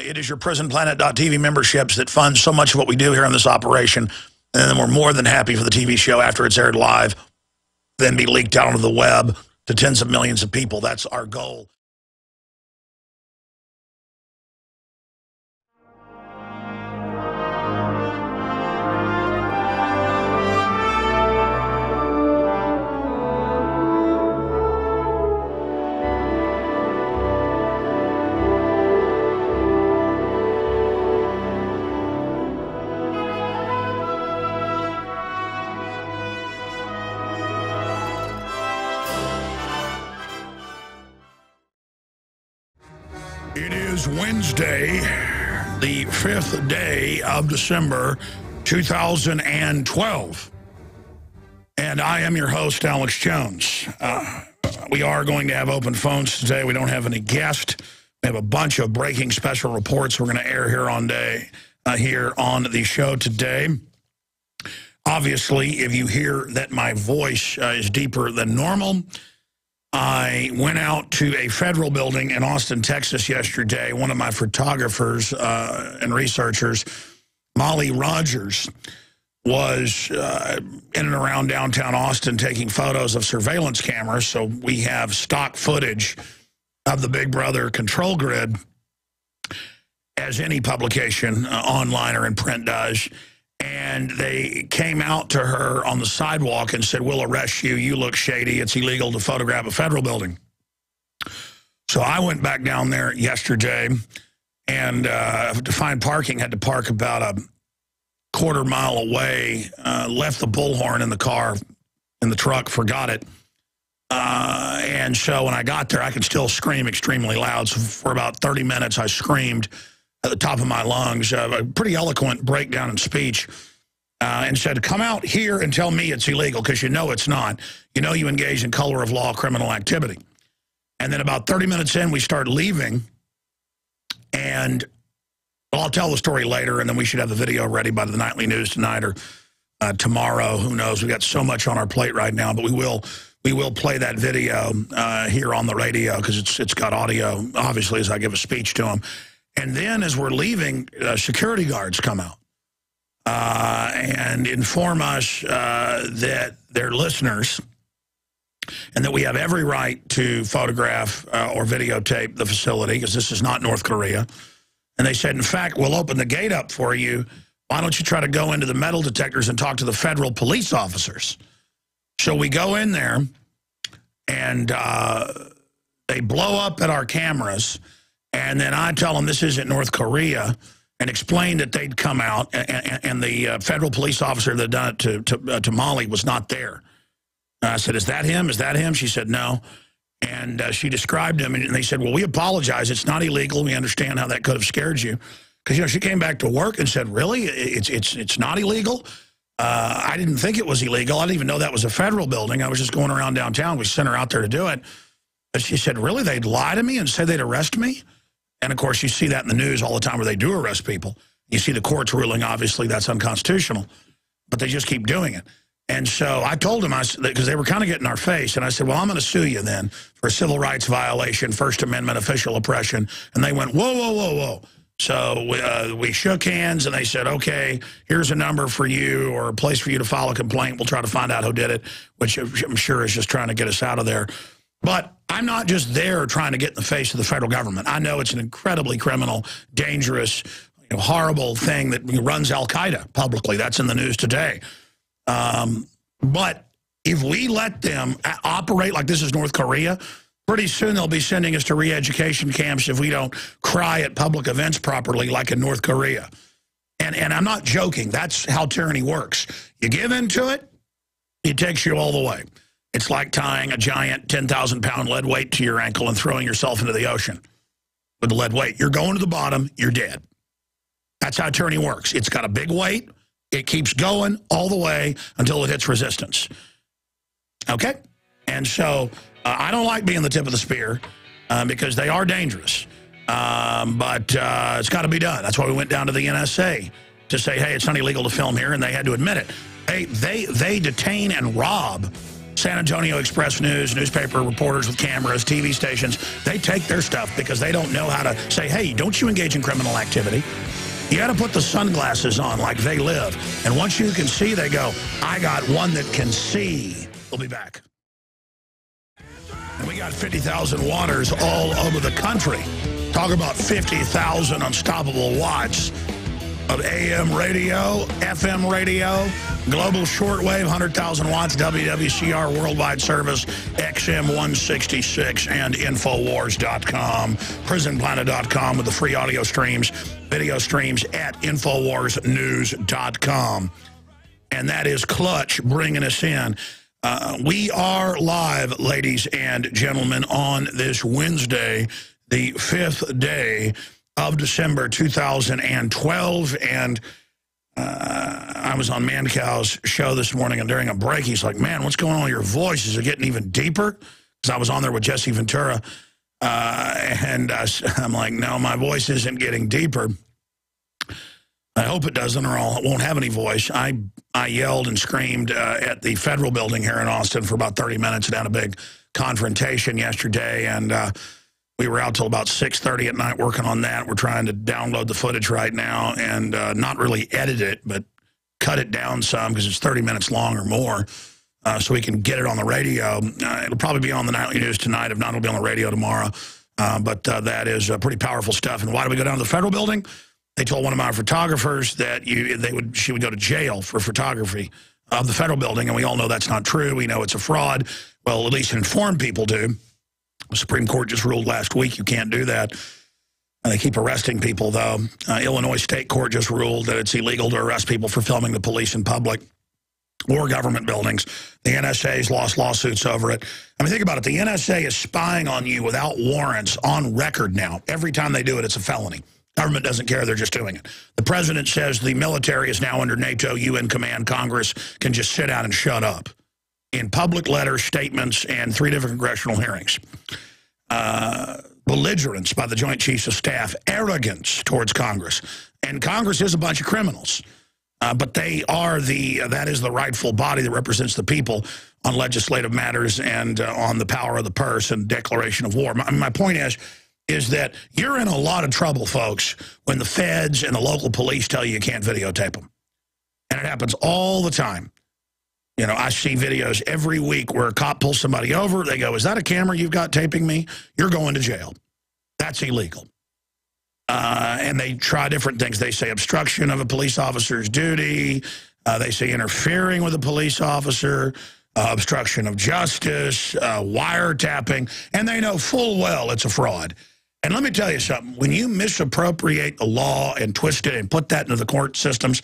It is your PrisonPlanet.tv memberships that fund so much of what we do here in this operation. And then we're more than happy for the TV show after it's aired live, then be leaked out onto the web to tens of millions of people. That's our goal. Is Wednesday, the fifth day of December 2012. And I am your host, Alex Jones. Uh, we are going to have open phones today. We don't have any guest. We have a bunch of breaking special reports we're going to air here on day uh, here on the show today. Obviously, if you hear that my voice uh, is deeper than normal, I went out to a federal building in Austin, Texas yesterday. One of my photographers uh, and researchers, Molly Rogers, was uh, in and around downtown Austin taking photos of surveillance cameras. So we have stock footage of the Big Brother control grid as any publication uh, online or in print does and they came out to her on the sidewalk and said, we'll arrest you. You look shady. It's illegal to photograph a federal building. So I went back down there yesterday and uh, to find parking, had to park about a quarter mile away, uh, left the bullhorn in the car, in the truck, forgot it. Uh, and so when I got there, I could still scream extremely loud. So for about 30 minutes, I screamed at the top of my lungs, uh, a pretty eloquent breakdown in speech, uh, and said, come out here and tell me it's illegal, because you know it's not. You know you engage in color of law criminal activity. And then about 30 minutes in, we start leaving, and I'll tell the story later, and then we should have the video ready by the nightly news tonight or uh, tomorrow. Who knows? We got so much on our plate right now, but we will we will play that video uh, here on the radio because it's it's got audio, obviously, as I give a speech to them. And then as we're leaving, uh, security guards come out uh, and inform us uh, that they're listeners and that we have every right to photograph uh, or videotape the facility because this is not North Korea. And they said, in fact, we'll open the gate up for you. Why don't you try to go into the metal detectors and talk to the federal police officers? So we go in there and uh, they blow up at our cameras and then I tell them this isn't North Korea and explain that they'd come out and, and the uh, federal police officer that done it to, to, uh, to Molly was not there. I said, is that him? Is that him? She said, no. And uh, she described him, and they said, well, we apologize. It's not illegal. We understand how that could have scared you. Because, you know, she came back to work and said, really? It's, it's, it's not illegal? Uh, I didn't think it was illegal. I didn't even know that was a federal building. I was just going around downtown. We sent her out there to do it. But she said, really? They'd lie to me and say they'd arrest me? And, of course, you see that in the news all the time where they do arrest people. You see the courts ruling, obviously, that's unconstitutional. But they just keep doing it. And so I told them, because they were kind of getting our face, and I said, well, I'm going to sue you then for a civil rights violation, First Amendment official oppression. And they went, whoa, whoa, whoa, whoa. So we, uh, we shook hands, and they said, okay, here's a number for you or a place for you to file a complaint. We'll try to find out who did it, which I'm sure is just trying to get us out of there. But I'm not just there trying to get in the face of the federal government. I know it's an incredibly criminal, dangerous, you know, horrible thing that runs al-Qaeda publicly. That's in the news today. Um, but if we let them operate like this is North Korea, pretty soon they'll be sending us to re-education camps if we don't cry at public events properly like in North Korea. And, and I'm not joking. That's how tyranny works. You give into it, it takes you all the way. It's like tying a giant 10,000-pound lead weight to your ankle and throwing yourself into the ocean with the lead weight. You're going to the bottom. You're dead. That's how tyranny works. It's got a big weight. It keeps going all the way until it hits resistance. Okay? And so uh, I don't like being the tip of the spear uh, because they are dangerous. Um, but uh, it's got to be done. That's why we went down to the NSA to say, hey, it's not illegal to film here, and they had to admit it. Hey, they, they detain and rob San Antonio Express News, newspaper reporters with cameras, TV stations, they take their stuff because they don't know how to say, hey, don't you engage in criminal activity. You got to put the sunglasses on like they live. And once you can see, they go, I got one that can see. We'll be back. And we got 50,000 waters all over the country. Talk about 50,000 unstoppable watts of AM radio, FM radio, global shortwave, 100,000 watts, WWCR worldwide service, XM 166, and Infowars.com, PrisonPlanet.com with the free audio streams, video streams at InfoWarsNews.com. And that is Clutch bringing us in. Uh, we are live, ladies and gentlemen, on this Wednesday, the fifth day of December 2012. And uh, I was on Mancow's show this morning, and during a break, he's like, man, what's going on with your voice? Is it getting even deeper? Because I was on there with Jesse Ventura. Uh, and uh, I'm like, no, my voice isn't getting deeper. I hope it doesn't, or I won't have any voice. I I yelled and screamed uh, at the federal building here in Austin for about 30 minutes and had a big confrontation yesterday, and uh, we were out till about 6.30 at night working on that. We're trying to download the footage right now and uh, not really edit it, but cut it down some because it's 30 minutes long or more uh, so we can get it on the radio. Uh, it'll probably be on the nightly news tonight. If not, it'll be on the radio tomorrow. Uh, but uh, that is pretty powerful stuff. And why do we go down to the federal building? They told one of my photographers that you they would she would go to jail for photography of the federal building, and we all know that's not true. We know it's a fraud. Well, at least informed people do. The Supreme Court just ruled last week you can't do that. Uh, they keep arresting people, though. Uh, Illinois State Court just ruled that it's illegal to arrest people for filming the police in public or government buildings. The NSA's lost lawsuits over it. I mean, think about it. The NSA is spying on you without warrants on record now. Every time they do it, it's a felony. Government doesn't care. They're just doing it. The president says the military is now under NATO, UN command. Congress can just sit down and shut up in public letters, statements, and three different congressional hearings. Uh, belligerence by the Joint Chiefs of Staff, arrogance towards Congress. And Congress is a bunch of criminals. Uh, but they are the, uh, that is the rightful body that represents the people on legislative matters and uh, on the power of the purse and declaration of war. My, my point is, is that you're in a lot of trouble, folks, when the feds and the local police tell you you can't videotape them. And it happens all the time. You know, I see videos every week where a cop pulls somebody over. They go, is that a camera you've got taping me? You're going to jail. That's illegal. Uh, and they try different things. They say obstruction of a police officer's duty. Uh, they say interfering with a police officer, uh, obstruction of justice, uh, wiretapping. And they know full well it's a fraud. And let me tell you something. When you misappropriate the law and twist it and put that into the court systems,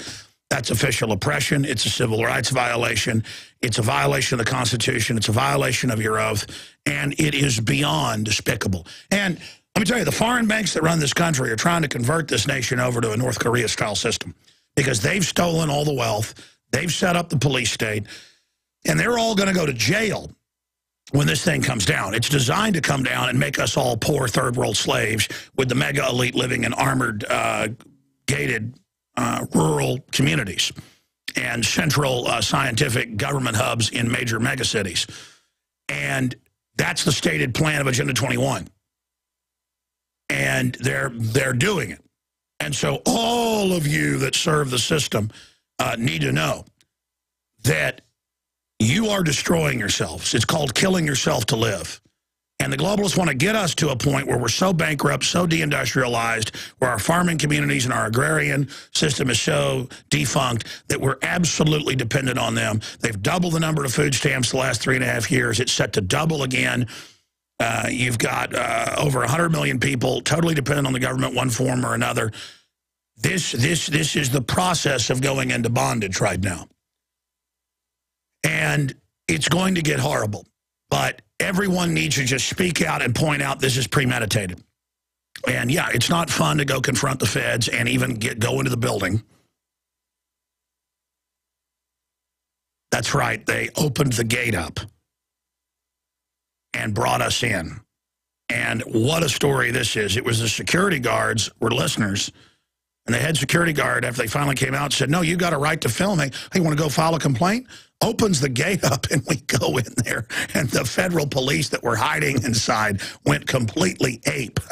that's official oppression. It's a civil rights violation. It's a violation of the Constitution. It's a violation of your oath. And it is beyond despicable. And let me tell you, the foreign banks that run this country are trying to convert this nation over to a North Korea-style system because they've stolen all the wealth. They've set up the police state. And they're all going to go to jail when this thing comes down. It's designed to come down and make us all poor third world slaves with the mega elite living in armored, uh, gated rural communities and central uh, scientific government hubs in major megacities. And that's the stated plan of Agenda 21. And they're, they're doing it. And so all of you that serve the system uh, need to know that you are destroying yourselves. It's called killing yourself to live. And the globalists want to get us to a point where we're so bankrupt, so deindustrialized, where our farming communities and our agrarian system is so defunct that we're absolutely dependent on them. They've doubled the number of food stamps the last three and a half years. It's set to double again. Uh, you've got uh, over 100 million people totally dependent on the government one form or another. This, this, this is the process of going into bondage right now. And it's going to get horrible. But everyone needs to just speak out and point out this is premeditated. And yeah, it's not fun to go confront the feds and even get go into the building. That's right. They opened the gate up and brought us in. And what a story this is. It was the security guards were listeners And the head security guard, after they finally came out, said, no, you got a right to filming. Hey, you want to go file a complaint? Opens the gate up and we go in there. And the federal police that were hiding inside went completely ape.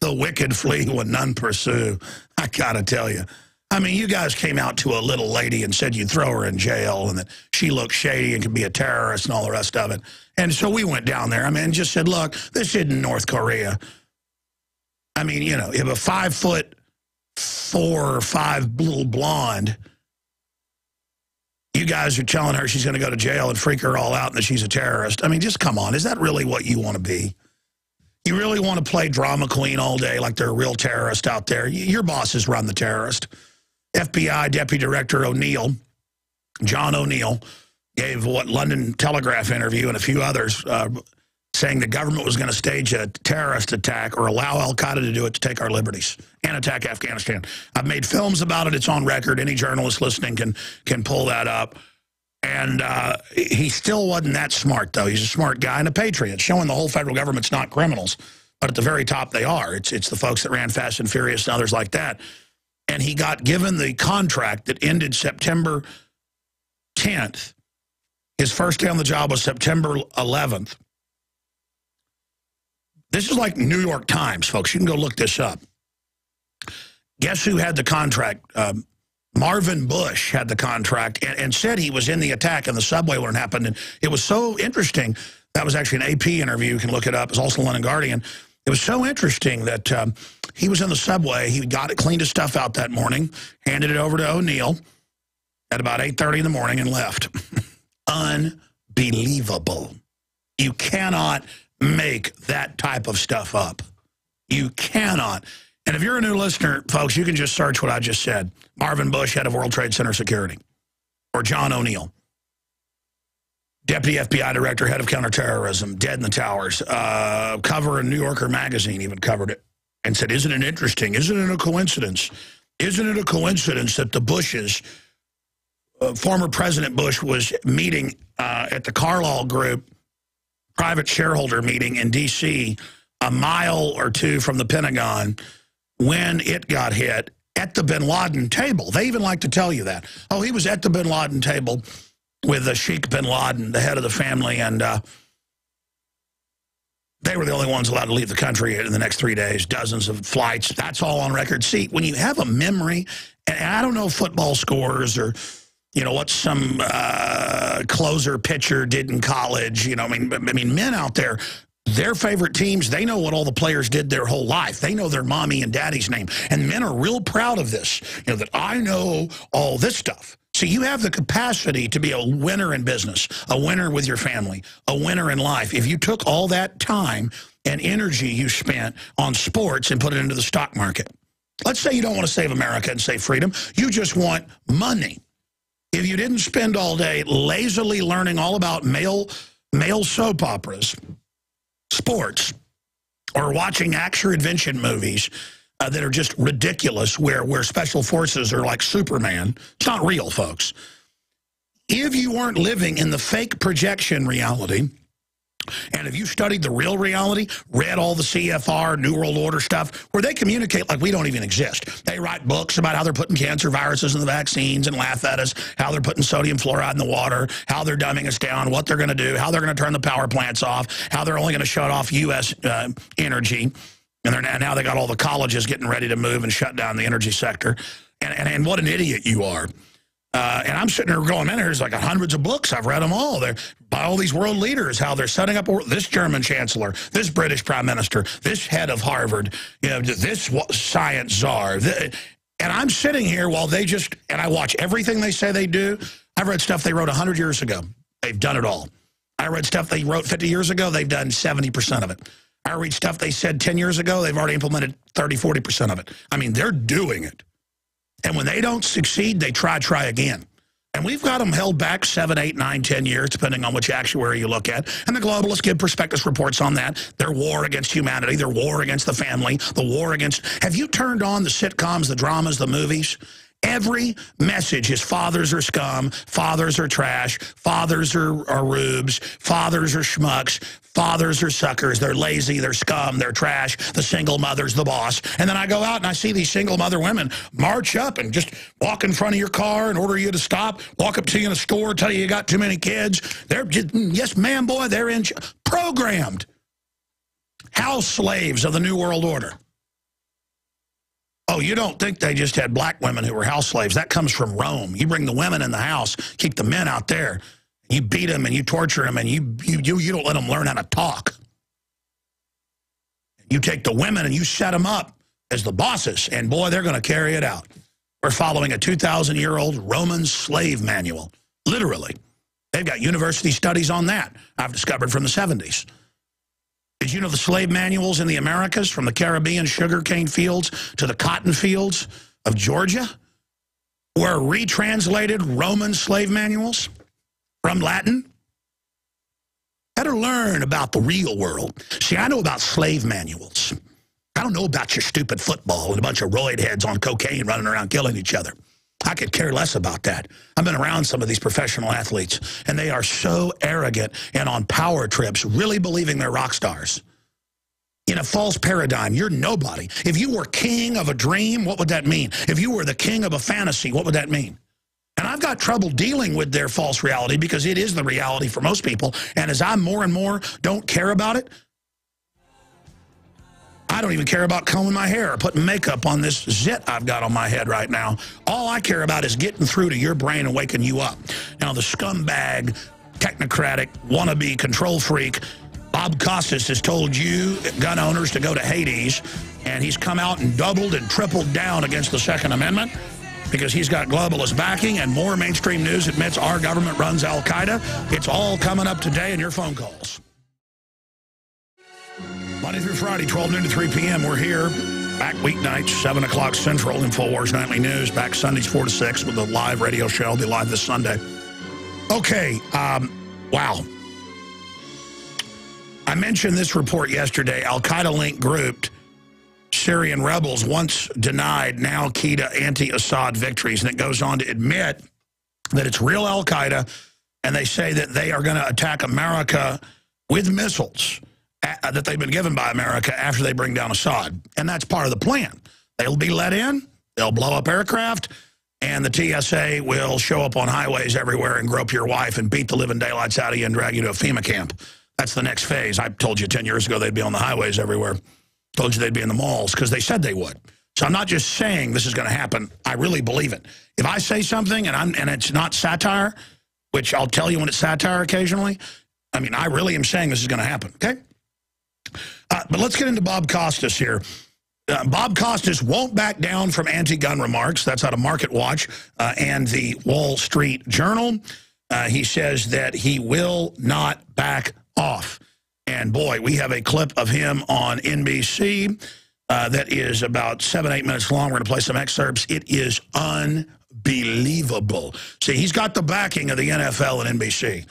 the wicked flee when none pursue. I got to tell you. I mean, you guys came out to a little lady and said you'd throw her in jail and that she looked shady and could be a terrorist and all the rest of it. And so we went down there, I mean, just said, look, this isn't North Korea. I mean, you know, if a five foot four or five little blonde, you guys are telling her she's going to go to jail and freak her all out and that she's a terrorist. I mean, just come on. Is that really what you want to be? You really want to play drama queen all day like they're a real terrorist out there? Your bosses run the terrorist. FBI Deputy Director O'Neill, John O'Neill, gave what London Telegraph interview and a few others uh, saying the government was going to stage a terrorist attack or allow al-Qaeda to do it to take our liberties and attack Afghanistan. I've made films about it. It's on record. Any journalist listening can can pull that up. And uh, he still wasn't that smart, though. He's a smart guy and a patriot, showing the whole federal government's not criminals. But at the very top, they are. It's, it's the folks that ran Fast and Furious and others like that. And he got given the contract that ended September 10th. His first day on the job was September 11th. This is like New York Times, folks. You can go look this up. Guess who had the contract? Um, Marvin Bush had the contract and, and, said he was in the attack in the subway when it happened. And it was so interesting. That was actually an AP interview. You can look it up. It's also the London Guardian. It was so interesting that um, he was in the subway. He got it, cleaned his stuff out that morning, handed it over to O'Neill at about 8.30 in the morning and left. Unbelievable. You cannot make that type of stuff up. You cannot. And if you're a new listener, folks, you can just search what I just said. Marvin Bush, head of World Trade Center Security. Or John O'Neill. Deputy FBI Director, head of counterterrorism, dead in the towers. Uh, cover in New Yorker magazine even covered it and said, isn't it interesting? Isn't it a coincidence? Isn't it a coincidence that the Bushes, uh, former President Bush was meeting uh, at the Carlyle Group private shareholder meeting in D.C., a mile or two from the Pentagon, when it got hit at the bin Laden table. They even like to tell you that. Oh, he was at the bin Laden table with the Sheikh bin Laden, the head of the family, and uh, they were the only ones allowed to leave the country in the next three days, dozens of flights. That's all on record. See, when you have a memory, and I don't know football scores or you know, what some uh, closer pitcher did in college. You know, I mean, I mean, men out there, their favorite teams, they know what all the players did their whole life. They know their mommy and daddy's name. And men are real proud of this, you know, that I know all this stuff. So you have the capacity to be a winner in business, a winner with your family, a winner in life. If you took all that time and energy you spent on sports and put it into the stock market. Let's say you don't want to save America and save freedom. You just want money if you didn't spend all day lazily learning all about male, male soap operas, sports, or watching action-adventure movies uh, that are just ridiculous where, where special forces are like Superman, it's not real, folks. If you weren't living in the fake projection reality and if you studied the real reality, read all the CFR, New World Order stuff, where they communicate like we don't even exist. They write books about how they're putting cancer viruses in the vaccines and laugh at us, how they're putting sodium fluoride in the water, how they're dumbing us down, what they're going to do, how they're going to turn the power plants off, how they're only going to shut off U.S. Uh, energy. And, and now they got all the colleges getting ready to move and shut down the energy sector. And, and, and what an idiot you are. Uh, and I'm sitting there going, man, there's like hundreds of books. I've read them all. They're by all these world leaders, how they're setting up this German chancellor, this British prime minister, this head of Harvard, you know, this science czar. and I'm sitting here while they just, and I watch everything they say they do. I've read stuff they wrote 100 years ago. They've done it all. I read stuff they wrote 50 years ago. They've done 70% of it. I read stuff they said 10 years ago. They've already implemented 30, 40% of it. I mean, they're doing it. And when they don't succeed, they try, try again. And we've got them held back seven, eight, nine, ten years, depending on which actuary you look at. And the globalists give prospectus reports on that. Their war against humanity, their war against the family, the war against... Have you turned on the sitcoms, the dramas, the movies, Every message is fathers are scum, fathers are trash, fathers are, are rubes, fathers are schmucks, fathers are suckers, they're lazy, they're scum, they're trash, the single mother's the boss. And then I go out and I see these single mother women march up and just walk in front of your car and order you to stop, walk up to you in a store, tell you you got too many kids. They're just, yes, ma'am, boy, they're in programmed. House slaves of the New World Order. Oh, you don't think they just had black women who were house slaves. That comes from Rome. You bring the women in the house, keep the men out there. You beat them and you torture them and you, you, you, you don't let them learn how to talk. You take the women and you set them up as the bosses, and boy, they're going to carry it out. We're following a 2,000-year-old Roman slave manual, literally. They've got university studies on that, I've discovered from the 70s. Did you know the slave manuals in the Americas, from the Caribbean sugarcane fields to the cotton fields of Georgia, were retranslated Roman slave manuals from Latin? Better learn about the real world. See, I know about slave manuals. I don't know about your stupid football and a bunch of roid heads on cocaine running around killing each other. I could care less about that. I've been around some of these professional athletes, and they are so arrogant and on power trips, really believing they're rock stars. In a false paradigm, you're nobody. If you were king of a dream, what would that mean? If you were the king of a fantasy, what would that mean? And I've got trouble dealing with their false reality because it is the reality for most people. And as I more and more don't care about it, I don't even care about combing my hair or putting makeup on this zit I've got on my head right now. All I care about is getting through to your brain and waking you up. Now, the scumbag, technocratic, wannabe control freak, Bob Costas has told you, gun owners, to go to Hades, and he's come out and doubled and tripled down against the Second Amendment because he's got globalist backing and more mainstream news admits our government runs al-Qaeda. It's all coming up today in your phone calls. Monday through Friday, 12 noon to 3 p.m. We're here. Back weeknights, 7 o'clock Central, InfoWars Nightly News. Back Sundays, 4 to 6 with a live radio show. I'll be live this Sunday. Okay, um, wow. I mentioned this report yesterday. Al-Qaeda-linked group Syrian rebels once denied now key to anti-Assad victories. And it goes on to admit that it's real Al-Qaeda, and they say that they are going to attack America with missiles uh, that they've been given by America after they bring down Assad. And that's part of the plan. They'll be let in, they'll blow up aircraft, and the TSA will show up on highways everywhere and grope your wife and beat the living daylights out of you and drag you to a FEMA camp. That's the next phase. I told you 10 years ago they'd be on the highways everywhere. Told you they'd be in the malls because they said they would. So I'm not just saying this is going to happen. I really believe it. If I say something and, I'm, and it's not satire, which I'll tell you when it's satire occasionally, I mean, I really am saying this is going to happen, okay? Uh, but let's get into Bob Costas here. Uh, Bob Costas won't back down from anti-gun remarks. That's out of Market Watch uh, and the Wall Street Journal. Uh, he says that he will not back off. And boy, we have a clip of him on NBC uh, that is about seven, eight minutes long. We're going to play some excerpts. It is unbelievable. See, he's got the backing of the NFL and NBC.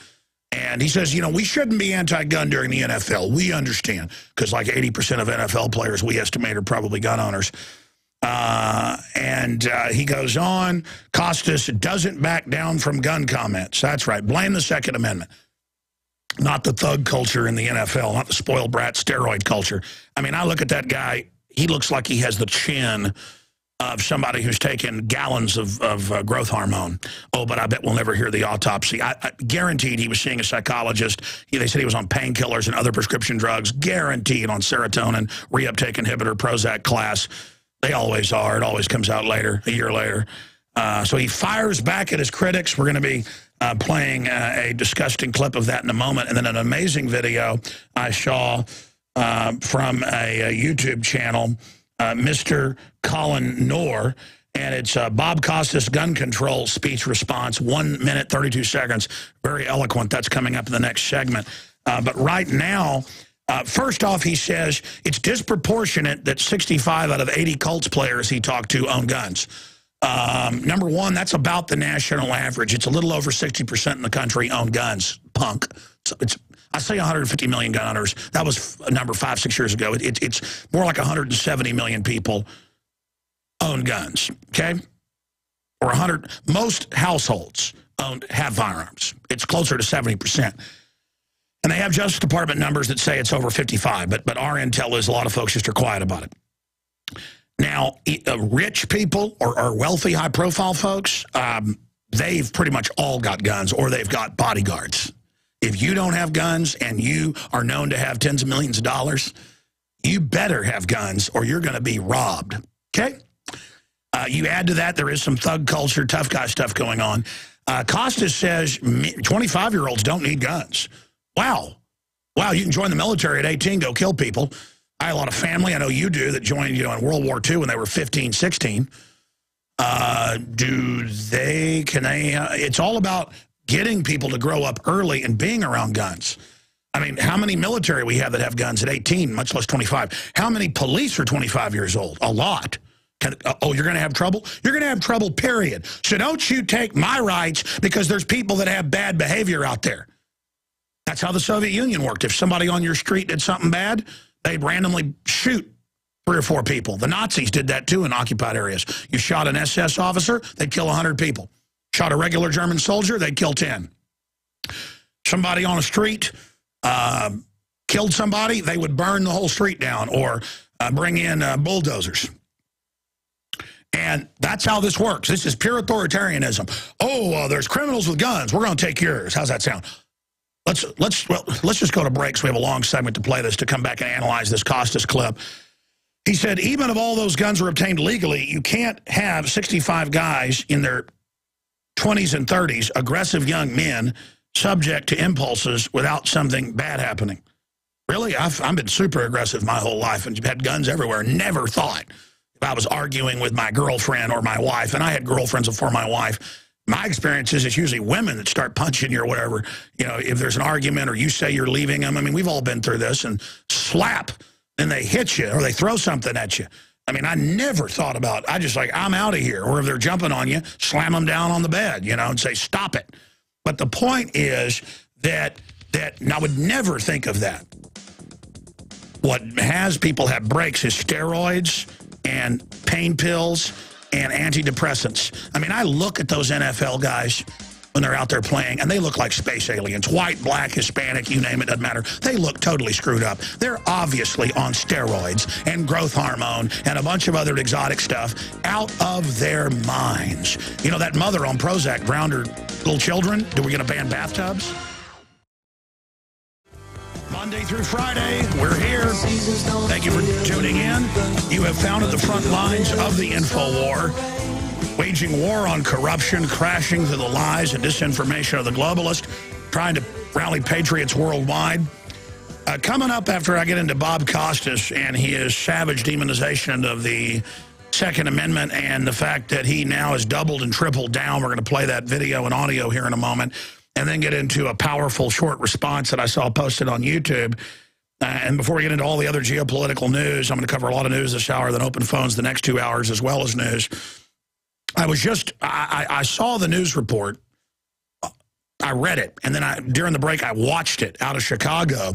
And he says, you know, we shouldn't be anti-gun during the NFL. We understand, because like 80% of NFL players, we estimate, are probably gun owners. Uh, and uh, he goes on, Costas doesn't back down from gun comments. That's right. Blame the Second Amendment. Not the thug culture in the NFL, not the spoiled brat steroid culture. I mean, I look at that guy, he looks like he has the chin of somebody who's taken gallons of, of uh, growth hormone. Oh, but I bet we'll never hear the autopsy. I, I guaranteed he was seeing a psychologist. He, they said he was on painkillers and other prescription drugs, guaranteed on serotonin, reuptake inhibitor, Prozac class. They always are. It always comes out later, a year later. Uh, so he fires back at his critics. We're going to be uh, playing uh, a disgusting clip of that in a moment. And then an amazing video I saw uh, from a, a YouTube channel Mr. Colin Noor, and it's uh, Bob Costas gun control speech response, one minute, 32 seconds. Very eloquent. That's coming up in the next segment. Uh, but right now, uh, first off, he says it's disproportionate that 65 out of 80 Colts players he talked to own guns. Um, number one, that's about the national average. It's a little over 60% in the country own guns, punk. It's I say 150 million gun owners. That was a number five, six years ago. It, it, it's more like 170 million people own guns, okay? or 100, most households own, have firearms. It's closer to 70%. And they have Justice Department numbers that say it's over 55, but, but our intel is a lot of folks just are quiet about it. Now, uh, rich people or, or wealthy, high-profile folks, um, they've pretty much all got guns or they've got bodyguards. If you don't have guns and you are known to have tens of millions of dollars, you better have guns or you're going to be robbed, okay? Uh, you add to that, there is some thug culture, tough guy stuff going on. Uh, Costas says 25-year-olds don't need guns. Wow. Wow, you can join the military at 18, go kill people. I have a lot of family, I know you do, that joined you know in World War II when they were 15, 16. Uh, do they, can they, uh, it's all about getting people to grow up early and being around guns. I mean, how many military we have that have guns at 18, much less 25? How many police are 25 years old? A lot. Can, uh, oh, you're going to have trouble? You're going to have trouble, period. So don't you take my rights because there's people that have bad behavior out there. That's how the Soviet Union worked. If somebody on your street did something bad, they'd randomly shoot three or four people. The Nazis did that too in occupied areas. You shot an SS officer, they'd kill 100 people. Shot a regular German soldier, they'd kill 10. Somebody on a street uh, killed somebody, they would burn the whole street down or uh, bring in uh, bulldozers. And that's how this works. This is pure authoritarianism. Oh, uh, there's criminals with guns. We're going to take yours. How's that sound? Let's let's well, let's just go to breaks. We have a long segment to play this to come back and analyze this Costas clip. He said, even if all those guns are obtained legally, you can't have 65 guys in their 20s and 30s, aggressive young men, subject to impulses without something bad happening. Really? I've, I've been super aggressive my whole life and had guns everywhere. Never thought if I was arguing with my girlfriend or my wife, and I had girlfriends before my wife, my experience is it's usually women that start punching you or whatever. You know, if there's an argument or you say you're leaving them. I mean, we've all been through this and slap, and they hit you or they throw something at you. I mean, I never thought about, I just like, I'm out of here. Or if they're jumping on you, slam them down on the bed, you know, and say, stop it. But the point is that, that I would never think of that. What has people have breaks is steroids and pain pills and antidepressants. I mean, I look at those NFL guys when they're out there playing, and they look like space aliens. White, black, Hispanic, you name it, doesn't matter. They look totally screwed up. They're obviously on steroids and growth hormone and a bunch of other exotic stuff out of their minds. You know, that mother on Prozac drowned her little children. Do we get to ban bathtubs? Monday through Friday, we're here. Thank you for tuning in. You have founded the front lines of the info war, waging war on corruption, crashing through the lies and disinformation of the globalist, trying to rally patriots worldwide. Uh, coming up after I get into Bob Costas and his savage demonization of the Second Amendment and the fact that he now has doubled and tripled down. We're going to play that video and audio here in a moment and then get into a powerful short response that I saw posted on YouTube. Uh, and before we get into all the other geopolitical news, I'm going to cover a lot of news this hour, then open phones the next two hours as well as news. I was just, I, I saw the news report. I read it. And then I, during the break, I watched it out of Chicago.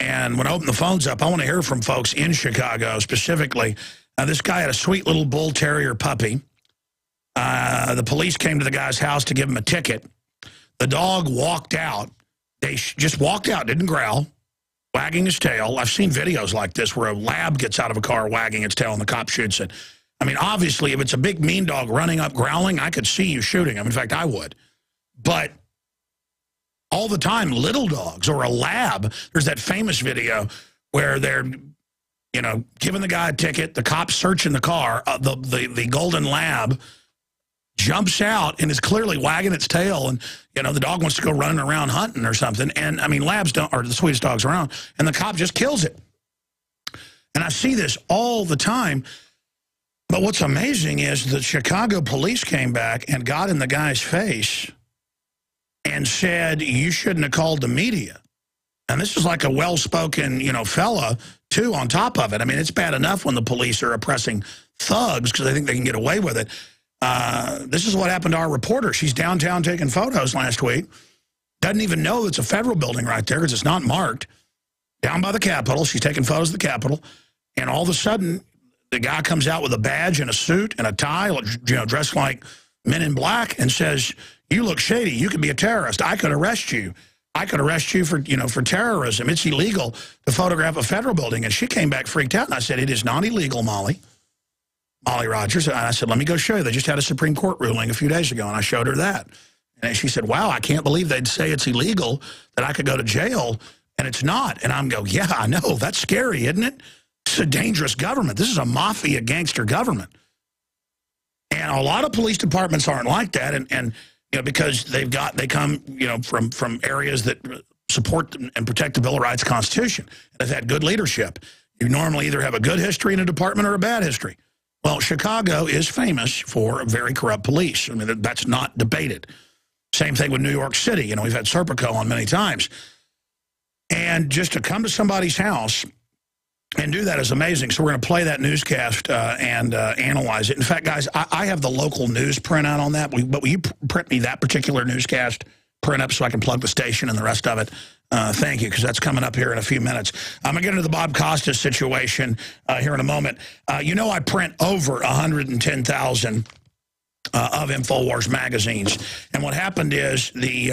And when I opened the phones up, I want to hear from folks in Chicago specifically. Uh, this guy had a sweet little bull terrier puppy. Uh, the police came to the guy's house to give him a ticket. The dog walked out. They just walked out, didn't growl, wagging his tail. I've seen videos like this where a lab gets out of a car wagging its tail and the cop shoots it. I mean, obviously, if it's a big mean dog running up growling, I could see you shooting him. In fact, I would. But all the time, little dogs or a lab, there's that famous video where they're, you know, giving the guy a ticket, the cops searching the car, uh, the, the, the golden lab jumps out and is clearly wagging its tail and you know the dog wants to go running around hunting or something and I mean labs don't are the sweetest dogs around and the cop just kills it and I see this all the time but what's amazing is the Chicago police came back and got in the guy's face and said you shouldn't have called the media and this is like a well-spoken you know fella too on top of it I mean it's bad enough when the police are oppressing thugs because they think they can get away with it uh, this is what happened to our reporter. She's downtown taking photos last week. Doesn't even know it's a federal building right there because it's not marked. Down by the Capitol. She's taking photos of the Capitol. And all of a sudden, the guy comes out with a badge and a suit and a tie, you know, dressed like men in black and says, you look shady. You could be a terrorist. I could arrest you. I could arrest you for, you know, for terrorism. It's illegal to photograph a federal building. And she came back freaked out. And I said, it is not illegal, Molly. Molly Rogers. And I said, let me go show you. They just had a Supreme Court ruling a few days ago. And I showed her that. And she said, wow, I can't believe they'd say it's illegal, that I could go to jail. And it's not. And I'm go, yeah, I know. That's scary, isn't it? It's a dangerous government. This is a mafia gangster government. And a lot of police departments aren't like that. And, and you know, because they've got, they come, you know, from, from areas that support and protect the Bill of Rights Constitution. Have had good leadership. You normally either have a good history in a department or a bad history. Well, Chicago is famous for a very corrupt police. I mean, that's not debated. Same thing with New York City. You know, we've had Serpico on many times. And just to come to somebody's house and do that is amazing. So we're going to play that newscast uh, and uh, analyze it. In fact, guys, I, I, have the local news printout on that, but will you print me that particular newscast print up so I can plug the station and the rest of it? Uh, thank you, because that's coming up here in a few minutes. I'm going to get into the Bob Costas situation uh, here in a moment. Uh, you know I print over 110,000 uh, of InfoWars magazines. And what happened is the,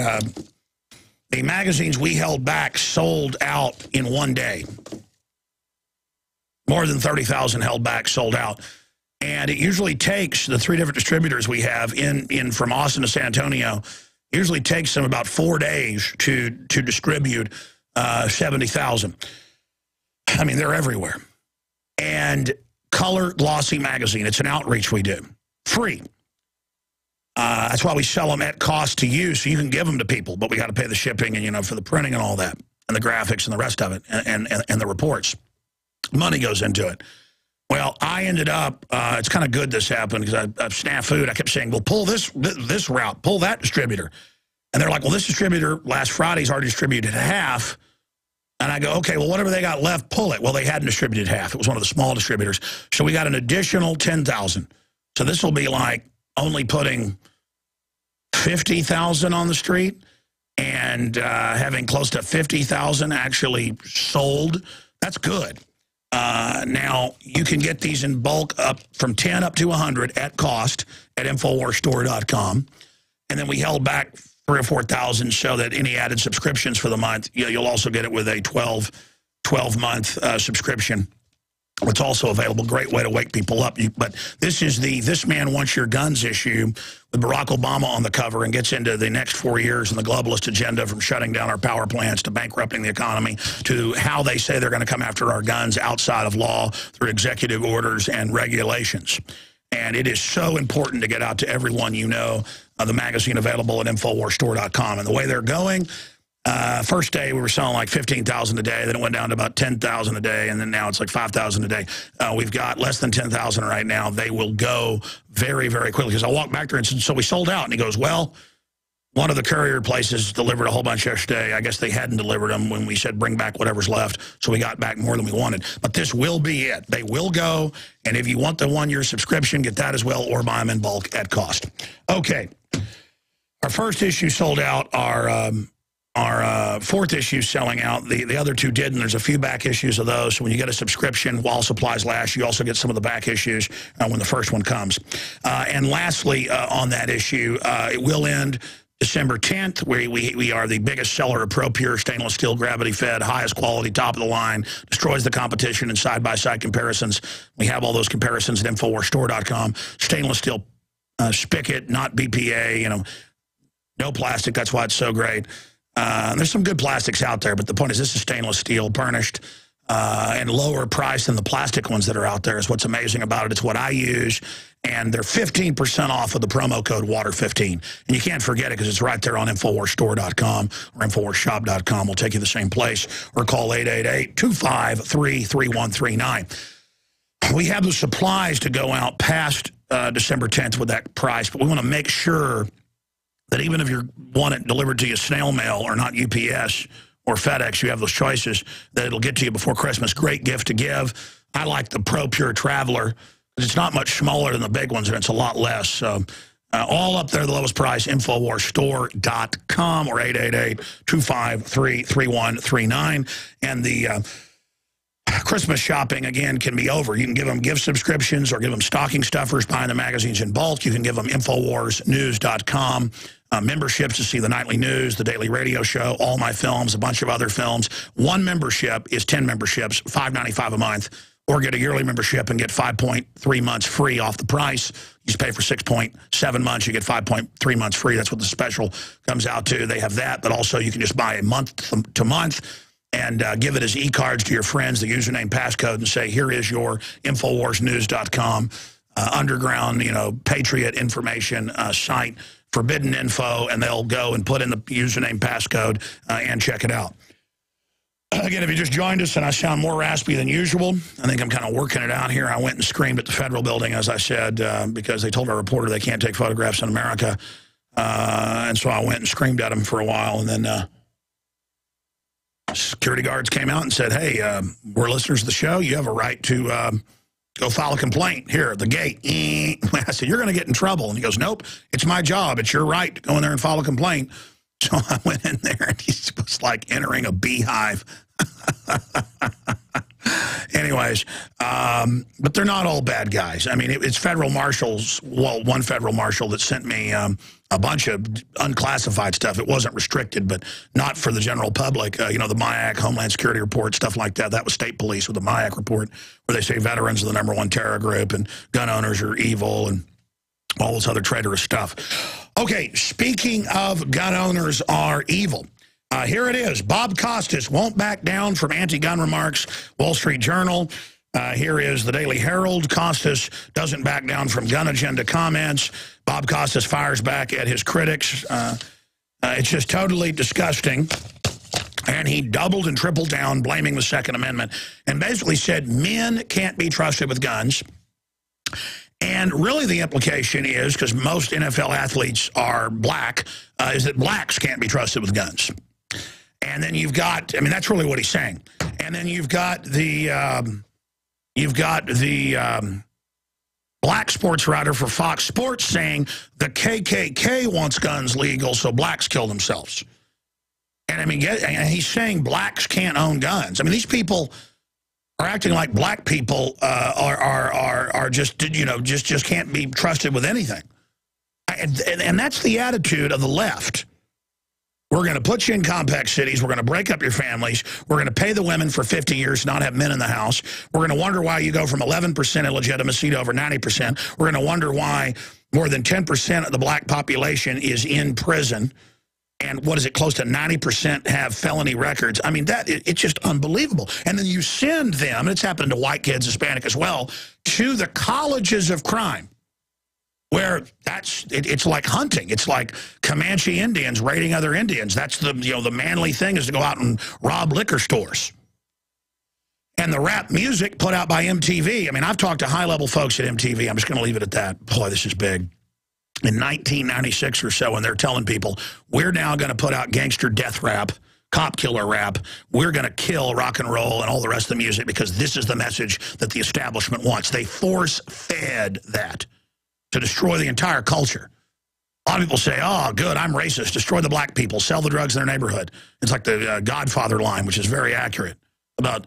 the magazines we held back sold out in one day. More than 30,000 held back, sold out. And it usually takes the three different distributors we have in, in from Austin to San Antonio, usually takes them about four days to, to distribute uh, 70,000. I mean, they're everywhere. And Color Glossy Magazine, it's an outreach we do. Free. Uh, that's why we sell them at cost to you, so you can give them to people. But we got to pay the shipping and, you know, for the printing and all that, and the graphics and the rest of it, and, and, and the reports money goes into it. Well, I ended up, uh, it's kind of good this happened because I, I've snafu'd. I kept saying, well, pull this this route, pull that distributor. And they're like, well, this distributor last Friday's already distributed half. And I go, okay, well, whatever they got left, pull it. Well, they hadn't distributed half. It was one of the small distributors. So we got an additional 10,000. So this will be like only putting 50,000 on the street and uh, having close to 50,000 actually sold. That's good. Uh, now, you can get these in bulk up from 10 up to 100 at cost at InfoWarsStore.com. And then we held back three or 4,000 so that any added subscriptions for the month, you'll also get it with a 12, 12 month uh, subscription. It's also available. Great way to wake people up. You, but this is the This Man Wants Your Guns issue with Barack Obama on the cover and gets into the next four years and the globalist agenda from shutting down our power plants to bankrupting the economy to how they say they're going to come after our guns outside of law through executive orders and regulations. And it is so important to get out to everyone you know. Uh, the magazine available at InfoWarsStore.com. And the way they're going, uh, first day, we were selling like 15,000 a day. Then it went down to about 10,000 a day. And then now it's like 5,000 a day. Uh, we've got less than 10,000 right now. They will go very, very quickly. Because I walked back there and said, so we sold out. And he goes, well, one of the courier places delivered a whole bunch yesterday. I guess they hadn't delivered them when we said bring back whatever's left. So we got back more than we wanted. But this will be it. They will go. And if you want the one-year subscription, get that as well or buy them in bulk at cost. Okay. Our first issue sold out. Our um, our uh, fourth issue selling out. The, the other two did, and there's a few back issues of those. So when you get a subscription while supplies last, you also get some of the back issues uh, when the first one comes. Uh, and lastly, uh, on that issue, uh, it will end December 10th, where we, we are the biggest seller of Pro-Pure stainless steel gravity-fed, highest quality, top of the line, destroys the competition in side-by-side -side comparisons. We have all those comparisons at InfoWarsStore.com. Stainless steel uh, spigot, not BPA, you know, no plastic. That's why it's so great. Uh, there's some good plastics out there, but the point is this is stainless steel, burnished, uh, and lower price than the plastic ones that are out there is what's amazing about it. It's what I use, and they're 15% off with the promo code WATER15. And you can't forget it because it's right there on InfoWarsStore.com or InfoWarsShop.com. We'll take you to the same place or call 888-253-3139. We have the supplies to go out past uh, December 10th with that price, but we want to make sure – that even if you want it delivered to you snail mail or not UPS or FedEx, you have those choices, that it'll get to you before Christmas. Great gift to give. I like the Pro Pure Traveler. It's not much smaller than the big ones, and it's a lot less. So uh, all up there, the lowest price, InfoWarsStore.com or 888-253-3139. And the... Uh, Christmas shopping, again, can be over. You can give them gift subscriptions or give them stocking stuffers buying the magazines in bulk. You can give them InfoWarsNews.com uh, memberships to see the nightly news, the daily radio show, all my films, a bunch of other films. One membership is 10 memberships, $5.95 a month, or get a yearly membership and get 5.3 months free off the price. You pay for 6.7 months, you get 5.3 months free. That's what the special comes out to. They have that, but also you can just buy a month to month and uh, give it as e-cards to your friends, the username, passcode, and say, here is your InfoWarsNews.com uh, underground, you know, Patriot information uh, site, forbidden info, and they'll go and put in the username, passcode, uh, and check it out. Again, if you just joined us and I sound more raspy than usual, I think I'm kind of working it out here. I went and screamed at the federal building, as I said, uh, because they told our reporter they can't take photographs in America. Uh, and so I went and screamed at them for a while, and then security guards came out and said, hey, uh, we're listeners of the show. You have a right to uh, go file a complaint here at the gate. I said, you're going to get in trouble. And he goes, nope, it's my job. It's your right to go in there and file a complaint. So I went in there, and he was like entering a beehive. Anyways, um, but they're not all bad guys. I mean, it, it's federal marshals, well, one federal marshal that sent me um, a bunch of unclassified stuff. It wasn't restricted, but not for the general public. Uh, you know, the MIAC, Homeland Security Report, stuff like that. That was state police with the MIAC report, where they say veterans are the number one terror group and gun owners are evil and all this other traitorous stuff. Okay, speaking of gun owners are evil, uh, here it is. Bob Costas won't back down from anti-gun remarks. Wall Street Journal. Uh, here is the Daily Herald. Costas doesn't back down from gun agenda comments. Bob Costas fires back at his critics. Uh, uh, it's just totally disgusting. And he doubled and tripled down, blaming the Second Amendment, and basically said men can't be trusted with guns. And really the implication is, because most NFL athletes are black, uh, is that blacks can't be trusted with guns. And then you've got, I mean, that's really what he's saying. And then you've got the, um, you've got the um, black sports writer for Fox Sports saying the KKK wants guns legal, so blacks kill themselves. And I mean, and he's saying blacks can't own guns. I mean, these people are acting like black people uh, are, are, are, are just, you know, just, just can't be trusted with anything. And, and, and that's the attitude of the left. We're going to put you in compact cities. We're going to break up your families. We're going to pay the women for 50 years not have men in the house. We're going to wonder why you go from 11% illegitimacy to over 90%. We're going to wonder why more than 10% of the black population is in prison. And what is it, close to 90% have felony records. I mean, that it, it's just unbelievable. And then you send them, and it's happened to white kids, Hispanic as well, to the colleges of crime where that's it, it's like hunting. It's like Comanche Indians raiding other Indians. That's the you know the manly thing is to go out and rob liquor stores. And the rap music put out by MTV. I mean, I've talked to high-level folks at MTV. I'm just going to leave it at that. Boy, this is big. In 1996 or so, when they're telling people, we're now going to put out gangster death rap, cop killer rap. We're going to kill rock and roll and all the rest of the music because this is the message that the establishment wants. They force-fed that to destroy the entire culture. A lot of people say, oh, good, I'm racist. Destroy the black people. Sell the drugs in their neighborhood. It's like the uh, Godfather line, which is very accurate about,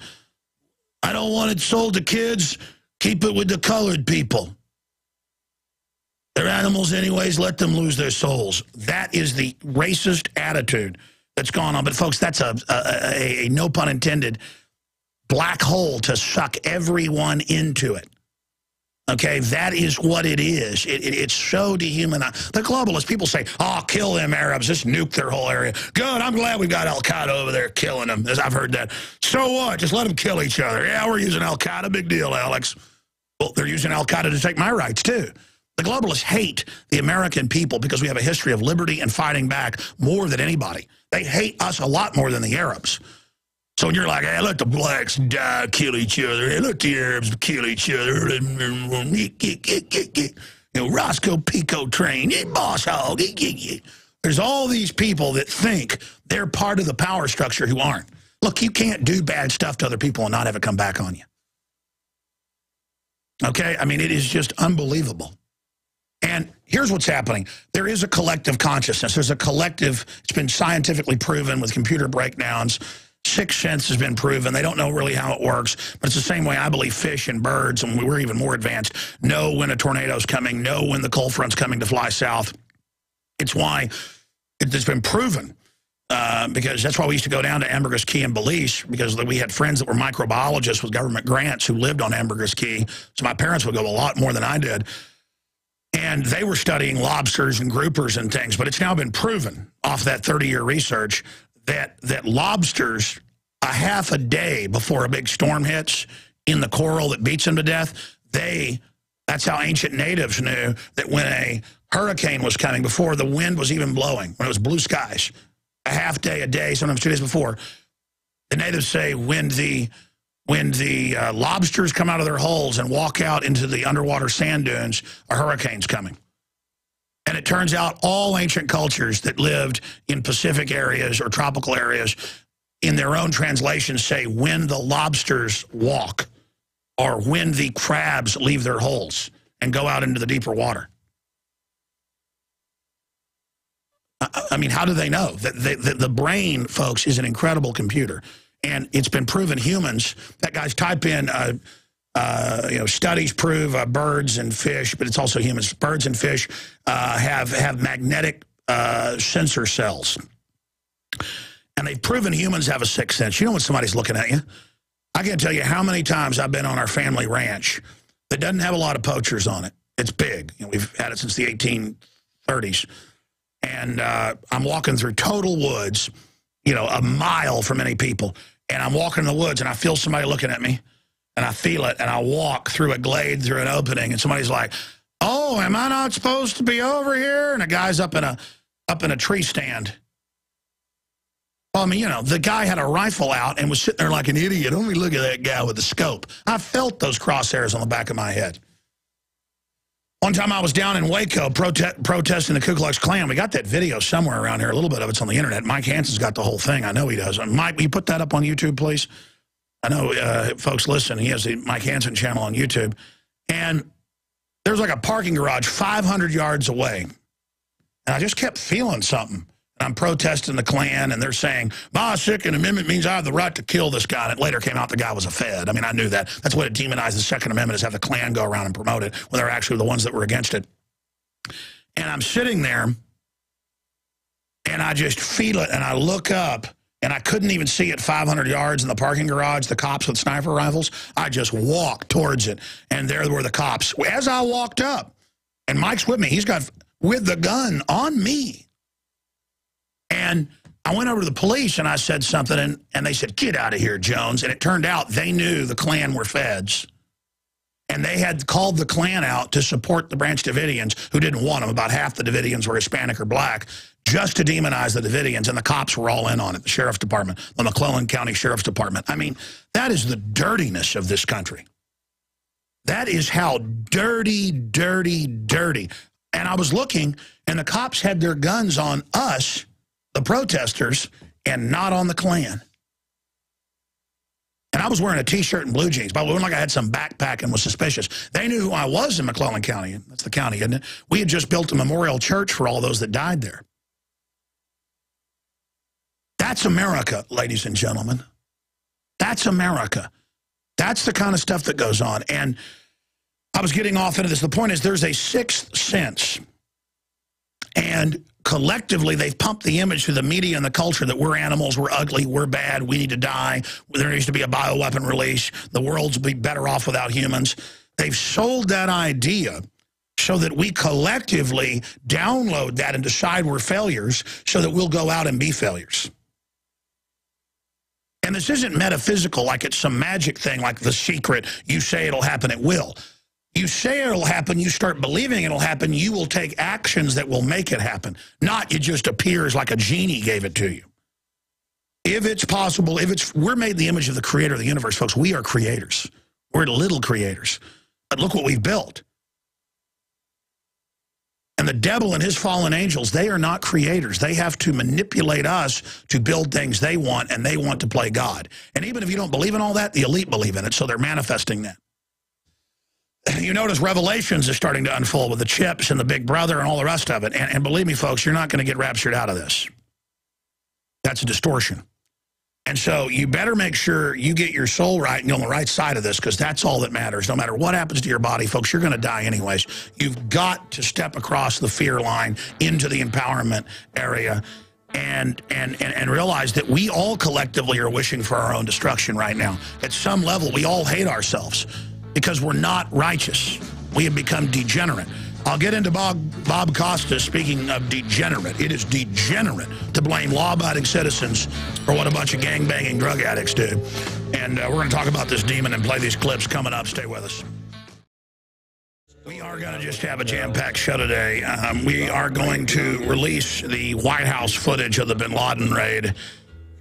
I don't want it sold to kids. Keep it with the colored people. They're animals anyways. Let them lose their souls. That is the racist attitude that's gone on. But, folks, that's a, a, a, a no pun intended black hole to suck everyone into it. Okay, that is what it is. It, it, it's so dehumanized. The globalists, people say, oh, kill them Arabs, just nuke their whole area. Good, I'm glad we've got Al-Qaeda over there killing them. As I've heard that. So what? Just let them kill each other. Yeah, we're using Al-Qaeda. Big deal, Alex. Well, they're using Al-Qaeda to take my rights, too. The globalists hate the American people because we have a history of liberty and fighting back more than anybody. They hate us a lot more than the Arabs. So you're like, hey, let the blacks die, kill each other. Hey, let the Arabs kill each other. You know, Roscoe P. Coltrane, Boss Hogg. There's all these people that think they're part of the power structure who aren't. Look, you can't do bad stuff to other people and not have it come back on you. Okay? I mean, it is just unbelievable. And here's what's happening. There is a collective consciousness. There's a collective, it's been scientifically proven with computer breakdowns Sixth sense has been proven. They don't know really how it works, but it's the same way I believe fish and birds, and we're even more advanced, know when a tornado's coming, know when the cold front's coming to fly south. It's why it's been proven. Uh, because that's why we used to go down to Ambergris Caye and Belize because we had friends that were microbiologists with government grants who lived on Ambergris Caye. So my parents would go a lot more than I did. And they were studying lobsters and groupers and things. But it's now been proven off that 30-year research that that lobsters a half a day before a big storm hits in the coral that beats them to death, they that's how ancient natives knew that when a hurricane was coming, before the wind was even blowing, when it was blue skies, a half day, a day, sometimes two days before, the natives say when the when the uh, lobsters come out of their holes and walk out into the underwater sand dunes, a hurricane's coming. And it turns out all ancient cultures that lived in Pacific areas or tropical areas in their own translations say when the lobsters walk or when the crabs leave their holes and go out into the deeper water. I mean, how do they know? that the, the, the brain, folks, is an incredible computer. And it's been proven humans, that guys type in uh, uh, you know, studies prove uh, birds and fish, but it's also humans. Birds and fish uh, have have magnetic uh, sensor cells, and they've proven humans have a sixth sense. You know when somebody's looking at you. I can't tell you how many times I've been on our family ranch that doesn't have a lot of poachers on it. It's big. You know, we've had it since the 1830s, and uh, I'm walking through total woods, you know, a mile from any people, and I'm walking in the woods, and I feel somebody looking at me and I feel it, and I walk through a glade, through an opening, and somebody's like, oh, am I not supposed to be over here? And a guy's up in a, up in a tree stand. Well, I mean, you know, the guy had a rifle out and was sitting there like an idiot. Only look at that guy with the scope. I felt those crosshairs on the back of my head. One time I was down in Waco prote protesting the Ku Klux Klan. We got that video somewhere around here. A little bit of it's on the internet. Mike Hanson's got the whole thing. I know he does. Mike, will you put that up on YouTube, please? I know uh, folks listen. He has the Mike Hanson channel on YouTube. And there's like a parking garage 500 yards away. And I just kept feeling something. And I'm protesting the Klan, and they're saying, my Second Amendment means I have the right to kill this guy. And it later came out the guy was a Fed. I mean, I knew that. That's what it demonized the Second Amendment is have the Klan go around and promote it when they're actually the ones that were against it. And I'm sitting there, and I just feel it, and I look up, and I couldn't even see it 500 yards in the parking garage, the cops with sniper rifles. I just walked towards it, and there were the cops. As I walked up, and Mike's with me, he's got with the gun on me. And I went over to the police, and I said something, and, and they said, get out of here, Jones. And it turned out they knew the Klan were feds. And they had called the Klan out to support the Branch Davidians, who didn't want them. About half the Davidians were Hispanic or black just to demonize the Davidians, and the cops were all in on it, the sheriff's department, the McLennan County Sheriff's Department. I mean, that is the dirtiness of this country. That is how dirty, dirty, dirty. And I was looking, and the cops had their guns on us, the protesters, and not on the Klan. And I was wearing a T-shirt and blue jeans. But it like I had some backpack and was suspicious. They knew who I was in McLennan County. That's the county, isn't it? We had just built a memorial church for all those that died there. That's America, ladies and gentlemen. That's America. That's the kind of stuff that goes on. And I was getting off into this. The point is there's a sixth sense. And collectively, they've pumped the image through the media and the culture that we're animals, we're ugly, we're bad, we need to die. There needs to be a bioweapon release. The world's be better off without humans. They've sold that idea so that we collectively download that and decide we're failures so that we'll go out and be failures. And this isn't metaphysical like it's some magic thing like the secret. You say it'll happen, it will. You say it'll happen, you start believing it'll happen, you will take actions that will make it happen. Not it just appears like a genie gave it to you. If it's possible, if it's we're made the image of the creator of the universe, folks, we are creators. We're little creators. But look what we've built. And the devil and his fallen angels, they are not creators. They have to manipulate us to build things they want, and they want to play God. And even if you don't believe in all that, the elite believe in it, so they're manifesting that. You notice Revelations is starting to unfold with the chips and the big brother and all the rest of it. And, and believe me, folks, you're not going to get raptured out of this. That's a distortion. And so you better make sure you get your soul right and you're on the right side of this because that's all that matters. No matter what happens to your body, folks, you're going to die anyways. You've got to step across the fear line into the empowerment area and, and, and, and realize that we all collectively are wishing for our own destruction right now. At some level, we all hate ourselves because we're not righteous. We have become degenerate. I'll get into Bob, Bob Costa speaking of degenerate. It is degenerate to blame law-abiding citizens for what a bunch of gang-banging drug addicts do. And uh, we're going to talk about this demon and play these clips coming up. Stay with us. We are going to just have a jam-packed show today. Um, we are going to release the White House footage of the bin Laden raid.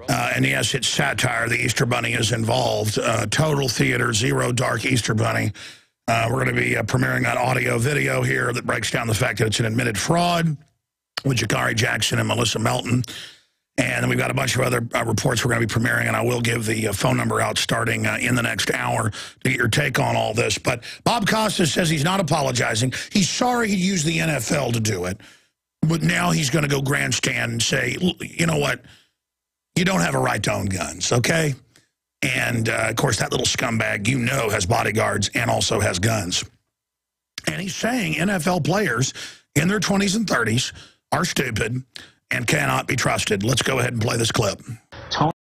Uh, and yes, it's satire. The Easter Bunny is involved. Uh, total theater, zero dark Easter Bunny. Uh, we're going to be uh, premiering an audio video here that breaks down the fact that it's an admitted fraud with Jakari Jackson and Melissa Melton. And we've got a bunch of other uh, reports we're going to be premiering, and I will give the uh, phone number out starting uh, in the next hour to get your take on all this. But Bob Costa says he's not apologizing. He's sorry he used the NFL to do it. But now he's going to go grandstand and say, you know what, you don't have a right to own guns, okay? And, uh, of course, that little scumbag, you know, has bodyguards and also has guns. And he's saying NFL players in their 20s and 30s are stupid and cannot be trusted. Let's go ahead and play this clip. Tony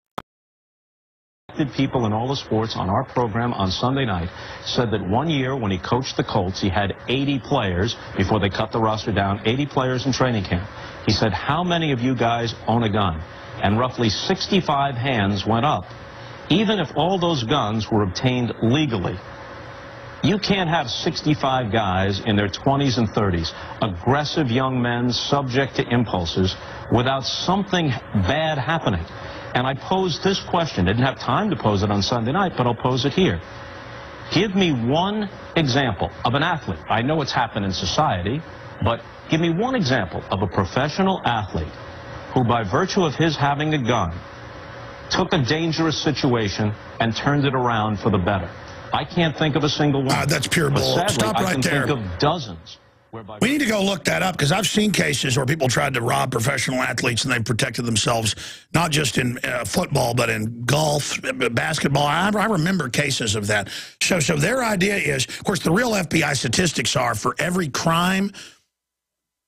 people in all the sports on our program on Sunday night said that one year when he coached the Colts, he had 80 players before they cut the roster down, 80 players in training camp. He said, how many of you guys own a gun? And roughly 65 hands went up even if all those guns were obtained legally, you can't have 65 guys in their 20s and 30s, aggressive young men subject to impulses, without something bad happening. And I posed this question. Didn't have time to pose it on Sunday night, but I'll pose it here. Give me one example of an athlete. I know it's happened in society, but give me one example of a professional athlete who, by virtue of his having a gun, took a dangerous situation and turned it around for the better. I can't think of a single one. Uh, that's pure bull. Stop right I can there. think of dozens. We need to go look that up because I've seen cases where people tried to rob professional athletes and they protected themselves, not just in uh, football, but in golf, basketball. I, I, remember cases of that. So, so their idea is, of course, the real FBI statistics are for every crime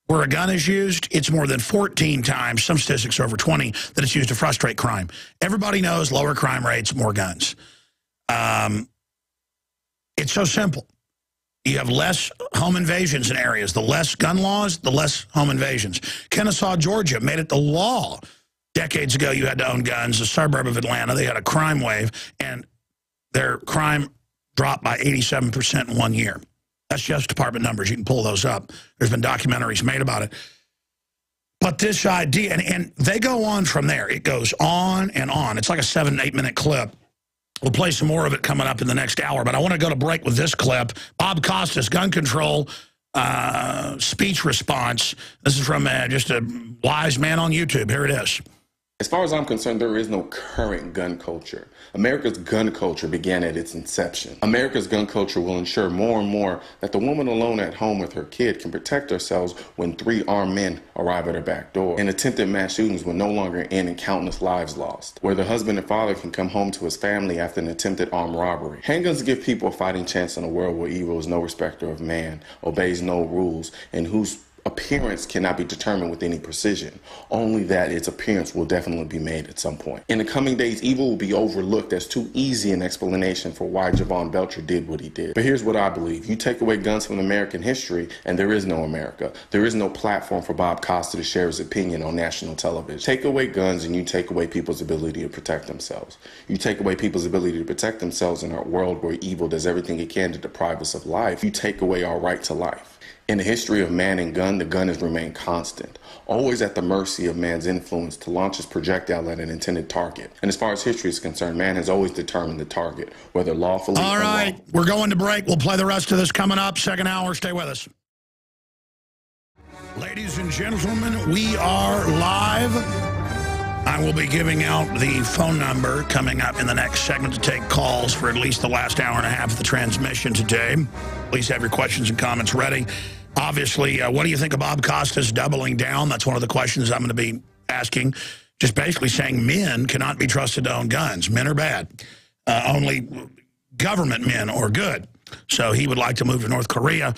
where a gun is used, it's more than 14 times, some statistics are over 20, that it's used to frustrate crime. Everybody knows lower crime rates, more guns. Um, it's so simple. You have less home invasions in areas. The less gun laws, the less home invasions. Kennesaw, Georgia made it the law. Decades ago, you had to own guns. A suburb of Atlanta, they had a crime wave, and their crime dropped by 87% in one year. That's just department numbers. You can pull those up. There's been documentaries made about it. But this idea, and, and they go on from there. It goes on and on. It's like a seven, eight minute clip. We'll play some more of it coming up in the next hour. But I want to go to break with this clip. Bob Costas, gun control uh, speech response. This is from uh, just a wise man on YouTube. Here it is. As far as I'm concerned, there is no current gun culture. America's gun culture began at its inception. America's gun culture will ensure more and more that the woman alone at home with her kid can protect herself when three armed men arrive at her back door. And attempted mass shootings will no longer end in countless lives lost. Where the husband and father can come home to his family after an attempted armed robbery. Handguns give people a fighting chance in a world where evil is no respecter of man, obeys no rules, and whose appearance cannot be determined with any precision. Only that its appearance will definitely be made at some point. In the coming days, evil will be overlooked as too easy an explanation for why Jovan Belcher did what he did. But here's what I believe. You take away guns from American history, and there is no America. There is no platform for Bob Costa to share his opinion on national television. Take away guns, and you take away people's ability to protect themselves. You take away people's ability to protect themselves in a world where evil does everything it can to deprive us of life. You take away our right to life. In the history of man and gun, the gun has remained constant, always at the mercy of man's influence to launch his projectile at an intended target. And as far as history is concerned, man has always determined the target, whether lawfully or All right, we're going to break. We'll play the rest of this coming up. Second hour, stay with us. Ladies and gentlemen, we are live. I will be giving out the phone number coming up in the next segment to take calls for at least the last hour and a half of the transmission today. Please have your questions and comments ready. Obviously, uh, what do you think of Bob Costa's doubling down? That's one of the questions I'm going to be asking. just basically saying men cannot be trusted to own guns. Men are bad. Uh, only government men are good. So he would like to move to North Korea.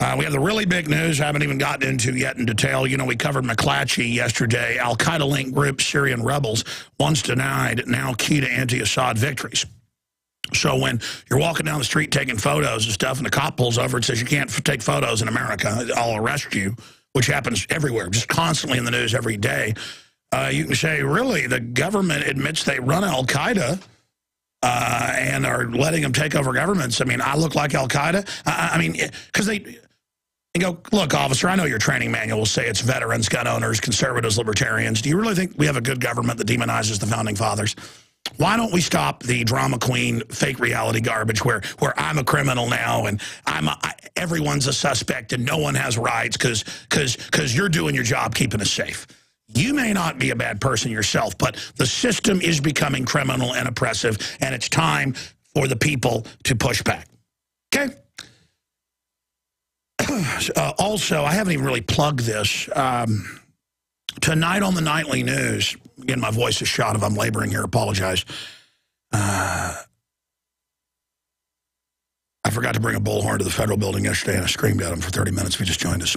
Uh, we have the really big news I haven't even gotten into yet in detail. You know, we covered McClatchy yesterday. Al-Qaeda-linked group Syrian rebels once denied, now key to anti-Assad victories. So when you're walking down the street taking photos and stuff and the cop pulls over and says you can't take photos in America, I'll arrest you, which happens everywhere, just constantly in the news every day, uh, you can say, really, the government admits they run al-Qaeda uh, and are letting them take over governments. I mean, I look like al-Qaeda. I, I, mean, because they... And go, look, officer, I know your training manual will say it's veterans, gun owners, conservatives, libertarians. Do you really think we have a good government that demonizes the founding fathers? Why don't we stop the drama queen fake reality garbage where where I'm a criminal now and I'm a, I, everyone's a suspect and no one has rights because because because you're doing your job keeping us safe. You may not be a bad person yourself, but the system is becoming criminal and oppressive, and it's time for the people to push back. Okay? Uh, also, I haven't even really plugged this. Um, tonight on the Nightly News, again, my voice is shot if I'm laboring here, apologize. Uh, I forgot to bring a bullhorn to the federal building yesterday, and I screamed at him for 30 minutes if he just joined us.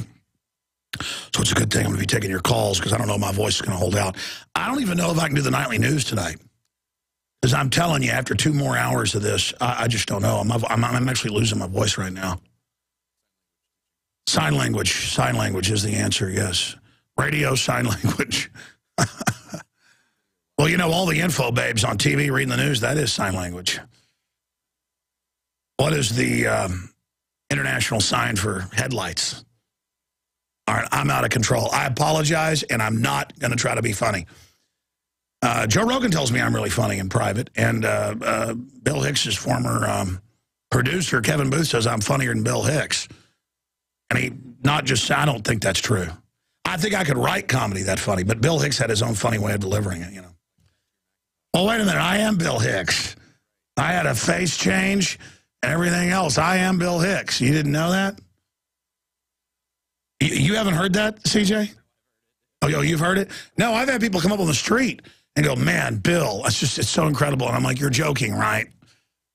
So it's a good thing I'm going to be taking your calls because I don't know my voice is going to hold out. I don't even know if I can do the nightly news tonight. Because I'm telling you, after two more hours of this, I, I just don't know. I'm, I'm, I'm actually losing my voice right now. Sign language. Sign language is the answer, yes. Radio, sign language. well, you know, all the info babes on TV reading the news, that is sign language. What is the um, international sign for headlights? All right, I'm out of control. I apologize, and I'm not going to try to be funny. Uh, Joe Rogan tells me I'm really funny in private, and uh, uh, Bill Hicks's former um, producer, Kevin Booth, says I'm funnier than Bill Hicks. And he not just, I don't think that's true. I think I could write comedy that funny, but Bill Hicks had his own funny way of delivering it, you know. Oh, wait a minute, I am Bill Hicks. I had a face change and everything else. I am Bill Hicks. You didn't know that? You haven't heard that, CJ? Oh, yo, you've heard it? No, I've had people come up on the street and go, man, Bill, it's just, it's so incredible. And I'm like, you're joking, right?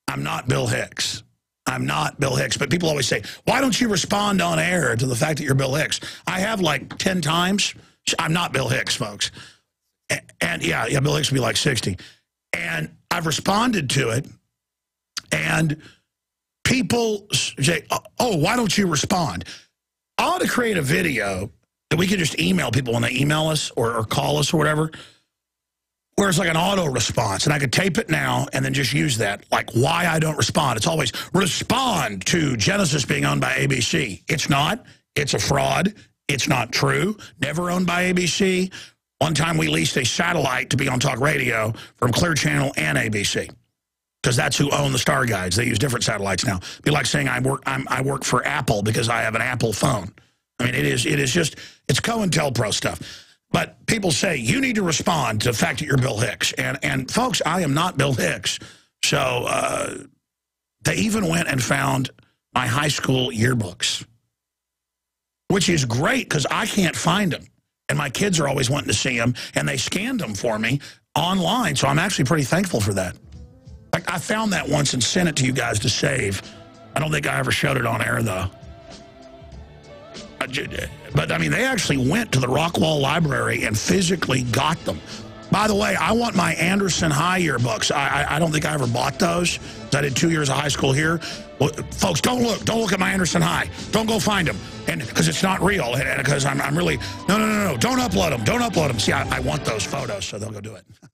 I'm not Bill Hicks. I'm not Bill Hicks. But people always say, why don't you respond on air to the fact that you're Bill Hicks? I have like 10 times. I'm not Bill Hicks, folks. And, and yeah, yeah, Bill Hicks would be like 60. And I've responded to it. And people say, oh, oh, why don't you respond? I ought to create a video that we can just email people when they email us or, or call us or whatever, where it's like an auto response. And I could tape it now and then just use that. Like why I don't respond. It's always respond to Genesis being owned by ABC. It's not. It's a fraud. It's not true. Never owned by ABC. One time we leased a satellite to be on talk radio from Clear Channel and ABC because that's who own the Star Guides. They use different satellites now. Be like saying I work I'm, I work for Apple because I have an Apple phone. I mean, it is it is just it's COINTELPRO stuff. But people say you need to respond to the fact that you're Bill Hicks, and and folks, I am not Bill Hicks. So uh, they even went and found my high school yearbooks, which is great because I can't find them, and my kids are always wanting to see them, and they scanned them for me online. So I'm actually pretty thankful for that. I found that once and sent it to you guys to save. I don't think I ever showed it on air, though. Uh, but, I mean, they actually went to the Rockwall Library and physically got them. By the way, I want my Anderson High yearbooks. I, I, I don't think I ever bought those. I did two years of high school here. Well, folks, don't look. Don't look at my Anderson High. Don't go find them. And because it's not real. And because I'm, I'm really, no, no, no, no. Don't upload them. Don't upload them. See, I, I want those photos, so they'll go do it.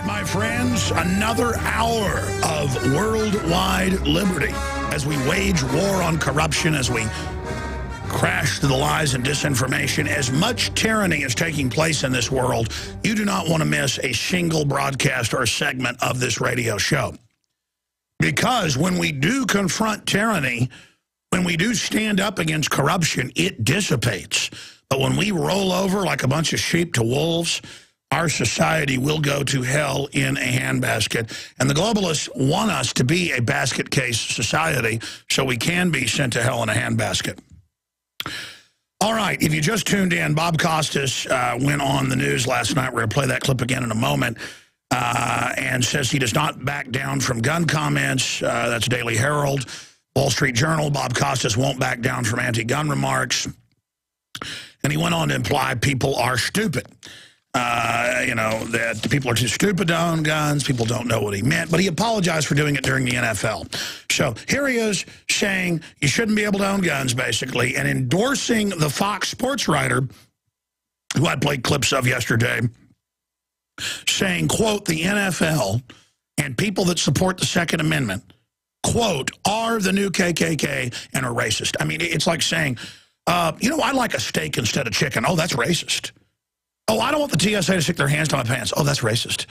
Right, my friends, another hour of worldwide liberty as we wage war on corruption, as we crash the lies and disinformation. As much tyranny is taking place in this world, you do not want to miss a single broadcast or segment of this radio show. Because when we do confront tyranny, when we do stand up against corruption, it dissipates. But when we roll over like a bunch of sheep to wolves, our society will go to hell in a handbasket. And the globalists want us to be a basket case society so we can be sent to hell in a handbasket. All right, if you just tuned in, Bob Costas uh, went on the news last night. We're going to play that clip again in a moment. Uh, and says he does not back down from gun comments. Uh, that's Daily Herald, Wall Street Journal. Bob Costas won't back down from anti-gun remarks. And he went on to imply people are stupid. Uh, you know, that people are too stupid to own guns. People don't know what he meant. But he apologized for doing it during the NFL. So here he is saying you shouldn't be able to own guns, basically, and endorsing the Fox sports writer, who I played clips of yesterday, saying, quote, the NFL and people that support the Second Amendment, quote, are the new KKK and are racist. I mean, it's like saying, uh, you know, I like a steak instead of chicken. Oh, that's racist. Oh, I don't want the TSA to stick their hands down my pants. Oh, that's racist.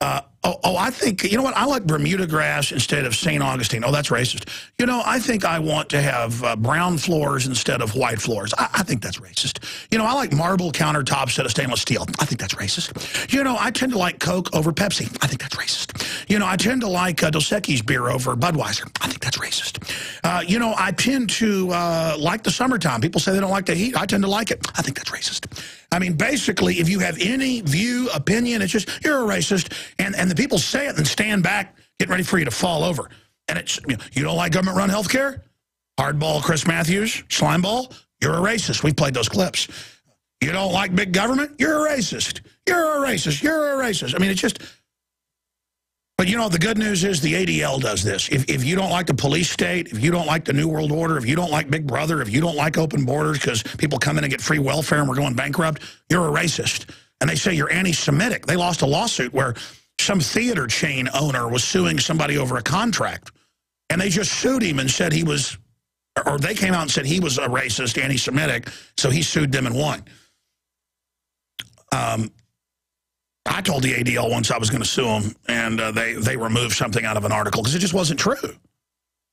Uh, oh, oh, I think, you know what, I like Bermuda grass instead of St. Augustine. Oh, that's racist. You know, I think I want to have uh, brown floors instead of white floors. I, I, think that's racist. You know, I like marble countertops instead of stainless steel. I think that's racist. You know, I tend to like Coke over Pepsi. I think that's racist. You know, I tend to like uh, Dos Equis beer over Budweiser. I think that's racist. Uh, you know, I tend to uh, like the summertime. People say they don't like the heat. I tend to like it. I think that's racist. I mean, basically, if you have any view, opinion, it's just, you're a racist. And, and the people say it and stand back, getting ready for you to fall over. And it's, you, know, you don't like government-run health care? Hardball Chris Matthews, slimeball, you're a racist. We played those clips. You don't like big government? You're a racist. You're a racist. You're a racist. I mean, it's just but you know, the good news is the ADL does this. If, if you don't like the police state, if you don't like the New World Order, if you don't like Big Brother, if you don't like open borders because people come in and get free welfare and we're going bankrupt, you're a racist. And they say you're anti-Semitic. They lost a lawsuit where some theater chain owner was suing somebody over a contract. And they just sued him and said he was, or they came out and said he was a racist, anti-Semitic, so he sued them and won. Um, I told the ADL once I was going to sue them, and uh, they, they removed something out of an article because it just wasn't true.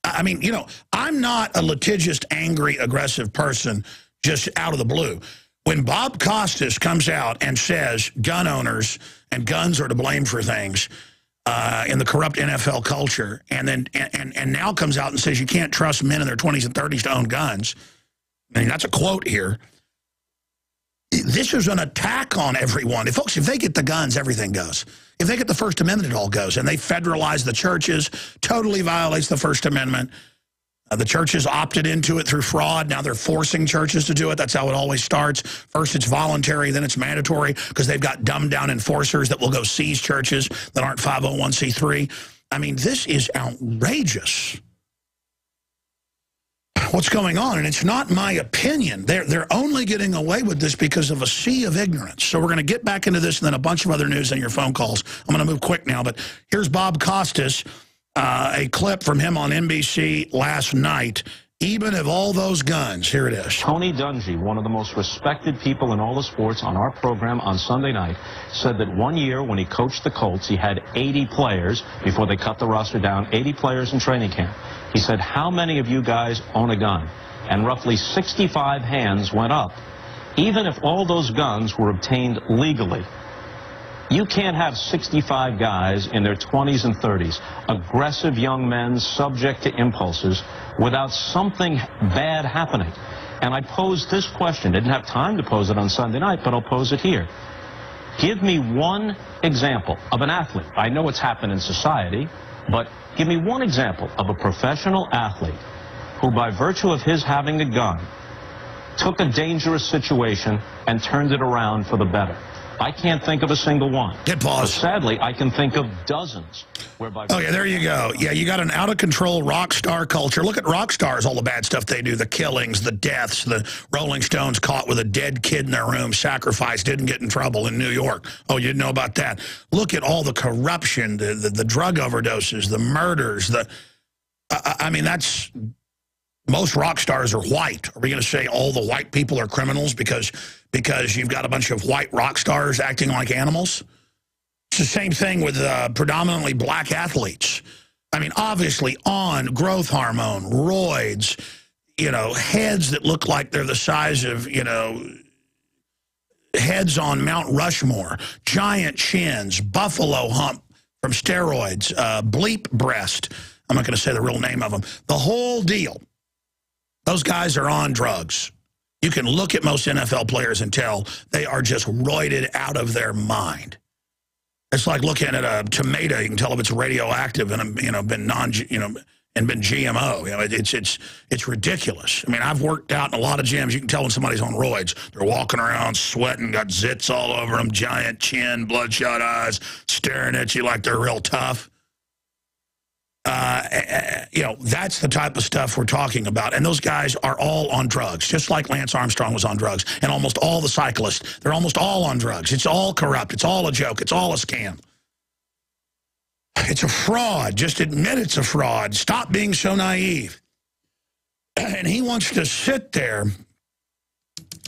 I mean, you know, I'm not a litigious, angry, aggressive person just out of the blue. When Bob Costas comes out and says gun owners and guns are to blame for things uh, in the corrupt NFL culture, and then and, and now comes out and says you can't trust men in their 20s and 30s to own guns, I mean, that's a quote here this is an attack on everyone. If folks, if they get the guns, everything goes. If they get the First Amendment, it all goes. And they federalize the churches, totally violates the First Amendment. Uh, the churches opted into it through fraud. Now they're forcing churches to do it. That's how it always starts. First it's voluntary, then it's mandatory because they've got dumbed down enforcers that will go seize churches that aren't 501c3. I mean, this is outrageous what's going on. And it's not my opinion. They're, they're only getting away with this because of a sea of ignorance. So we're going to get back into this and then a bunch of other news and your phone calls. I'm going to move quick now. But here's Bob Costas, uh, a clip from him on NBC last night. Even of all those guns, here it is. Tony Dungy, one of the most respected people in all the sports on our program on Sunday night, said that one year when he coached the Colts, he had 80 players before they cut the roster down, 80 players in training camp. He said, how many of you guys own a gun? And roughly 65 hands went up. Even if all those guns were obtained legally, you can't have 65 guys in their 20s and 30s, aggressive young men subject to impulses, without something bad happening. And I posed this question. Didn't have time to pose it on Sunday night, but I'll pose it here. Give me one example of an athlete. I know it's happened in society, but Give me one example of a professional athlete who, by virtue of his having a gun, took a dangerous situation and turned it around for the better. I can't think of a single one. Hit pause. But sadly, I can think of dozens. Whereby oh, yeah, there you go. Yeah, you got an out-of-control rock star culture. Look at rock stars, all the bad stuff they do, the killings, the deaths, the Rolling Stones caught with a dead kid in their room, sacrificed, didn't get in trouble in New York. Oh, you didn't know about that. Look at all the corruption, the, the, the drug overdoses, the murders, the... I, I mean, that's most rock stars are white. Are we going to say all the white people are criminals because because you've got a bunch of white rock stars acting like animals? It's the same thing with uh, predominantly black athletes. I mean, obviously on growth hormone, roids, you know, heads that look like they're the size of, you know, heads on Mount Rushmore, giant chins, buffalo hump from steroids, uh, bleep breast. I'm not going to say the real name of them. The whole deal. Those guys are on drugs. You can look at most NFL players and tell they are just roided out of their mind. It's like looking at a tomato. You can tell if it's radioactive and you know been non you know and been GMO. You know, it's it's it's ridiculous. I mean, I've worked out in a lot of gyms. You can tell when somebody's on roids. They're walking around sweating, got zits all over them, giant chin, bloodshot eyes, staring at you like they're real tough. Uh, eh, eh, you know, that's the type of stuff we're talking about. And those guys are all on drugs, just like Lance Armstrong was on drugs. And almost all the cyclists, they're almost all on drugs. It's all corrupt. It's all a joke. It's all a scam. It's a fraud. Just admit it's a fraud. Stop being so naive. And he wants to sit there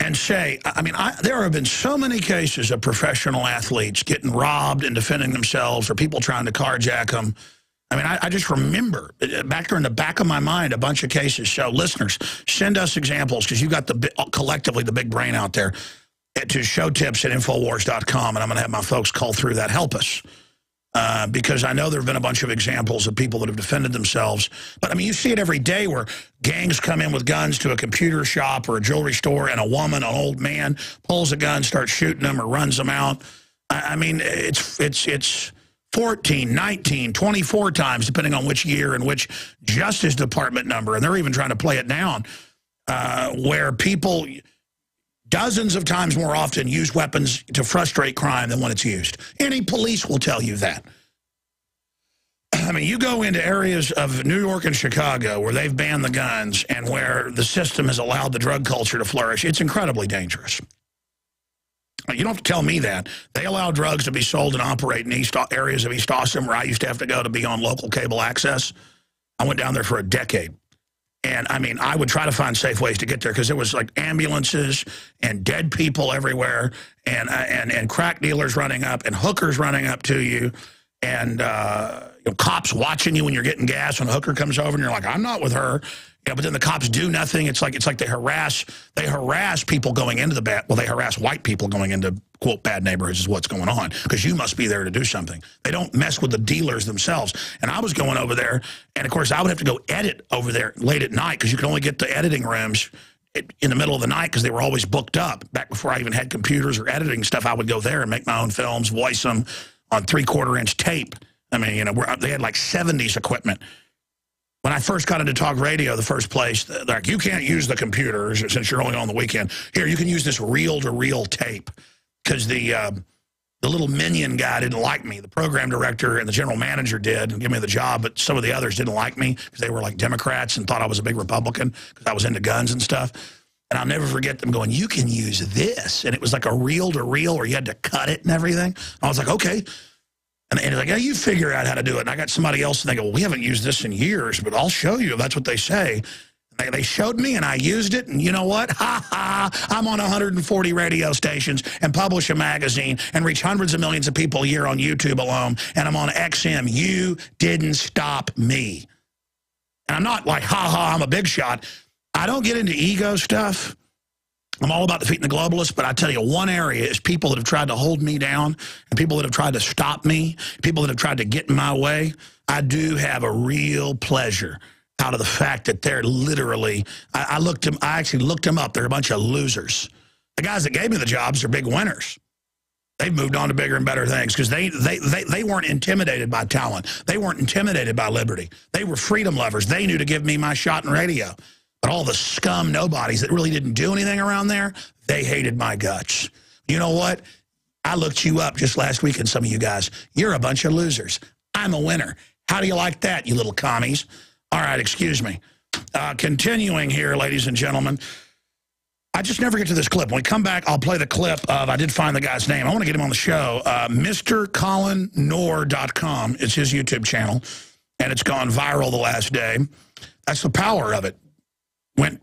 and say, I mean, I, there have been so many cases of professional athletes getting robbed and defending themselves or people trying to carjack them I mean, I, I, just remember uh, back there in the back of my mind a bunch of cases. So listeners, send us examples because you've got the uh, collectively the big brain out there to show tips at Infowars.com. And I'm going to have my folks call through that. Help us. Uh, because I know there have been a bunch of examples of people that have defended themselves. But, I mean, you see it every day where gangs come in with guns to a computer shop or a jewelry store and a woman, an old man, pulls a gun, starts shooting them or runs them out. I, I mean, it's it's it's 14, 19, 24 times, depending on which year and which Justice Department number. And they're even trying to play it down, uh, where people dozens of times more often use weapons to frustrate crime than when it's used. Any police will tell you that. I mean, you go into areas of New York and Chicago where they've banned the guns and where the system has allowed the drug culture to flourish. It's incredibly dangerous. You don't have to tell me that. They allow drugs to be sold and operate in East areas of East Austin where I used to have to go to be on local cable access. I went down there for a decade. And, I mean, I would try to find safe ways to get there because there was, like, ambulances and dead people everywhere and, uh, and, and crack dealers running up and hookers running up to you and uh, you know, cops watching you when you're getting gas when a hooker comes over and you're like, I'm not with her. Yeah, but then the cops do nothing. It's like it's like they harass they harass people going into the bad. Well, they harass white people going into quote bad neighborhoods is what's going on because you must be there to do something. They don't mess with the dealers themselves. And I was going over there, and of course I would have to go edit over there late at night because you could only get the editing rooms in the middle of the night because they were always booked up. Back before I even had computers or editing stuff, I would go there and make my own films, voice them on three quarter inch tape. I mean, you know, they had like 70s equipment. When I first got into talk radio, the first place, like, you can't use the computer since you're only on the weekend. Here, you can use this reel-to-reel -reel tape because the uh, the little minion guy didn't like me. The program director and the general manager did and give me the job, but some of the others didn't like me because they were like Democrats and thought I was a big Republican because I was into guns and stuff. And I'll never forget them going, you can use this. And it was like a reel-to-reel -reel where you had to cut it and everything. I was like, okay. And, and like, you figure out how to do it. And I got somebody else and they go, well, we haven't used this in years, but I'll show you. That's what they say. They, they showed me and I used it. And you know what? Ha ha. I'm on 140 radio stations and publish a magazine and reach hundreds of millions of people a year on YouTube alone. And I'm on XM. You didn't stop me. And I'm not like, ha ha, I'm a big shot. I don't get into ego stuff. I'm all about defeating the globalists, but I tell you, one area is people that have tried to hold me down and people that have tried to stop me, people that have tried to get in my way. I do have a real pleasure out of the fact that they're literally, I, I looked them, I actually looked them up. They're a bunch of losers. The guys that gave me the jobs are big winners. They've moved on to bigger and better things because they, they, they, they weren't intimidated by talent. They weren't intimidated by liberty. They were freedom lovers. They knew to give me my shot in radio. But all the scum nobodies that really didn't do anything around there, they hated my guts. You know what? I looked you up just last week and some of you guys. You're a bunch of losers. I'm a winner. How do you like that, you little commies? All right, excuse me. Uh, continuing here, ladies and gentlemen. I just never get to this clip. When we come back, I'll play the clip of, I did find the guy's name. I want to get him on the show. Uh, MrColionNoir.com. It's his YouTube channel, and it's gone viral the last day. That's the power of it went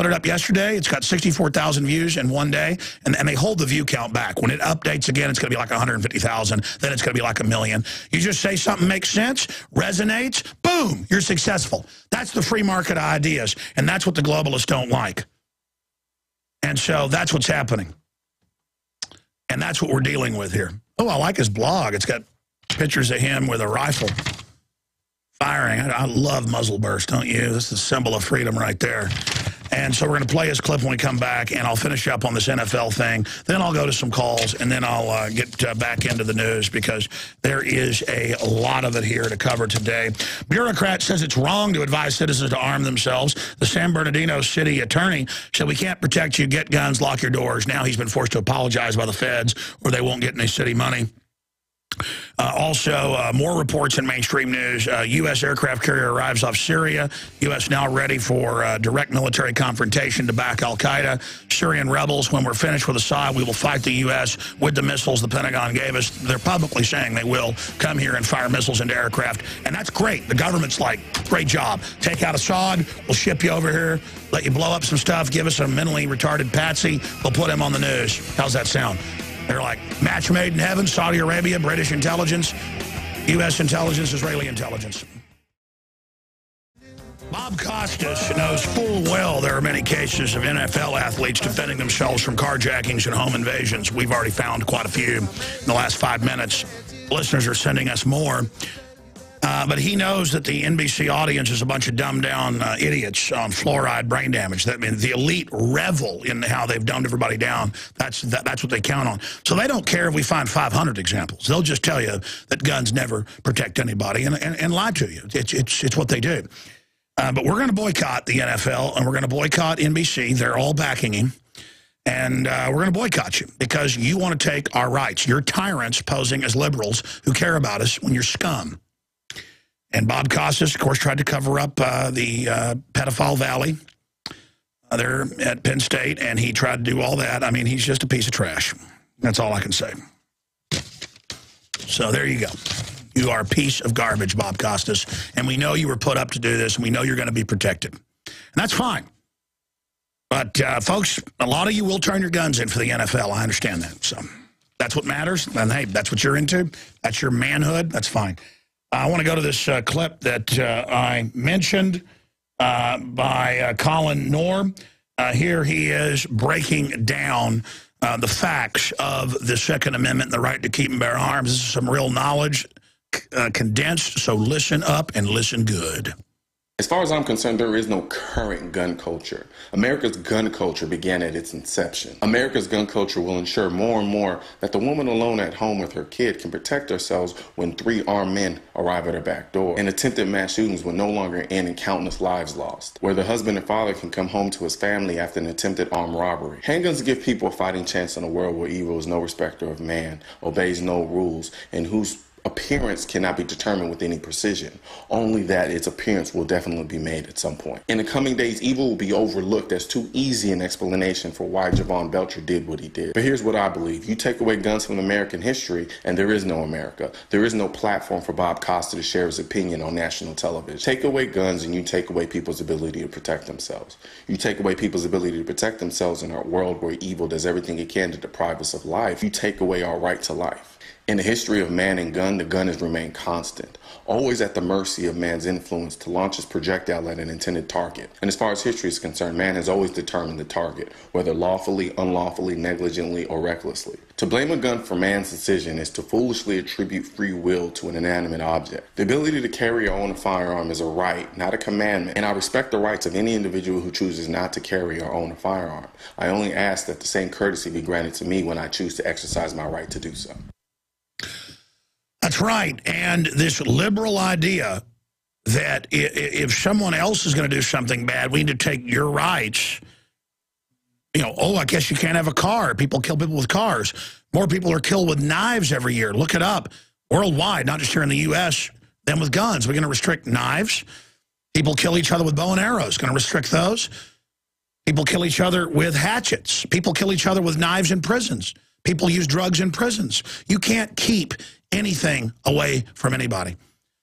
put it up yesterday. It's got 64,000 views in one day, and, and they hold the view count back. When it updates again, it's going to be like 150,000. Then it's going to be like a million. You just say something makes sense, resonates, boom, you're successful. That's the free market ideas, and that's what the globalists don't like. And so that's what's happening. And that's what we're dealing with here. Oh, I like his blog. It's got pictures of him with a rifle firing. I, I love muzzle burst, don't you? This is a symbol of freedom right there. And so we're going to play his clip when we come back, and I'll finish up on this NFL thing. Then I'll go to some calls, and then I'll uh, get uh, back into the news because there is a lot of it here to cover today. Bureaucrat says it's wrong to advise citizens to arm themselves. The San Bernardino city attorney said, we can't protect you, get guns, lock your doors. Now he's been forced to apologize by the feds or they won't get any city money. Uh, also, uh, more reports in mainstream news. Uh, U.S. aircraft carrier arrives off Syria. U.S. now ready for uh, direct military confrontation to back al-Qaeda. Syrian rebels, when we're finished with Assad, we will fight the U.S. with the missiles the Pentagon gave us. They're publicly saying they will come here and fire missiles into aircraft. And that's great. The government's like, great job. Take out Assad. We'll ship you over here, let you blow up some stuff, give us a mentally retarded patsy. We'll put him on the news. How's that sound? They're like match made in heaven, Saudi Arabia, British intelligence, U.S. intelligence, Israeli intelligence. Bob Costas knows full well there are many cases of NFL athletes defending themselves from carjackings and home invasions. We've already found quite a few in the last five minutes. Listeners are sending us more. Uh, but he knows that the NBC audience is a bunch of dumbed-down uh, idiots on fluoride brain damage. That I mean, the elite revel in how they've dumbed everybody down. That's that, that's what they count on. So they don't care if we find 500 examples. They'll just tell you that guns never protect anybody and, and, and lie to you. It's, it's, it's what they do. Uh, but we're going to boycott the NFL, and we're going to boycott NBC. They're all backing him. And uh, we're going to boycott you because you want to take our rights. You're tyrants posing as liberals who care about us when you're scum. And Bob Costas, of course, tried to cover up uh, the uh, pedophile valley uh, there at Penn State, and he tried to do all that. I mean, he's just a piece of trash. That's all I can say. So there you go. You are a piece of garbage, Bob Costas, and we know you were put up to do this, and we know you're going to be protected. And that's fine. But, uh, folks, a lot of you will turn your guns in for the NFL. I understand that. So that's what matters. And, hey, that's what you're into. That's your manhood. That's fine. I want to go to this uh, clip that uh, I mentioned uh, by uh, Colion Noir. Uh, here he is breaking down uh, the facts of the Second Amendment and the right to keep and bear arms. This is some real knowledge condensed, so listen up and listen good. As far as I'm concerned, there is no current gun culture. America's gun culture began at its inception. America's gun culture will ensure more and more that the woman alone at home with her kid can protect herself when three armed men arrive at her back door. And attempted mass shootings will no longer end in countless lives lost. Where the husband and father can come home to his family after an attempted armed robbery. Handguns give people a fighting chance in a world where evil is no respecter of man, obeys no rules, and whose appearance cannot be determined with any precision. Only that its appearance will definitely be made at some point. In the coming days, evil will be overlooked as too easy an explanation for why Jovan Belcher did what he did. But here's what I believe. You take away guns from American history, and there is no America. There is no platform for Bob Costa to share his opinion on national television. Take away guns, and you take away people's ability to protect themselves. You take away people's ability to protect themselves in a world where evil does everything it can to deprive us of life. You take away our right to life. In the history of man and gun, the gun has remained constant, always at the mercy of man's influence to launch his projectile at an intended target. And as far as history is concerned, man has always determined the target, whether lawfully, unlawfully, negligently, or recklessly. To blame a gun for man's decision is to foolishly attribute free will to an inanimate object. The ability to carry or own a firearm is a right, not a commandment, and I respect the rights of any individual who chooses not to carry or own a firearm. I only ask that the same courtesy be granted to me when I choose to exercise my right to do so. That's right. And this liberal idea that if someone else is going to do something bad, we need to take your rights. You know, oh, I guess you can't have a car. People kill people with cars. More people are killed with knives every year. Look it up. Worldwide, not just here in the U.S., than with guns. We're going to restrict knives. People kill each other with bow and arrows. Going to restrict those. People kill each other with hatchets. People kill each other with knives in prisons. People use drugs in prisons. You can't keep anything away from anybody.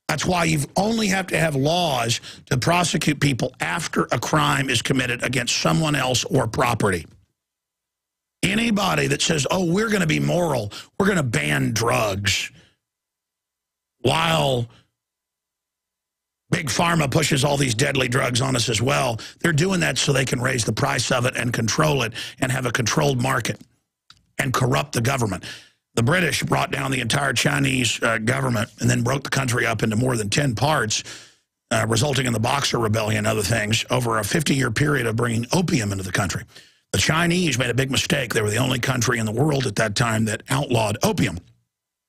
That's why you only have to have laws to prosecute people after a crime is committed against someone else or property. Anybody that says, oh, we're going to be moral, we're going to ban drugs, while Big Pharma pushes all these deadly drugs on us as well, they're doing that so they can raise the price of it and control it and have a controlled market and corrupt the government. The British brought down the entire Chinese uh, government and then broke the country up into more than 10 parts uh, resulting in the Boxer Rebellion and other things, over a 50-year period of bringing opium into the country. The Chinese made a big mistake. They were the only country in the world at that time that outlawed opium.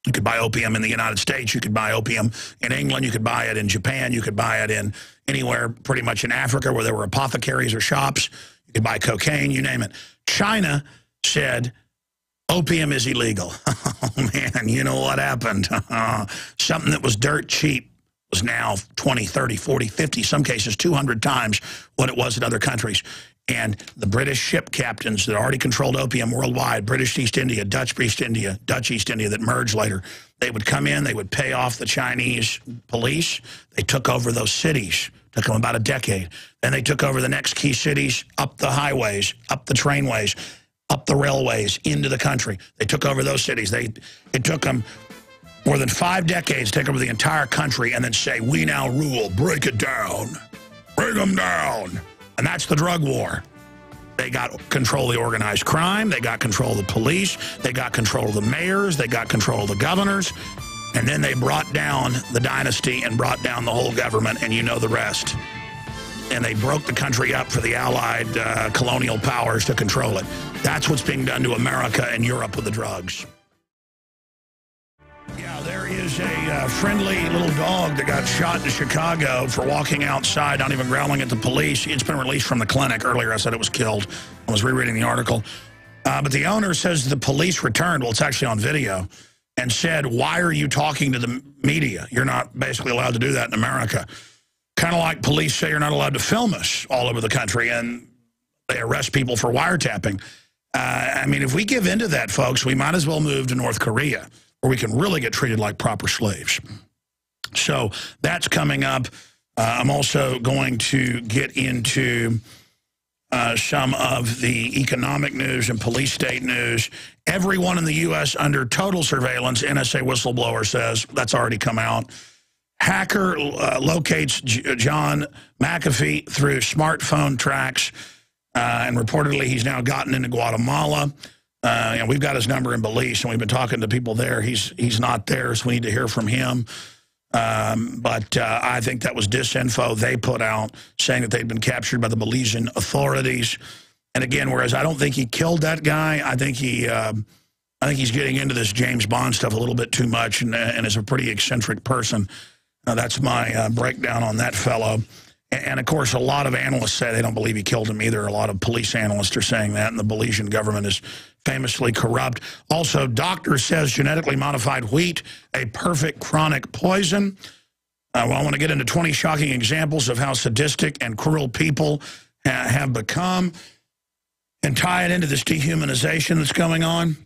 You could buy opium in the United States. You could buy opium in England. You could buy it in Japan. You could buy it in anywhere pretty much in Africa where there were apothecaries or shops. You could buy cocaine, you name it. China said opium is illegal. oh, man, you know what happened? Something that was dirt cheap was now 20, 30, 40, 50, some cases 200 times what it was in other countries. And the British ship captains that already controlled opium worldwide, British East India, Dutch East India, Dutch East India that merged later, they would come in, they would pay off the Chinese police. They took over those cities. Took them about a decade. Then they took over the next key cities, up the highways, up the trainways, up the railways, into the country. They took over those cities. They It took them more than five decades to take over the entire country and then say, we now rule, break it down, bring them down. And that's the drug war. They got control of the organized crime. They got control of the police. They got control of the mayors. They got control of the governors. And then they brought down the dynasty and brought down the whole government, and you know the rest. And they broke the country up for the Allied uh, colonial powers to control it. That's what's being done to America and Europe with the drugs. Yeah, there is a uh, friendly little dog that got shot in Chicago for walking outside, not even growling at the police. It's been released from the clinic. Earlier I said it was killed. I was rereading the article. Uh, but the owner says the police returned. Well, it's actually on video. And said, why are you talking to the media? You're not basically allowed to do that in America. Kind of like police say you're not allowed to film us all over the country. And they arrest people for wiretapping. Uh, I mean, if we give into that, folks, we might as well move to North Korea where we can really get treated like proper slaves. So that's coming up. Uh, I'm also going to get into uh, some of the economic news and police state news. Everyone in the U.S. under total surveillance, NSA whistleblower says, that's already come out. Hacker uh, locates J John McAfee through smartphone tracks, uh, and reportedly he's now gotten into Guatemala. Uh, and we've got his number in Belize, and we've been talking to people there. He's he's not there, so we need to hear from him. Um, but uh, I think that was disinfo they put out saying that they'd been captured by the Belizean authorities. And again, whereas I don't think he killed that guy, I think he, uh, I think he's getting into this James Bond stuff a little bit too much, and, and is a pretty eccentric person. That's my uh, breakdown on that fellow. And, of course, a lot of analysts say they don't believe he killed him either. A lot of police analysts are saying that, and the Belizean government is famously corrupt. Also, doctor says genetically modified wheat, a perfect chronic poison. Uh, well, I want to get into 20 shocking examples of how sadistic and cruel people ha have become and tie it into this dehumanization that's going on.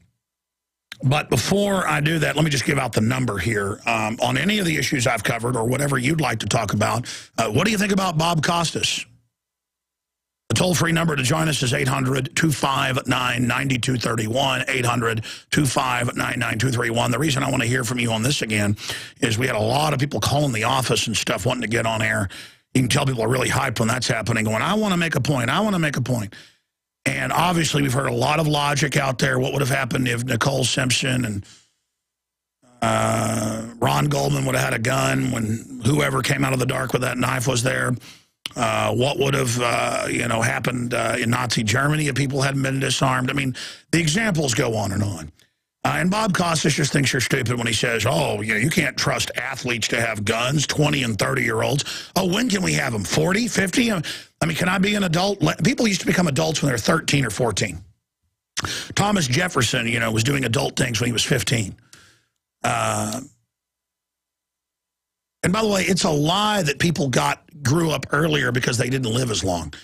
But before I do that, let me just give out the number here. Um, on any of the issues I've covered or whatever you'd like to talk about, uh, what do you think about Bob Costas? The toll-free number to join us is 800-259-9231, 800-259-9231. The reason I want to hear from you on this again is we had a lot of people calling the office and stuff wanting to get on air. You can tell people are really hyped when that's happening, going, I want to make a point, I want to make a point. And obviously we've heard a lot of logic out there. What would have happened if Nicole Simpson and uh, Ron Goldman would have had a gun when whoever came out of the dark with that knife was there? Uh, what would have, uh, you know, happened uh, in Nazi Germany if people hadn't been disarmed? I mean, the examples go on and on. Uh, and Bob Costas just thinks you're stupid when he says, oh, you know, you can't trust athletes to have guns, 20 and 30-year-olds. Oh, when can we have them, 40, 50? I mean, can I be an adult? People used to become adults when they're 13 or 14. Thomas Jefferson, you know, was doing adult things when he was 15. Uh, and by the way, it's a lie that people got grew up earlier because they didn't live as long.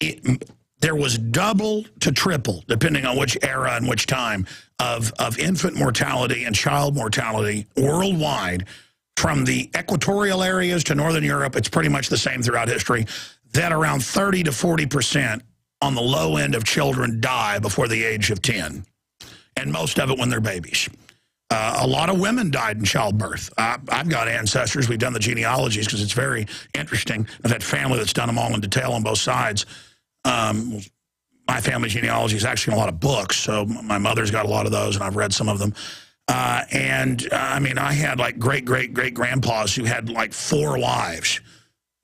It, there was double to triple, depending on which era and which time, of, of infant mortality and child mortality worldwide from the equatorial areas to northern Europe. It's pretty much the same throughout history. That around 30 to 40% on the low end of children die before the age of 10. And most of it when they're babies. Uh, a lot of women died in childbirth. I, have got ancestors. We've done the genealogies because it's very interesting. I've had family that's done them all in detail on both sides. Um, my family genealogy is actually in a lot of books, so my mother's got a lot of those, and I've read some of them. Uh, and, uh, I mean, I had, like, great-great-great-grandpas who had, like, four wives.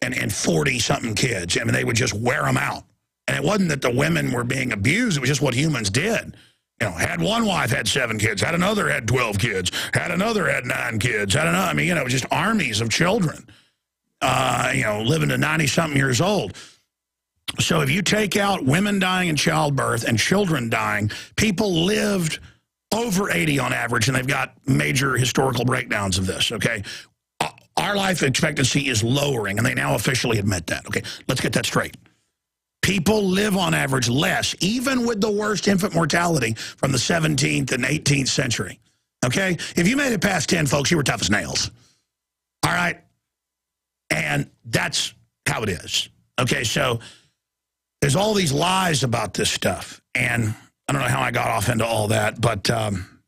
and, and 40-something kids. I mean, they would just wear them out. And it wasn't that the women were being abused. It was just what humans did. You know, had one wife, had seven kids. Had another, had 12 kids. Had another, had nine kids. Had another, I mean, you know, just armies of children, uh, you know, living to 90-something years old. So if you take out women dying in childbirth and children dying, people lived over 80 on average, and they've got major historical breakdowns of this, okay? Uh, our life expectancy is lowering, and they now officially admit that. Okay, let's get that straight. People live on average less, even with the worst infant mortality from the 17th and 18th century. Okay? If you made it past 10, folks, you were tough as nails. All right? And that's how it is. Okay, so there's all these lies about this stuff. And I don't know how I got off into all that, but um,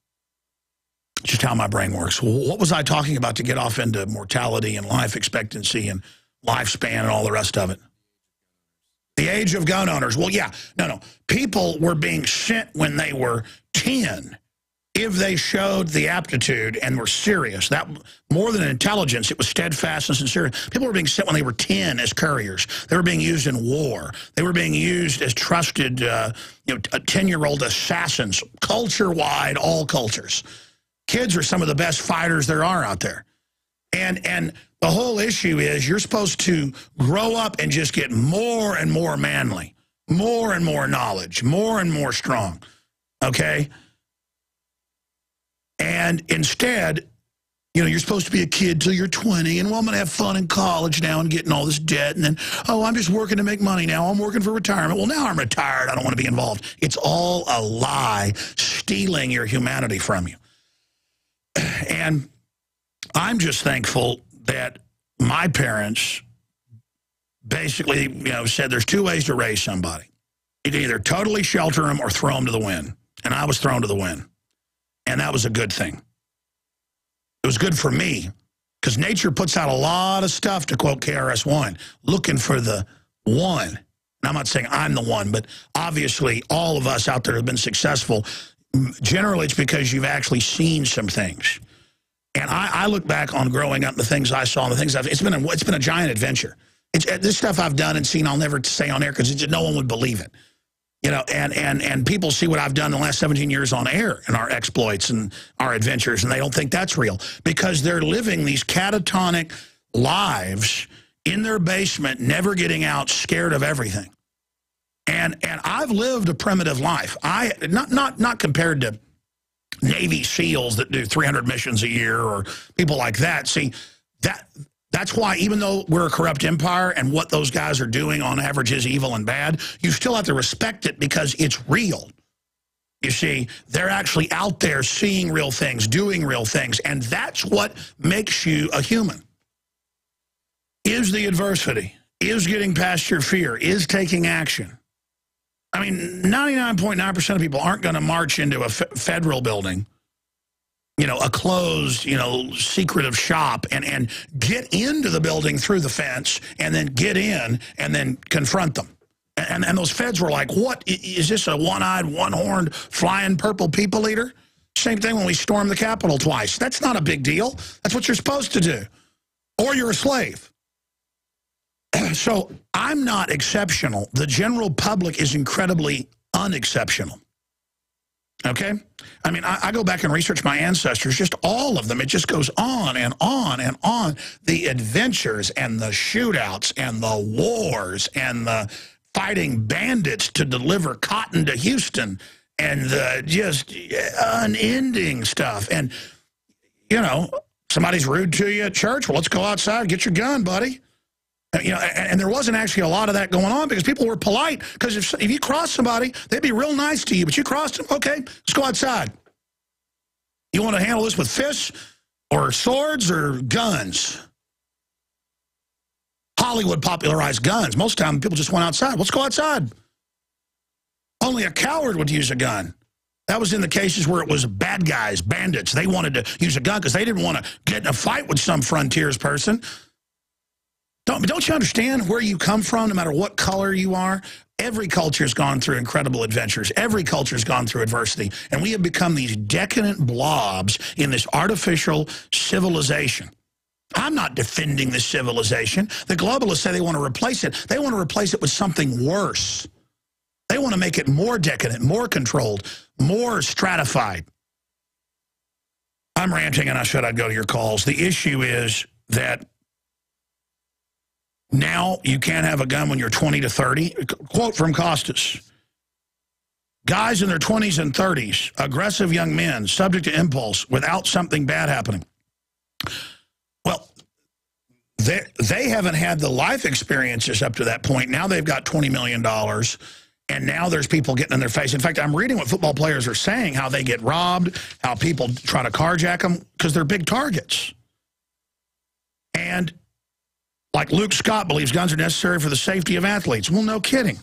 just how my brain works. What was I talking about to get off into mortality and life expectancy and lifespan and all the rest of it? The age of gun owners. Well, yeah, no, no. People were being sent when they were 10 if they showed the aptitude and were serious. That More than intelligence, it was steadfastness and serious. People were being sent when they were 10 as couriers. They were being used in war. They were being used as trusted, uh, you know, 10-year-old assassins, culture-wide, all cultures kids are some of the best fighters there are out there. And, and the whole issue is you're supposed to grow up and just get more and more manly, more and more knowledge, more and more strong, okay? And instead, you know, you're supposed to be a kid till you're 20, and well, I'm going to have fun in college now and getting all this debt, and then, oh, I'm just working to make money now. I'm working for retirement. Well, now I'm retired. I don't want to be involved. It's all a lie stealing your humanity from you. And I'm just thankful that my parents basically, you know, said there's two ways to raise somebody. You either totally shelter them or throw them to the wind. And I was thrown to the wind. And that was a good thing. It was good for me because nature puts out a lot of stuff, to quote KRS-One, looking for the one. And I'm not saying I'm the one, but obviously all of us out there have been successful generally it's because you've actually seen some things. And I, I, look back on growing up, the things I saw, and the things I've, it's been a, it's been a giant adventure. It's, uh, this stuff I've done and seen, I'll never say on air because no one would believe it. You know, and, and, and people see what I've done in the last 17 years on air and our exploits and our adventures, and they don't think that's real because they're living these catatonic lives in their basement, never getting out, scared of everything. And and I've lived a primitive life. I not not not compared to Navy SEALs that do 300 missions a year or people like that. See, that that's why even though we're a corrupt empire and what those guys are doing on average is evil and bad, you still have to respect it because it's real. You see, they're actually out there seeing real things, doing real things, and that's what makes you a human. Is the adversity, is getting past your fear, is taking action. I mean, 99.9% .9 of people aren't going to march into a federal building, you know, a closed, you know, secretive shop and, and get into the building through the fence and then get in and then confront them. And, and those feds were like, what, is this a one-eyed, one-horned, flying purple people eater? Same thing when we stormed the Capitol twice. That's not a big deal. That's what you're supposed to do. Or you're a slave. so I'm not exceptional. The general public is incredibly unexceptional. Okay? I mean, I, I, go back and research my ancestors, just all of them. It just goes on and on and on. The adventures and the shootouts and the wars and the fighting bandits to deliver cotton to Houston and the just unending stuff. And, you know, somebody's rude to you at church. Well, let's go outside. Get your gun, buddy. You know, and, there wasn't actually a lot of that going on because people were polite. Because if, if you cross somebody, they'd be real nice to you. But you crossed them, okay, let's go outside. You want to handle this with fists or swords or guns? Hollywood popularized guns. Most of the time, people just went outside. Let's go outside. Only a coward would use a gun. That was in the cases where it was bad guys, bandits. They wanted to use a gun because they didn't want to get in a fight with some frontiers person. Don't, don't you understand where you come from, no matter what color you are? Every culture has gone through incredible adventures. Every culture has gone through adversity. And we have become these decadent blobs in this artificial civilization. I'm not defending the civilization. The globalists say they want to replace it. They want to replace it with something worse. They want to make it more decadent, more controlled, more stratified. I'm ranting and I said I'd go to your calls. The issue is that now you can't have a gun when you're 20 to 30. Quote from Costas. Guys in their 20s and 30s, aggressive young men, subject to impulse without something bad happening. Well, they, they haven't had the life experiences up to that point. Now they've got $20 million, and now there's people getting in their face. In fact, I'm reading what football players are saying, how they get robbed, how people try to carjack them, because they're big targets. And like Luke Scott believes guns are necessary for the safety of athletes. Well, no kidding.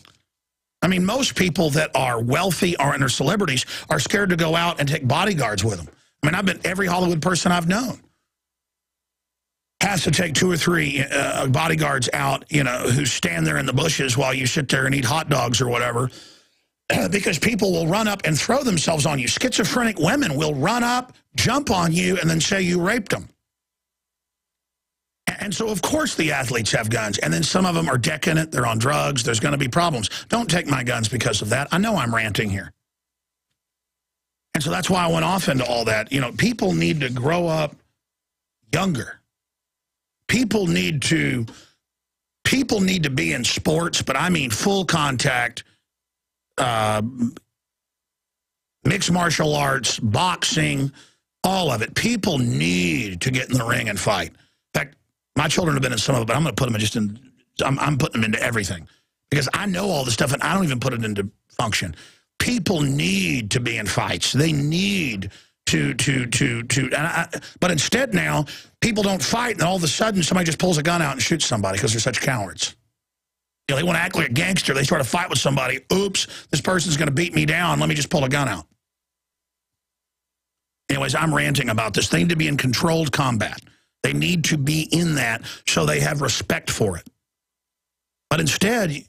I mean, most people that are wealthy or are celebrities are scared to go out and take bodyguards with them. I mean, I've been every Hollywood person I've known has to take two or three uh, bodyguards out, you know, who stand there in the bushes while you sit there and eat hot dogs or whatever, because people will run up and throw themselves on you. Schizophrenic women will run up, jump on you, and then say you raped them. And so, of course, the athletes have guns. And then some of them are decadent. They're on drugs. There's going to be problems. Don't take my guns because of that. I know I'm ranting here. And so that's why I went off into all that. You know, people need to grow up younger. People need to people need to be in sports, but I mean full contact, uh, mixed martial arts, boxing, all of it. People need to get in the ring and fight. My children have been in some of it, but I'm going to put them in just in, I'm, I'm putting them into everything. Because I know all this stuff, and I don't even put it into function. People need to be in fights. They need to, to, to, to, I, but instead now, people don't fight, and all of a sudden somebody just pulls a gun out and shoots somebody because they're such cowards. You know, they want to act like a gangster. They start a fight with somebody. Oops, this person's going to beat me down. Let me just pull a gun out. Anyways, I'm ranting about this. They need to be in controlled combat. They need to be in that so they have respect for it. But instead,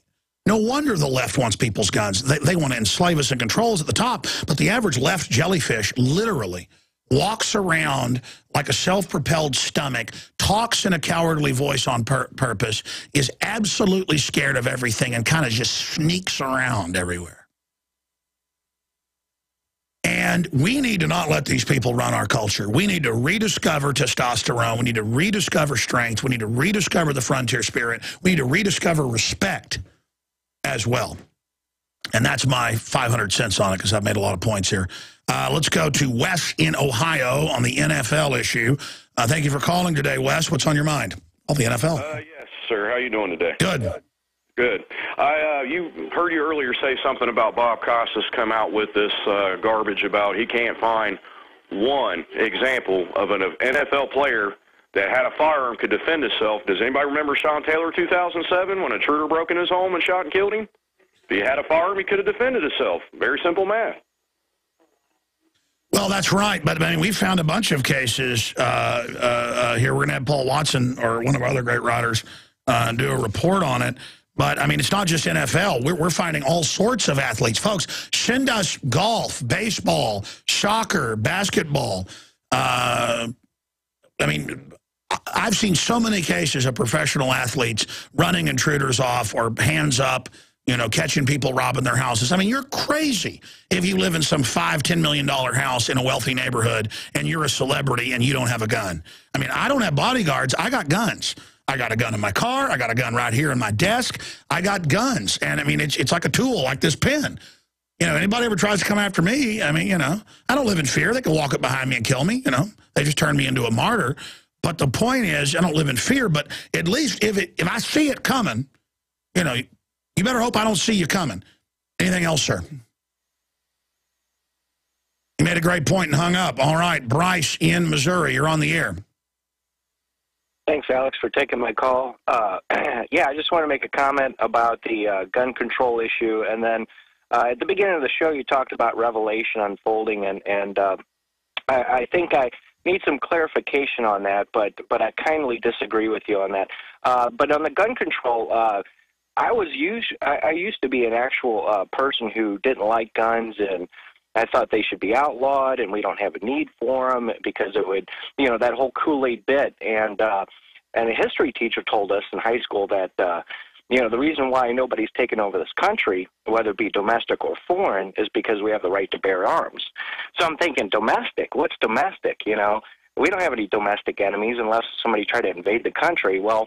no wonder the left wants people's guns. They, they want to enslave us and control us at the top. But the average left jellyfish literally walks around like a self-propelled stomach, talks in a cowardly voice on pur purpose, is absolutely scared of everything and kind of just sneaks around everywhere. And we need to not let these people run our culture. We need to rediscover testosterone. We need to rediscover strength. We need to rediscover the frontier spirit. We need to rediscover respect as well. And that's my 500 cents on it because I've made a lot of points here. Uh, let's go to Wes in Ohio on the NFL issue. Uh, thank you for calling today, Wes. What's on your mind? Oh, the NFL. Uh, yes, sir. How are you doing today? Good. Good. I uh, you heard you earlier say something about Bob Costas come out with this uh, garbage about he can't find one example of an NFL player that had a firearm could defend himself. Does anybody remember Sean Taylor 2007 when a intruder broke in his home and shot and killed him? If he had a firearm, he could have defended himself. Very simple math. Well, that's right. But I mean, we found a bunch of cases uh, uh, uh here. We're going to have Paul Watson or one of our other great writers uh, do a report on it. But, I mean, it's not just NFL. We're, we're finding all sorts of athletes. Folks, send us golf, baseball, soccer, basketball. Uh, I mean, I've seen so many cases of professional athletes running intruders off or hands up, you know, catching people robbing their houses. I mean, you're crazy if you live in some five, $10 million house in a wealthy neighborhood and you're a celebrity and you don't have a gun. I mean, I don't have bodyguards. I got guns. I got a gun in my car. I got a gun right here in my desk. I got guns. And, I mean, it's, it's like a tool, like this pen. You know, anybody ever tries to come after me, I mean, you know, I don't live in fear. They can walk up behind me and kill me, you know. They just turn me into a martyr. But the point is, I don't live in fear, but at least if it if I see it coming, you know, you better hope I don't see you coming. Anything else, sir? You made a great point and hung up. All right, Bryce in Missouri, you're on the air. Thanks, Alex, for taking my call. Uh, yeah, I just want to make a comment about the uh, gun control issue, and then uh, at the beginning of the show, you talked about revelation unfolding, and and uh, I, I think I need some clarification on that, but but I kindly disagree with you on that. Uh, but on the gun control, uh, I was used I, I used to be an actual uh, person who didn't like guns and I thought they should be outlawed, and we don't have a need for them because it would, you know, that whole Kool Aid bit. And uh, and a history teacher told us in high school that. Uh, you know, the reason why nobody's taken over this country, whether it be domestic or foreign, is because we have the right to bear arms. So I'm thinking, domestic? What's domestic? You know, we don't have any domestic enemies unless somebody tried to invade the country. Well,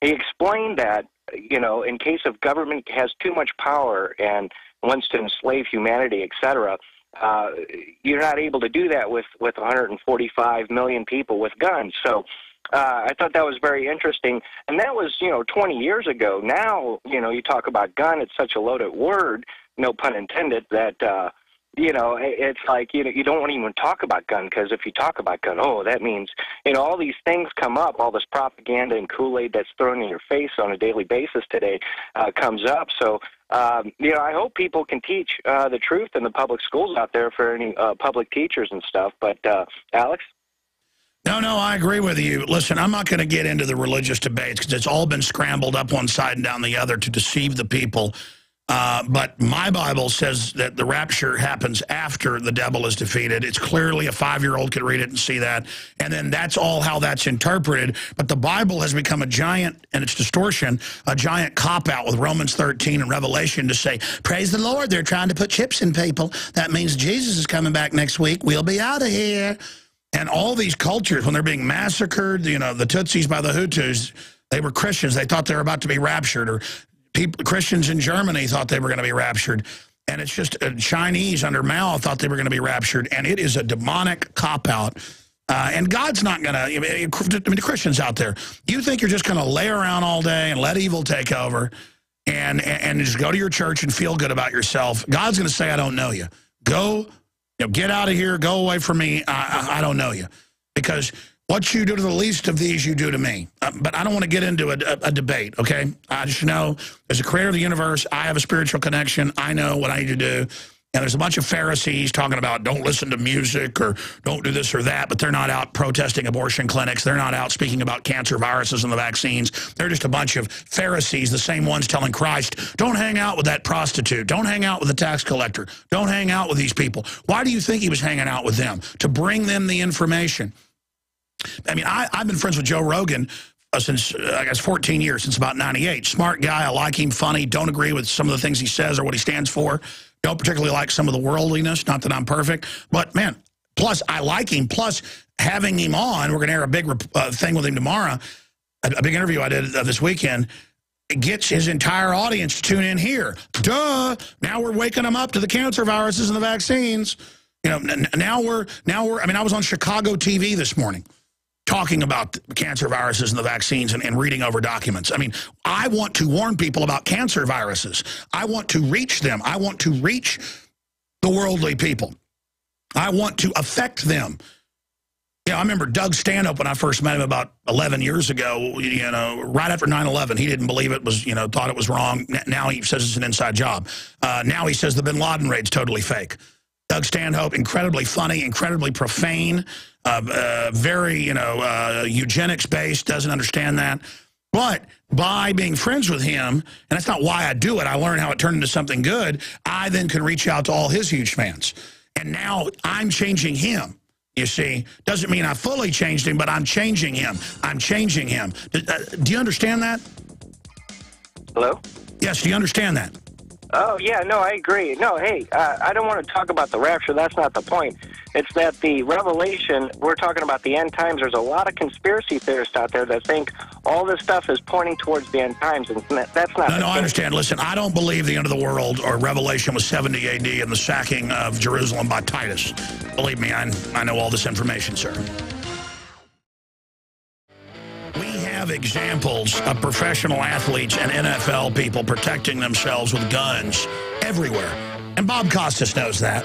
he explained that, you know, in case of government has too much power and wants to enslave humanity, et cetera, uh, you're not able to do that with, with 145 million people with guns. So uh, I thought that was very interesting. And that was, you know, 20 years ago. Now, you know, you talk about gun, it's such a loaded word, no pun intended, that, uh, you know, it's like you know you don't want to even talk about gun because if you talk about gun, oh, that means you know all these things come up, all this propaganda and Kool Aid that's thrown in your face on a daily basis today uh, comes up. So um, you know, I hope people can teach uh, the truth in the public schools out there for any uh, public teachers and stuff. But uh, Alex. No, no, I agree with you. Listen, I'm not going to get into the religious debates because it's all been scrambled up one side and down the other to deceive the people. Uh, but my Bible says that the rapture happens after the devil is defeated. It's clearly a five-year-old could read it and see that. And then that's all how that's interpreted. But the Bible has become a giant, and its distortion, a giant cop-out with Romans 13 and Revelation to say, praise the Lord, they're trying to put chips in people. That means Jesus is coming back next week. We'll be out of here. And all these cultures, when they're being massacred, you know, the Tutsis by the Hutus, they were Christians. They thought they were about to be raptured. Or people, Christians in Germany thought they were going to be raptured. And it's just uh, Chinese under Mao thought they were going to be raptured. And it is a demonic cop-out. Uh, and God's not going to, I mean, the Christians out there, you think you're just going to lay around all day and let evil take over and, and just go to your church and feel good about yourself. God's going to say, I don't know you. Go, you know, get out of here, go away from me. I, I, I don't know you. Because what you do to the least of these, you do to me. Uh, but I don't want to get into a, a, a, debate, okay? I just know as a creator of the universe, I have a spiritual connection. I know what I need to do. And there's a bunch of Pharisees talking about don't listen to music or don't do this or that, but they're not out protesting abortion clinics. They're not out speaking about cancer viruses and the vaccines. They're just a bunch of Pharisees, the same ones telling Christ, don't hang out with that prostitute. Don't hang out with the tax collector. Don't hang out with these people. Why do you think he was hanging out with them? To bring them the information. I mean, I, I've been friends with Joe Rogan uh, since, uh, I guess, 14 years, since about 98. Smart guy. I like him, funny. Don't agree with some of the things he says or what he stands for. Don't particularly like some of the worldliness. Not that I'm perfect. But, man, plus, I like him. Plus, having him on, we're going to air a big uh, thing with him tomorrow, a, a big interview I did uh, this weekend, It gets his entire audience to tune in here. Duh! Now we're waking them up to the cancer viruses and the vaccines. You know, now we're, now we're, I mean, I was on Chicago TV this morning talking about cancer viruses and the vaccines and, and, reading over documents. I mean, I want to warn people about cancer viruses. I want to reach them. I want to reach the worldly people. I want to affect them. You know, I remember Doug Stanhope when I first met him about 11 years ago, you know, right after 9-11. He didn't believe it was, you know, thought it was wrong. Now he says it's an inside job. Uh, now he says the bin Laden raid's totally fake. Doug Stanhope, incredibly funny, incredibly profane, uh, uh, very, you know, uh, eugenics-based, doesn't understand that. But by being friends with him, and that's not why I do it, I learned how it turned into something good, I then can reach out to all his huge fans. And now I'm changing him. You see, doesn't mean I fully changed him, but I'm changing him. I'm changing him. Do, uh, do you understand that? Hello? Yes, do you understand that? Oh, yeah, no, I agree. No, hey, uh, I don't want to talk about the rapture. That's not the point. It's that the revelation, we're talking about the end times. There's a lot of conspiracy theorists out there that think all this stuff is pointing towards the end times, and that's not. No, no, I understand. Listen, I don't believe the end of the world or Revelation was 70 AD and the sacking of Jerusalem by Titus. Believe me, I, I know all this information, sir. Examples of professional athletes and NFL people protecting themselves with guns everywhere. And Bob Costas knows that.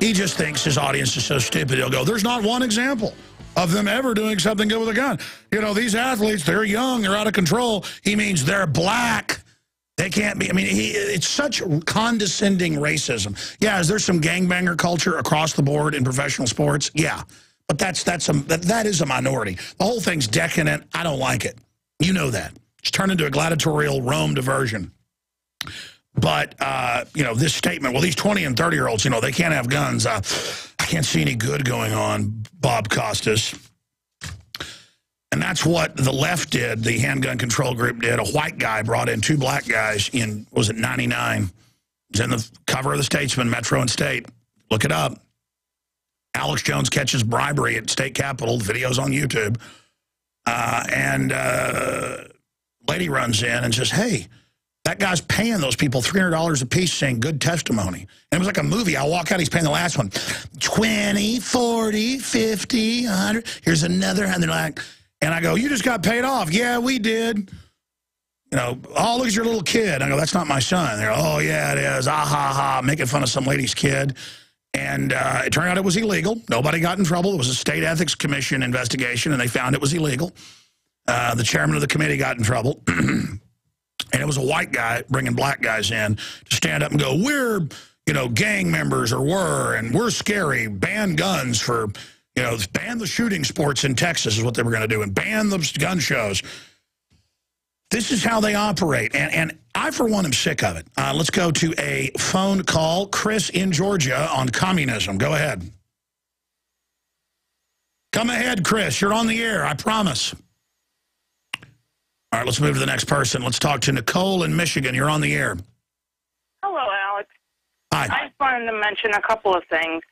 He just thinks his audience is so stupid, he'll go, there's not one example of them ever doing something good with a gun. You know, these athletes, they're young, they're out of control. He means they're black. They can't be, I mean, he, it's such condescending racism. Yeah, is there some gangbanger culture across the board in professional sports? Yeah. But that's that's a that, is a minority. The whole thing's decadent. I don't like it. You know that. It's turned into a gladiatorial Rome diversion. But, uh, you know, this statement, well, these 20 and 30-year-olds, you know, they can't have guns. Uh, I can't see any good going on, Bob Costas. And that's what the left did, the handgun control group did. A white guy brought in two black guys in, was it 99? It's in the cover of the Statesman, Metro and State. Look it up. Alex Jones catches bribery at state capitol. Video's on YouTube. Uh, and uh, lady runs in and says, hey, that guy's paying those people $300 a piece saying good testimony. And it was like a movie. I walk out, he's paying the last one. 20, 40, 50, 100. Here's another 100. Like, and I go, you just got paid off. Yeah, we did. You know, oh, look at your little kid. I go, that's not my son. They're, oh, yeah, it is. Ah, ha, ha, making fun of some lady's kid. And uh, it turned out it was illegal. Nobody got in trouble. It was a state ethics commission investigation, and they found it was illegal. Uh, the chairman of the committee got in trouble. and it was a white guy bringing black guys in to stand up and go, we're, you know, gang members or were, and we're scary. Ban guns for, you know, ban the shooting sports in Texas is what they were going to do, and ban the gun shows. This is how they operate, and, and I, for one, am sick of it. Uh, let's go to a phone call. Chris in Georgia on communism. Go ahead. Come ahead, Chris. You're on the air, I promise. All right, let's move to the next person. Let's talk to Nicole in Michigan. You're on the air. Hello, Alex. Hi. I just wanted to mention a couple of things.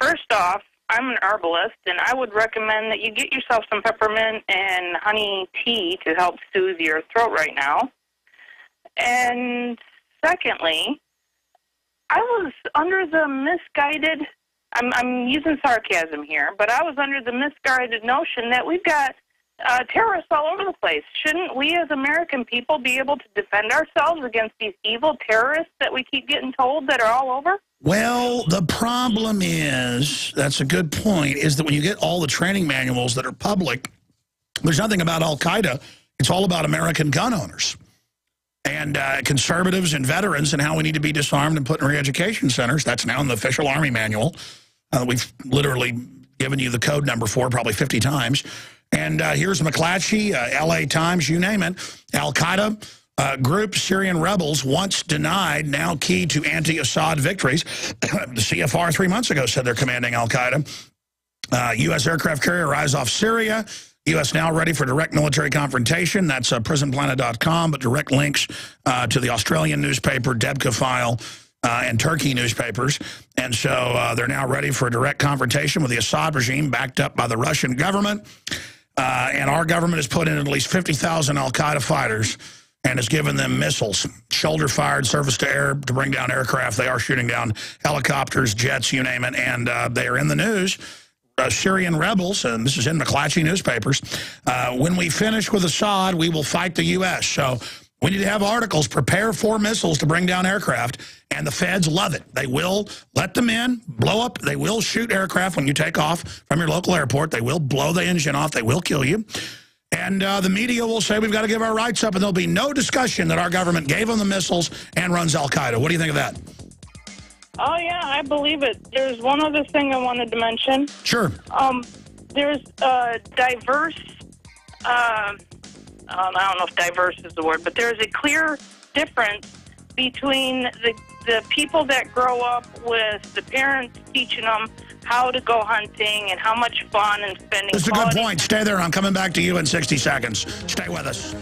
First off, I'm an herbalist, and I would recommend that you get yourself some peppermint and honey tea to help soothe your throat right now. And secondly, I was under the misguided, I'm, I'm using sarcasm here, but I was under the misguided notion that we've got uh, terrorists all over the place. Shouldn't we as American people be able to defend ourselves against these evil terrorists that we keep getting told that are all over? Well, the problem is, that's a good point, is that when you get all the training manuals that are public, there's nothing about Al-Qaeda. It's all about American gun owners and uh, conservatives and veterans and how we need to be disarmed and put in re-education centers. That's now in the official Army manual. Uh, we've literally given you the code number for probably 50 times. And uh, here's McClatchy, uh, L.A. Times, you name it. Al-Qaeda uh, group Syrian rebels once denied, now key to anti-Assad victories. the CFR three months ago said they're commanding Al-Qaeda. U.S. Uh, aircraft carrier arrives off Syria. U.S. now ready for direct military confrontation. That's uh, prisonplanet.com, but direct links uh, to the Australian newspaper, Debka File, uh, and Turkey newspapers. And so uh, they're now ready for a direct confrontation with the Assad regime backed up by the Russian government. Uh, and our government has put in at least 50,000 al-Qaeda fighters and has given them missiles, shoulder-fired, surface-to-air, to bring down aircraft. They are shooting down helicopters, jets, you name it, and uh, they are in the news. Uh, Syrian rebels, and this is in McClatchy newspapers, uh, when we finish with Assad, we will fight the U.S. So we need to have articles, prepare for missiles to bring down aircraft, and the feds love it. They will let them in, blow up. They will shoot aircraft when you take off from your local airport. They will blow the engine off. They will kill you. And uh, the media will say we've got to give our rights up, and there'll be no discussion that our government gave them the missiles and runs al-Qaeda. What do you think of that? Oh, yeah, I believe it. There's one other thing I wanted to mention. Sure. Um, there's a diverse... Uh, um, I don't know if diverse is the word, but there's a clear difference between the the people that grow up with the parents teaching them how to go hunting and how much fun and spending. That's a good point. Stay there. I'm coming back to you in 60 seconds. Stay with us.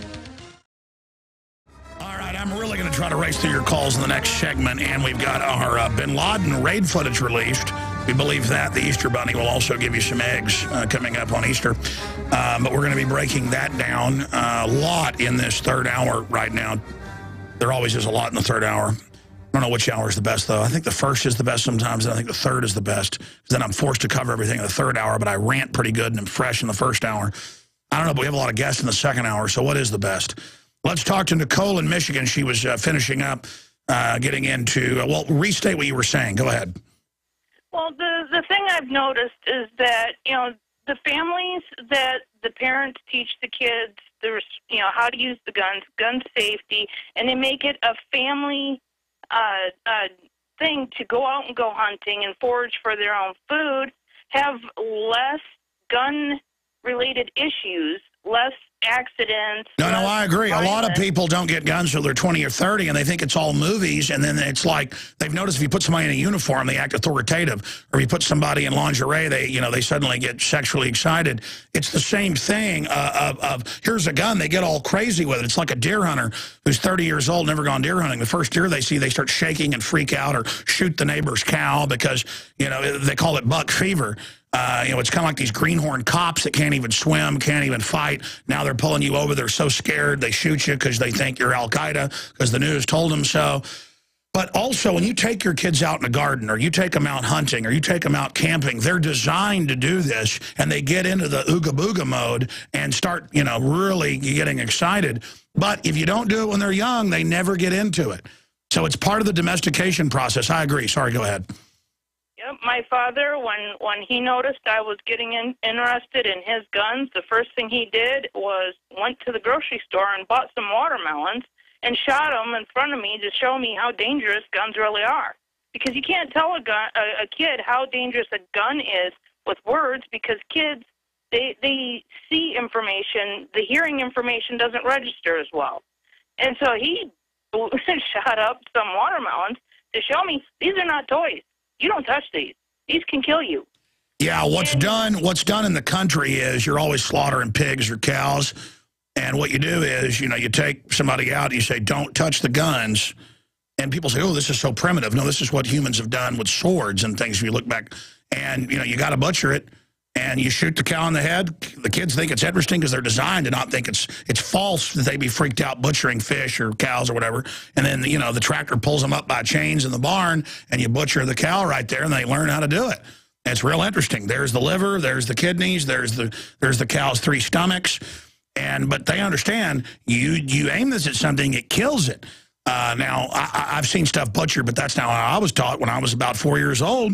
All right, I'm really going to try to race through your calls in the next segment, and we've got our uh, Bin Laden raid footage released. We believe that the Easter Bunny will also give you some eggs uh, coming up on Easter. Um, but we're going to be breaking that down uh, a lot in this third hour right now. There always is a lot in the third hour. I don't know which hour is the best, though. I think the first is the best sometimes, and I think the third is the best. Then I'm forced to cover everything in the third hour, but I rant pretty good and I'm fresh in the first hour. I don't know, but we have a lot of guests in the second hour, so what is the best? Let's talk to Nicole in Michigan. She was uh, finishing up, uh, getting into, uh, well, restate what you were saying. Go ahead. Well, the the thing I've noticed is that you know the families that the parents teach the kids there's you know how to use the guns, gun safety, and they make it a family uh, uh, thing to go out and go hunting and forage for their own food, have less gun related issues, less accidents. No, no, I agree. A lot of people don't get guns until they're 20 or 30, and they think it's all movies, and then it's like they've noticed if you put somebody in a uniform, they act authoritative, or if you put somebody in lingerie, they, you know, they suddenly get sexually excited. It's the same thing uh, of, of, here's a gun, they get all crazy with it. It's like a deer hunter who's 30 years old, never gone deer hunting. The first deer they see, they start shaking and freak out or shoot the neighbor's cow because, you know, they call it buck fever. Uh, you know, it's kind of like these greenhorn cops that can't even swim, can't even fight. Now they're pulling you over. They're so scared they shoot you because they think you're Al-Qaeda because the news told them so. But also, when you take your kids out in a garden or you take them out hunting or you take them out camping, they're designed to do this, and they get into the ooga booga mode and start, you know, really getting excited. But if you don't do it when they're young, they never get into it. So it's part of the domestication process. I agree. Sorry, go ahead. My father, when when he noticed I was getting in, interested in his guns, the first thing he did was went to the grocery store and bought some watermelons and shot them in front of me to show me how dangerous guns really are. Because you can't tell a gun a, a kid how dangerous a gun is with words because kids they they see information, the hearing information doesn't register as well. And so he shot up some watermelons to show me these are not toys. You don't touch these. These can kill you. Yeah, what's and, done what's done in the country is you're always slaughtering pigs or cows. And what you do is, you know, you take somebody out, you say, don't touch the guns. And people say, oh, this is so primitive. No, this is what humans have done with swords and things. If you look back, and, you know, you got to butcher it and you shoot the cow in the head. The kids think it's interesting because they're designed to not think it's it's false that they be freaked out butchering fish or cows or whatever. And then, you know, the tractor pulls them up by chains in the barn and you butcher the cow right there and they learn how to do it. it's real interesting. There's the liver, there's the kidneys, there's the there's the cow's three stomachs. And but they understand you you aim this at something, it kills it. Uh, now, I, I've seen stuff butchered, but that's not how I was taught when I was about four years old.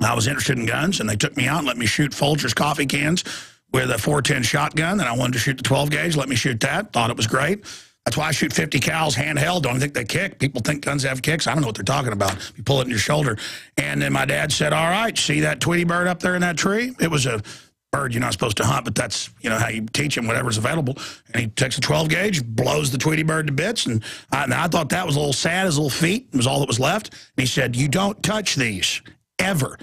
I was interested in guns, and they took me out and let me shoot Folgers coffee cans with a 410 shotgun, and I wanted to shoot the 12 gauge, let me shoot that, thought it was great. That's why I shoot 50 cals handheld. Don't think they kick. People think guns have kicks. I don't know what they're talking about. You pull it in your shoulder. And then my dad said, all right, see that Tweety bird up there in that tree? It was a bird you're not supposed to hunt, but that's, you know, how you teach him whatever's available. And he takes a 12 gauge, blows the Tweety bird to bits. And I, and I thought that was a little sad. His little feet was all that was left. And he said, you don't touch these ever.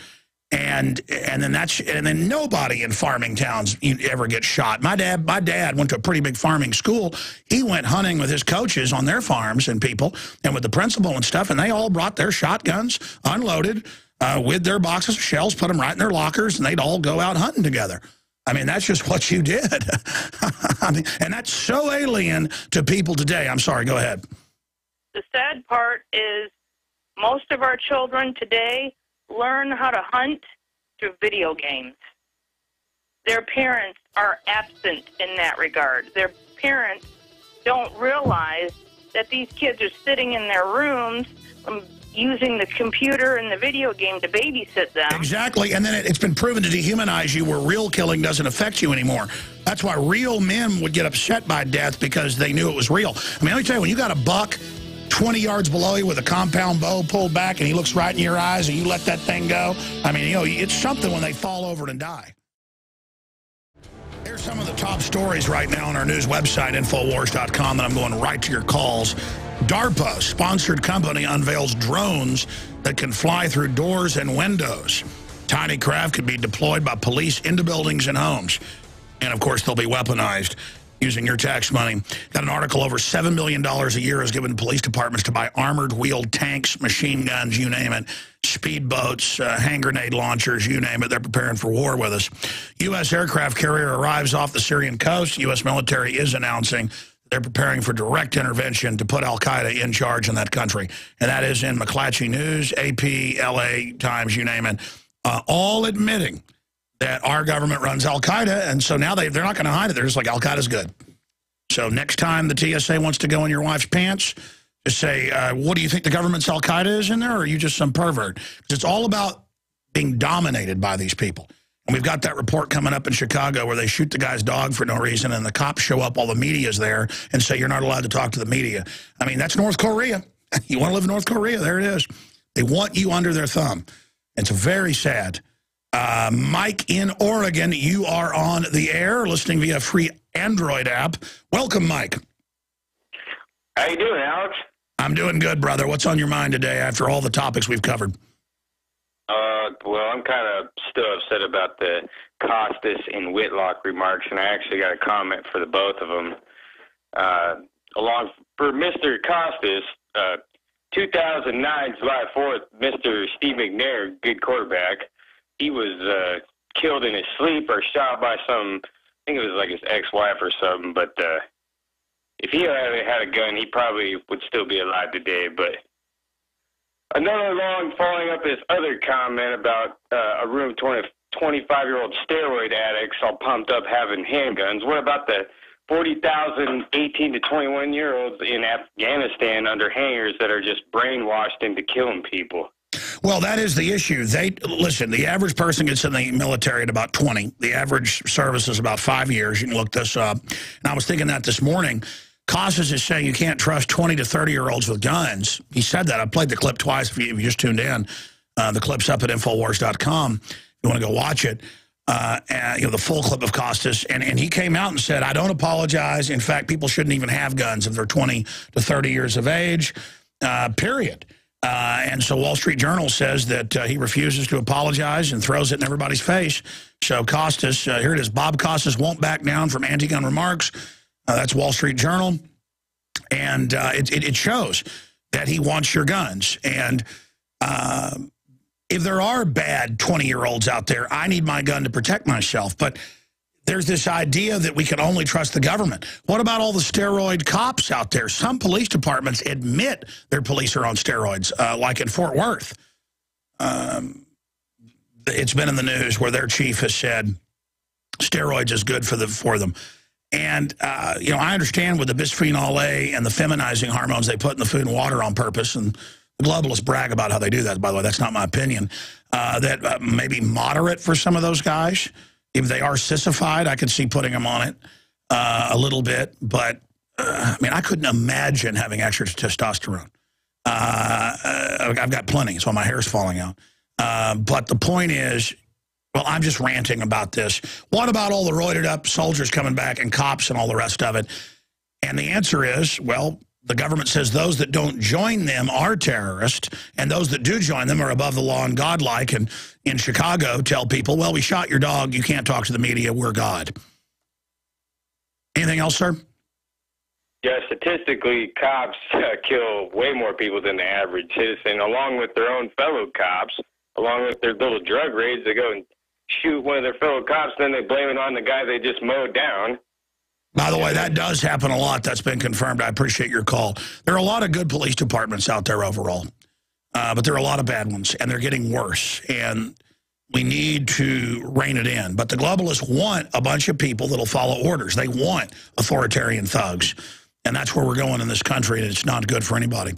And and then that's and then nobody in farming towns ever gets shot. My dad my dad went to a pretty big farming school. He went hunting with his coaches on their farms and people and with the principal and stuff. And they all brought their shotguns unloaded uh, with their boxes of shells, put them right in their lockers, and they'd all go out hunting together. I mean, that's just what you did. I mean, and that's so alien to people today. I'm sorry, go ahead. The sad part is most of our children today learn how to hunt through video games. Their parents are absent in that regard. Their parents don't realize that these kids are sitting in their rooms um, using the computer and the video game to babysit them. Exactly, and then it, has been proven to dehumanize you where real killing doesn't affect you anymore. That's why real men would get upset by death because they knew it was real. I mean, let me tell you, when you got a buck 20 yards below you with a compound bow pulled back and he looks right in your eyes and you let that thing go. I mean, you know, it's something when they fall over and die. Here's some of the top stories right now on our news website, Infowars.com, and I'm going right to your calls. DARPA, sponsored company, unveils drones that can fly through doors and windows. Tiny craft could be deployed by police into buildings and homes. And, of course, they'll be weaponized using your tax money. Got an article over $7 million a year is given to police departments to buy armored wheeled tanks, machine guns, you name it, speedboats, uh, hand grenade launchers, you name it. They're preparing for war with us. U.S. aircraft carrier arrives off the Syrian coast. U.S. military is announcing they're preparing for direct intervention to put al-Qaeda in charge in that country. And that is in McClatchy News, AP, L.A. Times, you name it, uh, all admitting that our government runs al-Qaeda, and so now they, they're not going to hide it. They're just like, al-Qaeda's good. So next time the TSA wants to go in your wife's pants, just say, uh, what do you think the government's al-Qaeda is in there, or are you just some pervert? Because it's all about being dominated by these people. And we've got that report coming up in Chicago where they shoot the guy's dog for no reason, and the cops show up, all the media's there, and say you're not allowed to talk to the media. I mean, that's North Korea. you want to live in North Korea, there it is. They want you under their thumb. It's very sad. Uh, Mike in Oregon, you are on the air, listening via free Android app. Welcome, Mike. How you doing, Alex? I'm doing good, brother. What's on your mind today after all the topics we've covered? Uh, well, I'm kind of still upset about the Costas and Whitlock remarks, and I actually got a comment for the both of them. Uh, along for Mr. Costas, uh, 2009 July 4th, Mr. Steve McNair, good quarterback, he was uh, killed in his sleep or shot by some, I think it was like his ex-wife or something. But uh, if he had had a gun, he probably would still be alive today. But another long following up his other comment about uh, a room 20, 25 year old steroid addicts all pumped up having handguns. What about the 40,000 18 to 21 year olds in Afghanistan under hangars that are just brainwashed into killing people? Well, that is the issue. They Listen, the average person gets in the military at about 20. The average service is about five years. You can look this up. And I was thinking that this morning. Costas is saying you can't trust 20 to 30-year-olds with guns. He said that. I played the clip twice if you, if you just tuned in. Uh, the clip's up at Infowars.com you want to go watch it. Uh, and, you know, the full clip of Costas. And, and he came out and said, I don't apologize. In fact, people shouldn't even have guns if they're 20 to 30 years of age, uh, period. Uh, and so Wall Street Journal says that uh, he refuses to apologize and throws it in everybody's face. So Costas, uh, here it is, Bob Costas won't back down from anti-gun remarks. Uh, that's Wall Street Journal. And uh, it, it, it, shows that he wants your guns. And uh, if there are bad 20-year-olds out there, I need my gun to protect myself. But there's this idea that we can only trust the government. What about all the steroid cops out there? Some police departments admit their police are on steroids, uh, like in Fort Worth. Um, it's been in the news where their chief has said steroids is good for, the, for them. And, uh, you know, I understand with the bisphenol A and the feminizing hormones they put in the food and water on purpose, and the globalists brag about how they do that, by the way, that's not my opinion, uh, that uh, maybe moderate for some of those guys. If they are sissified, I could see putting them on it uh, a little bit. But, uh, I mean, I couldn't imagine having extra testosterone. Uh, I've got plenty, so my hair's falling out. but the point is, well, I'm just ranting about this. What about all the roided up soldiers coming back and cops and all the rest of it? And the answer is, well, the government says those that don't join them are terrorists, and those that do join them are above the law and godlike. And in Chicago, tell people, well, we shot your dog. You can't talk to the media. We're God. Anything else, sir? Yeah, statistically, cops uh, kill way more people than the average citizen, along with their own fellow cops, along with their little drug raids. They go and shoot one of their fellow cops, then they blame it on the guy they just mowed down. By the way, that does happen a lot. That's been confirmed. I appreciate your call. There are a lot of good police departments out there overall, uh, but there are a lot of bad ones, and they're getting worse. And we need to rein it in. But the globalists want a bunch of people that'll follow orders. They want authoritarian thugs. And that's where we're going in this country, and it's not good for anybody.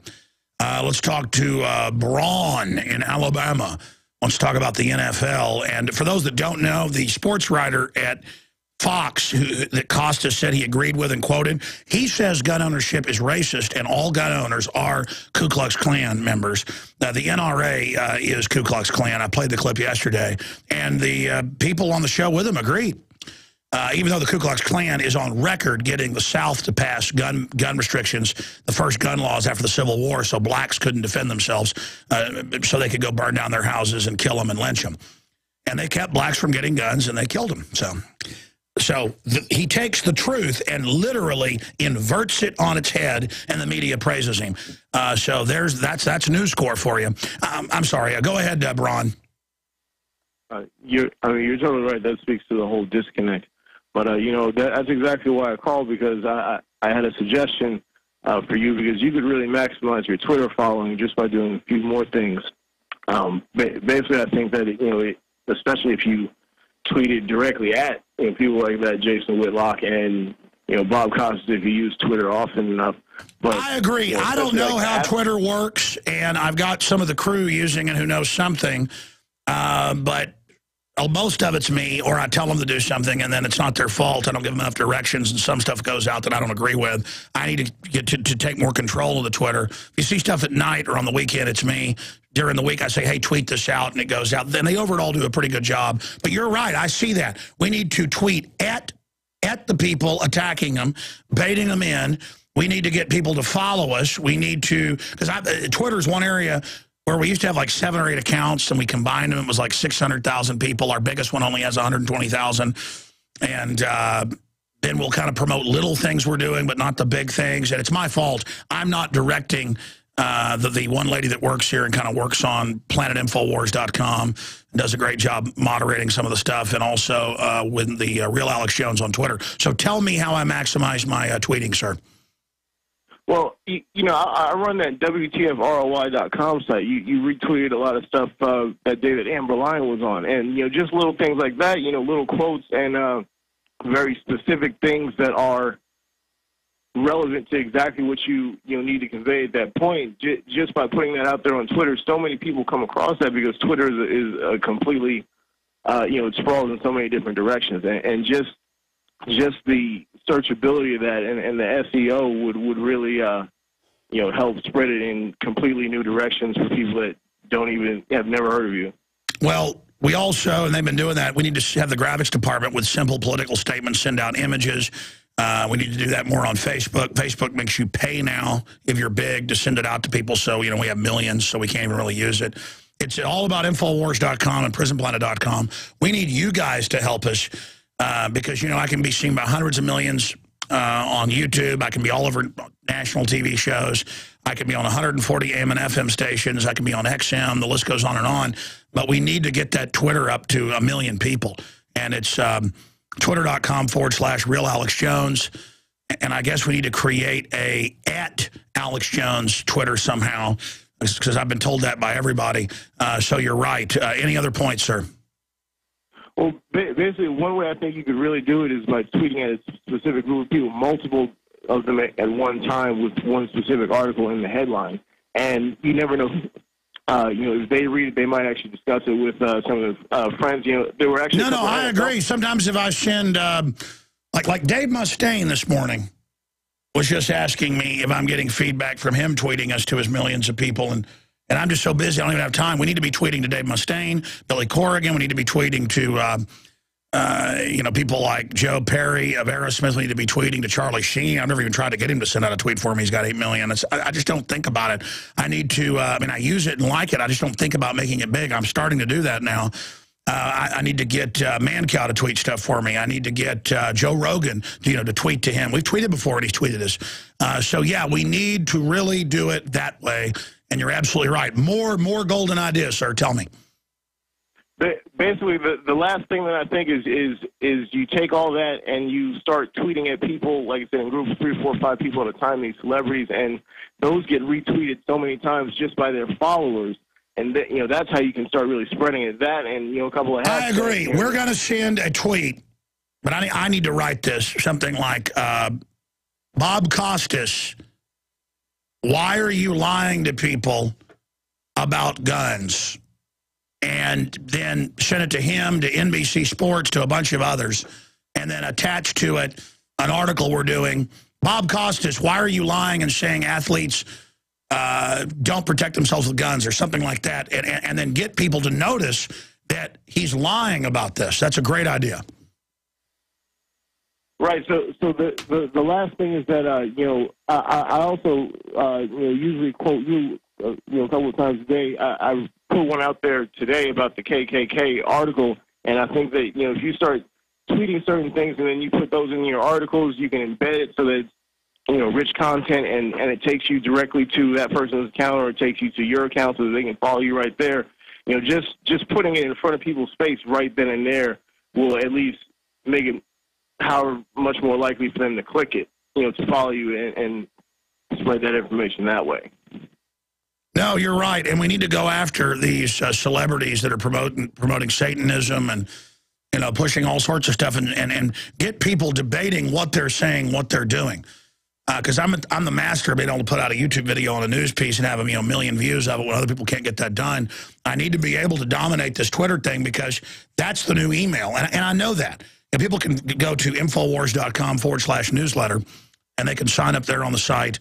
Uh, let's talk to uh, Braun in Alabama Let's talk about the NFL. And for those that don't know, the sports writer at Fox, who, that Costa said he agreed with and quoted, he says gun ownership is racist and all gun owners are Ku Klux Klan members. The NRA uh, is Ku Klux Klan. I played the clip yesterday. And the uh, people on the show with him agreed. Uh, even though the Ku Klux Klan is on record getting the South to pass gun gun restrictions, the first gun laws after the Civil War, so blacks couldn't defend themselves, uh, so they could go burn down their houses and kill them and lynch them. And they kept blacks from getting guns, and they killed them. So, so he takes the truth and literally inverts it on its head, and the media praises him. Uh, so there's that's that's News Corps for you. Um, I'm sorry. Uh, go ahead, uh. Uh, you're, I mean, you're totally right. That speaks to the whole disconnect but uh, you know that, that's exactly why I called because I I had a suggestion uh, for you because you could really maximize your Twitter following just by doing a few more things. Um, basically, I think that you know, it, especially if you tweeted directly at you know, people like that, Jason Whitlock and you know Bob Costas, if you use Twitter often enough. But I agree. You know, I don't know like how Twitter works, and I've got some of the crew using it who knows something. Uh, but well, most of it's me, or I tell them to do something, and then it's not their fault. I don't give them enough directions, and some stuff goes out that I don't agree with. I need to get to, to take more control of the Twitter. If you see stuff at night or on the weekend, it's me. During the week, I say, hey, tweet this out, and it goes out. Then they overall do a pretty good job. But you're right. I see that. We need to tweet at at the people attacking them, baiting them in. We need to get people to follow us. We need to, because uh, Twitter is one area where we used to have like seven or eight accounts and we combined them. It was like 600,000 people. Our biggest one only has 120,000. And uh, then we'll kind of promote little things we're doing, but not the big things. And it's my fault. I'm not directing uh, the, the one lady that works here and kind of works on planetinfowars.com and does a great job moderating some of the stuff and also uh, with the uh, real Alex Jones on Twitter. So tell me how I maximize my uh, tweeting, sir. Well, you, you know, I, I, run that WTFROY.com site. You, you retweeted a lot of stuff uh, that David Amberline was on. And, you know, just little things like that, you know, little quotes and uh, very specific things that are relevant to exactly what you you know need to convey at that point. J- just by putting that out there on Twitter, so many people come across that because Twitter is, is a completely uh, you know it sprawls in so many different directions, and, and just just the searchability of that and, and the SEO would would really uh, you know help spread it in completely new directions for people that don't even have never heard of you. Well, we also, and they've been doing that, we need to have the graphics department with simple political statements, send out images, uh, we need to do that more on Facebook. Facebook makes you pay now if you're big to send it out to people. So, you know, we have millions, so we can't even really use it. It's all about Infowars.com and PrisonPlanet.com. We need you guys to help us uh, because, you know, I can be seen by hundreds of millions uh, on YouTube. I can be all over national TV shows. I can be on 140 AM and FM stations. I can be on XM. The list goes on and on. But we need to get that Twitter up to a million people. And it's... Um, twitter.com forward slash real Alex Jones. And I guess we need to create a at Alex Jones Twitter somehow because I've been told that by everybody. Uh, so you're right. Uh, any other points, sir? Well, basically, one way I think you could really do it is by tweeting at a specific group of people, multiple of them at one time with one specific article in the headline. And you never know uh, you know, if they read it, they might actually discuss it with uh, some of the uh, friends. You know, there were actually no, no. I agree. Sometimes if I send, um, like, like Dave Mustaine this morning was just asking me if I'm getting feedback from him tweeting us to his millions of people, and and I'm just so busy, I don't even have time. We need to be tweeting to Dave Mustaine, Billy Corgan. We need to be tweeting to. Um, uh, you know, people like Joe Perry of Aerosmith We need to be tweeting to Charlie Sheen. I've never even tried to get him to send out a tweet for me. He's got 8 million. I, I just don't think about it. I need to, uh, I mean, I use it and like it. I just don't think about making it big. I'm starting to do that now. Uh, I, I, need to get uh, Mancow to tweet stuff for me. I need to get uh, Joe Rogan, to, you know, to tweet to him. We've tweeted before, and he's tweeted us. Uh, so yeah, we need to really do it that way. And you're absolutely right. More, more golden ideas, sir. Tell me basically the the last thing that I think is is is you take all that and you start tweeting at people like I said in groups three, four, five people at a time, these celebrities, and those get retweeted so many times just by their followers. And th- you know that's how you can start really spreading it. That and you know a couple of. I agree. We're going to send a tweet, but I I need to write this something like uh, Bob Costas. Why are you lying to people about guns? and then send it to him, to NBC Sports, to a bunch of others, and then attach to it an article we're doing. Bob Costas, why are you lying and saying athletes uh, don't protect themselves with guns or something like that, and, and then get people to notice that he's lying about this. That's a great idea. Right. So, so the, the, the last thing is that uh, you know I, I also uh, you know usually quote you uh, you know a couple of times a day. I, I put one out there today about the KKK article, and I think that you know if you start tweeting certain things and then you put those in your articles, you can embed it so that it's, you know rich content and and it takes you directly to that person's account or it takes you to your account so that they can follow you right there. You know, just just putting it in front of people's face right then and there will at least make it however much more likely for them to click it, you know, to follow you and, and spread that information that way. No, you're right. And we need to go after these uh, celebrities that are promoting promoting Satanism and, you know, pushing all sorts of stuff and, and, and get people debating what they're saying, what they're doing. Because uh, I'm, a, I'm the master of being able to put out a YouTube video on a news piece and have a you know, million views of it when other people can't get that done. I need to be able to dominate this Twitter thing because that's the new email. And, and I know that. And people can go to Infowars.com forward slash newsletter and they can sign up there on the site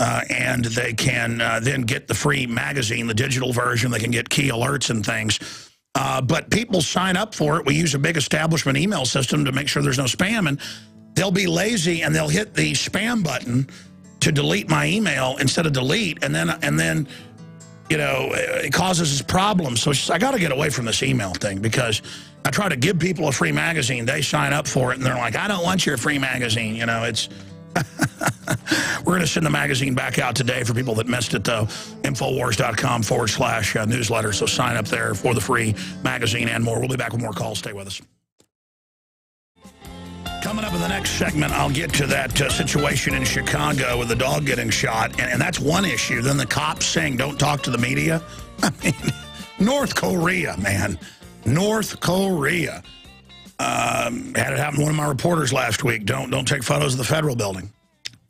uh, and they can uh, then get the free magazine, the digital version. They can get key alerts and things. Uh, but people sign up for it. We use a big establishment email system to make sure there's no spam. And they'll be lazy and they'll hit the spam button to delete my email instead of delete, and then and then you know it causes problems. So I got to get away from this email thing because I try to give people a free magazine, they sign up for it, and they're like, I don't want your free magazine. You know, it's We're going to send the magazine back out today for people that missed it, though. Infowars.com forward slash uh, newsletter. So sign up there for the free magazine and more. We'll be back with more calls. Stay with us. Coming up in the next segment, I'll get to that uh, situation in Chicago with the dog getting shot. And, and that's one issue. Then the cops saying, don't talk to the media. I mean, North Korea, man. North Korea. Um, had it happen to one of my reporters last week. Don't don't take photos of the federal building.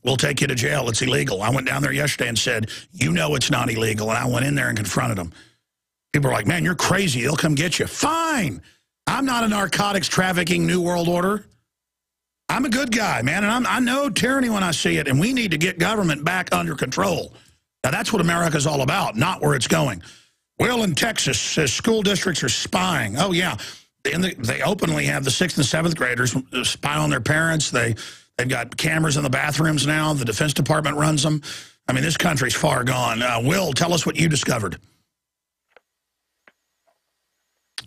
We'll take you to jail. It's illegal. I went down there yesterday and said, you know it's not illegal. And I went in there and confronted them. People are like, man, you're crazy. They'll come get you. Fine. I'm not a narcotics trafficking New World Order. I'm a good guy, man, and I'm, i know tyranny when I see it, and we need to get government back under control. Now, that's what America's all about, not where it's going. Will in Texas says school districts are spying. Oh, yeah the, they openly have the sixth and seventh graders spy on their parents. They, they've got cameras in the bathrooms now. The Defense Department runs them. I mean, this country's far gone. Uh, Will, tell us what you discovered.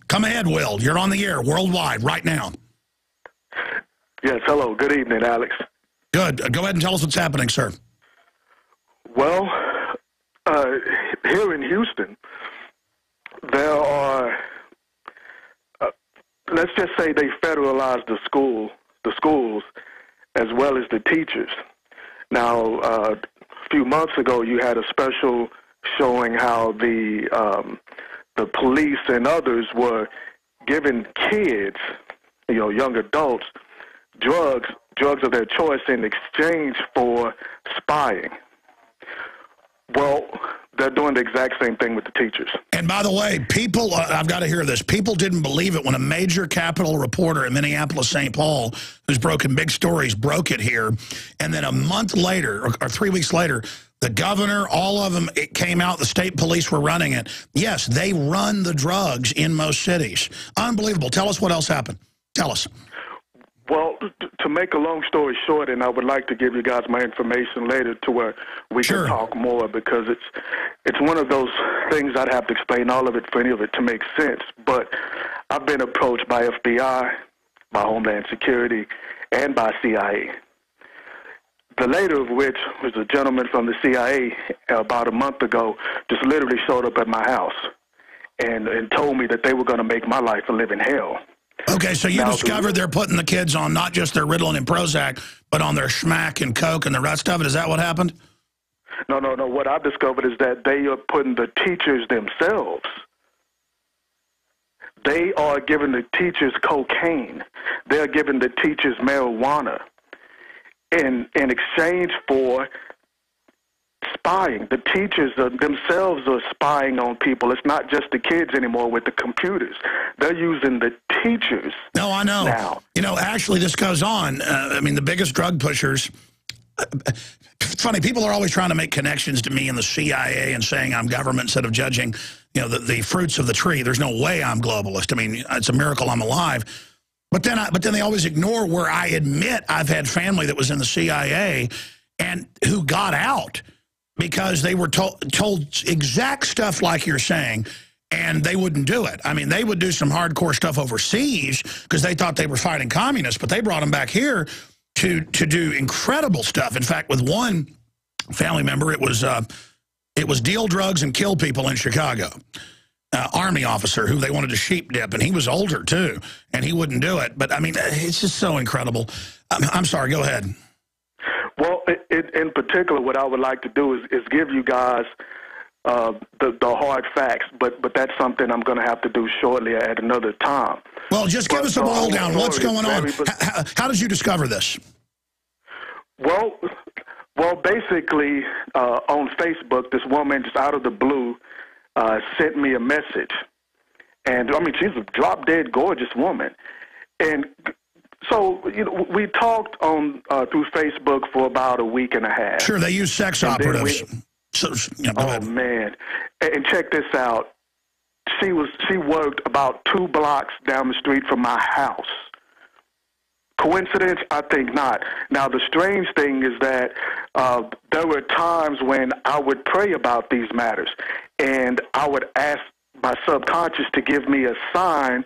Come ahead, Will. You're on the air worldwide right now. Yes, hello. Good evening, Alex. Good. Uh, go ahead and tell us what's happening, sir. Well, uh, here in Houston, there are let's just say they federalized the school, the schools, as well as the teachers. Now, uh, a few months ago, you had a special showing how the um, the police and others were giving kids, you know, young adults, drugs, drugs of their choice in exchange for spying. Well, they're doing the exact same thing with the teachers. And by the way, people, uh, I've got to hear this. People didn't believe it when a major capital reporter in Minneapolis, St. Paul, who's broken big stories, broke it here. And then a month later, or, or three weeks later, the governor, all of them, it came out, the state police were running it. Yes, they run the drugs in most cities. Unbelievable. Tell us what else happened. Tell us. Well, to make a long story short, and I would like to give you guys my information later to where we sure. can talk more because it's it's one of those things I'd have to explain all of it for any of it to make sense. But I've been approached by FBI, by Homeland Security, and by CIA. The later of which was a gentleman from the CIA uh, about a month ago, just literally showed up at my house and, and told me that they were going to make my life a living hell. Okay, so you discovered they're putting the kids on not just their Ritalin and Prozac, but on their schmack and Coke and the rest of it. Is that what happened? No, no, no. What I've discovered is that they are putting the teachers themselves. They are giving the teachers cocaine. They're giving the teachers marijuana in in exchange for spying. The teachers are, themselves are spying on people. It's not just the kids anymore with the computers. They're using the teachers. No, I know. Now. You know, actually, this goes on. Uh, I mean, the biggest drug pushers. It's funny, people are always trying to make connections to me and the CIA and saying I'm government instead of judging, you know, the, the fruits of the tree. There's no way I'm globalist. I mean, it's a miracle I'm alive. But then, I, but then they always ignore where I admit I've had family that was in the CIA and who got out because they were told, told exact stuff like you're saying, and they wouldn't do it. I mean, they would do some hardcore stuff overseas because they thought they were fighting communists, but they brought them back here to to do incredible stuff. In fact, with one family member, it was uh, it was deal drugs and kill people in Chicago. Uh, army officer who they wanted to sheep dip, and he was older too, and he wouldn't do it. But I mean, it's just so incredible. I'm, I'm sorry. Go ahead. Well, it, in particular, what I would like to do is, is give you guys uh, the, the hard facts, but, but that's something I'm going to have to do shortly at another time. Well, just give but, us a boil down. What's going on? How, how, did you discover this? Well, well, basically, uh, on Facebook, this woman just out of the blue uh, sent me a message. And I mean, she's a drop dead gorgeous woman. And so you know, we talked on uh, through Facebook for about a week and a half. Sure, they use sex and operatives. We, so, yeah, oh ahead. man, and check this out. She was she worked about two blocks down the street from my house. Coincidence? I think not. Now, the strange thing is that uh, there were times when I would pray about these matters, and I would ask my subconscious to give me a sign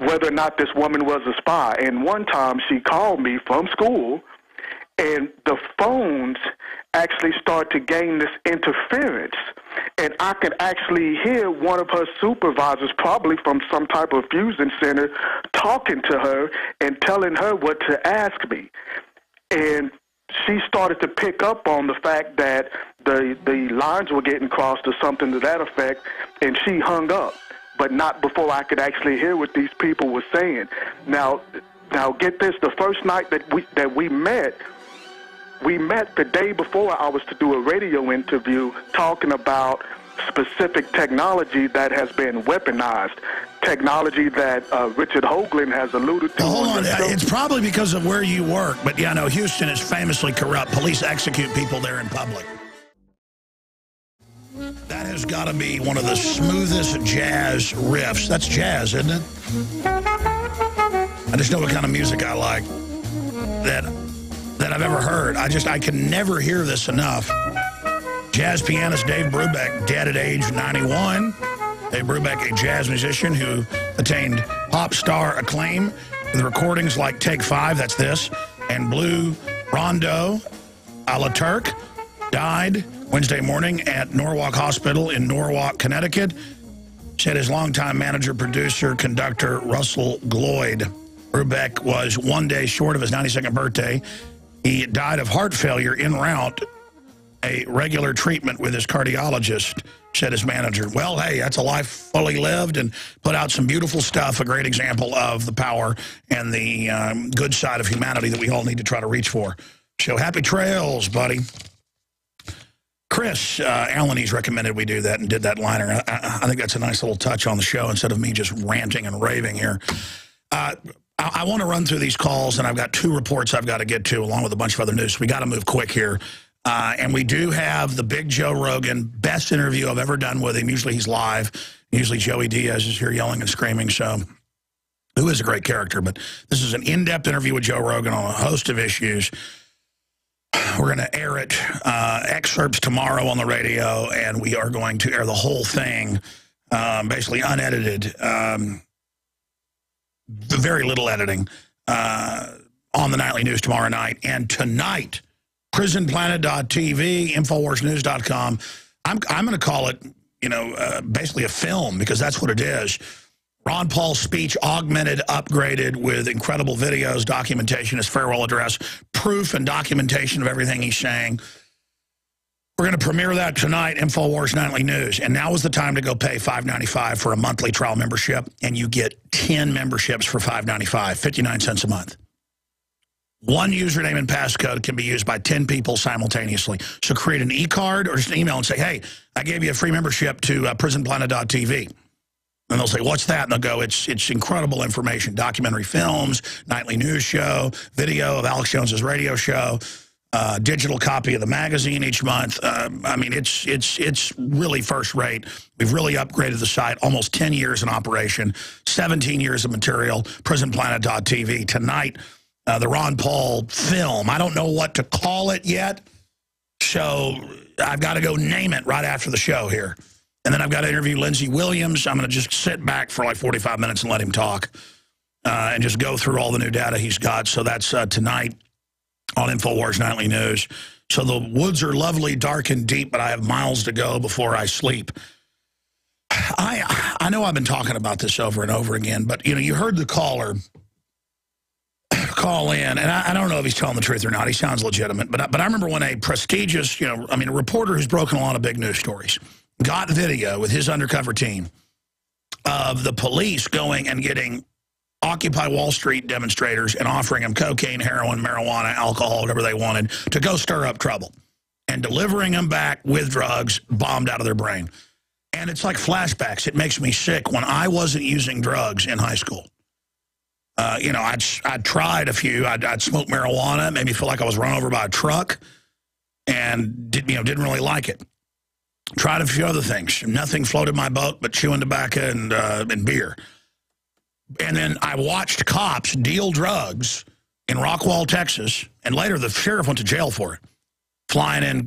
whether or not this woman was a spy. And one time she called me from school, and the phones actually start to gain this interference. And I could actually hear one of her supervisors, probably from some type of fusion center, talking to her and telling her what to ask me. And she started to pick up on the fact that the the lines were getting crossed or something to that effect, and she hung up. But not before I could actually hear what these people were saying. Now, now get this: the first night that we that we met, we met the day before I was to do a radio interview talking about specific technology that has been weaponized, technology that uh, Richard Hoagland has alluded to. Well, hold on, it's probably because of where you work, but yeah, no, Houston is famously corrupt. Police execute people there in public. Has got to be one of the smoothest jazz riffs. That's jazz, isn't it? I just know what kind of music I like. That that I've ever heard. I just, I can never hear this enough. Jazz pianist Dave Brubeck, dead at age 91. Dave Brubeck, a jazz musician who attained pop star acclaim with recordings like Take Five, that's this, and Blue Rondo a la Turk, died Wednesday morning at Norwalk Hospital in Norwalk, Connecticut, said his longtime manager, producer, conductor, Russell Gloyd. Brubeck was one day short of his 92nd birthday he died of heart failure en route a regular treatment with his cardiologist, said his manager. Well, hey, that's a life fully lived and put out some beautiful stuff, a great example of the power and the um, good side of humanity that we all need to try to reach for. So happy trails, buddy. Chris uh, Alani's recommended we do that and did that liner. I, I, think that's a nice little touch on the show instead of me just ranting and raving here. Uh, I, I want to run through these calls, and I've got two reports I've got to get to, along with a bunch of other news. we got to move quick here. Uh, and we do have the big Joe Rogan, best interview I've ever done with him. Usually he's live. Usually Joey Diaz is here yelling and screaming. So who is a great character. But this is an in-depth interview with Joe Rogan on a host of issues. We're going to air it, uh, excerpts tomorrow on the radio, and we are going to air the whole thing, um, basically unedited. Um, very little editing uh, on the nightly news tomorrow night. And tonight, prisonplanet.tv, infowarsnews.com. I'm, I'm going to call it, you know, uh, basically a film because that's what it is. Ron Paul's speech augmented, upgraded with incredible videos, documentation, his farewell address, proof and documentation of everything he's saying. We're going to premiere that tonight, InfoWars Nightly News. And now is the time to go pay $5.95 for a monthly trial membership, and you get 10 memberships for $5.95, 59 cents a month. One username and passcode can be used by 10 people simultaneously. So create an e-card or just an email and say, hey, I gave you a free membership to uh, prisonplanet.tv. And they'll say, what's that? And they'll go, it's it's incredible information, documentary films, nightly news show, video of Alex Jones's radio show, uh, digital copy of the magazine each month. Uh, I mean, it's it's it's really first rate. We've really upgraded the site. Almost 10 years in operation, 17 years of material. PrisonPlanet.tv tonight. Uh, the Ron Paul film. I don't know what to call it yet, so I've got to go name it right after the show here. And then I've got to interview Lindsey Williams. I'm going to just sit back for like 45 minutes and let him talk uh, and just go through all the new data he's got. So that's uh, tonight on InfoWars Nightly News. So the woods are lovely, dark, and deep, but I have miles to go before I sleep. I I know I've been talking about this over and over again, but you know, you heard the caller call in, and I, I, don't know if he's telling the truth or not. He sounds legitimate, but but I remember when a prestigious, you know, I mean, a reporter who's broken a lot of big news stories got video with his undercover team of the police going and getting Occupy Wall Street demonstrators and offering them cocaine, heroin, marijuana, alcohol, whatever they wanted, to go stir up trouble. And delivering them back with drugs bombed out of their brain. And it's like flashbacks. It makes me sick when I wasn't using drugs in high school. Uh, you know, I'd, I'd tried a few. I'd, I'd smoked marijuana, made me feel like I was run over by a truck, and did, you know, didn't really like it. Tried a few other things. Nothing floated my boat but chewing tobacco and, uh, and beer. And then I watched cops deal drugs in Rockwall, Texas, and later the sheriff went to jail for it, flying in a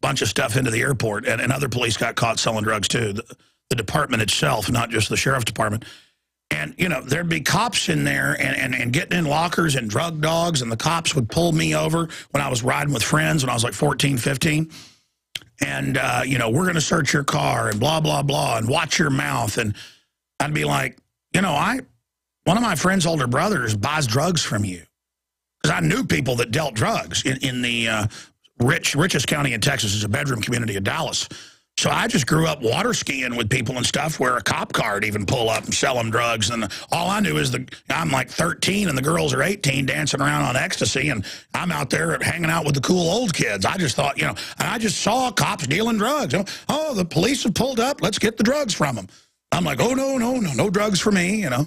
bunch of stuff into the airport, and, and other police got caught selling drugs too. The, the department itself, not just the sheriff's department. And, you know, there'd be cops in there and, and, and getting in lockers and drug dogs, and the cops would pull me over when I was riding with friends when I was like 14, 15. And, uh, you know, we're going to search your car and blah, blah, blah, and watch your mouth. And I'd be like, you know, I, one of my friend's older brothers buys drugs from you. Because I knew people that dealt drugs in, in the uh, rich richest county in Texas is a bedroom community of Dallas. So I just grew up water skiing with people and stuff where a cop car would even pull up and sell them drugs. And all I knew is the I'm like 13 and the girls are 18 dancing around on ecstasy. And I'm out there hanging out with the cool old kids. I just thought, you know, and I just saw cops dealing drugs. Oh, oh the police have pulled up. Let's get the drugs from them. I'm like, oh, no, no, no, no drugs for me, you know.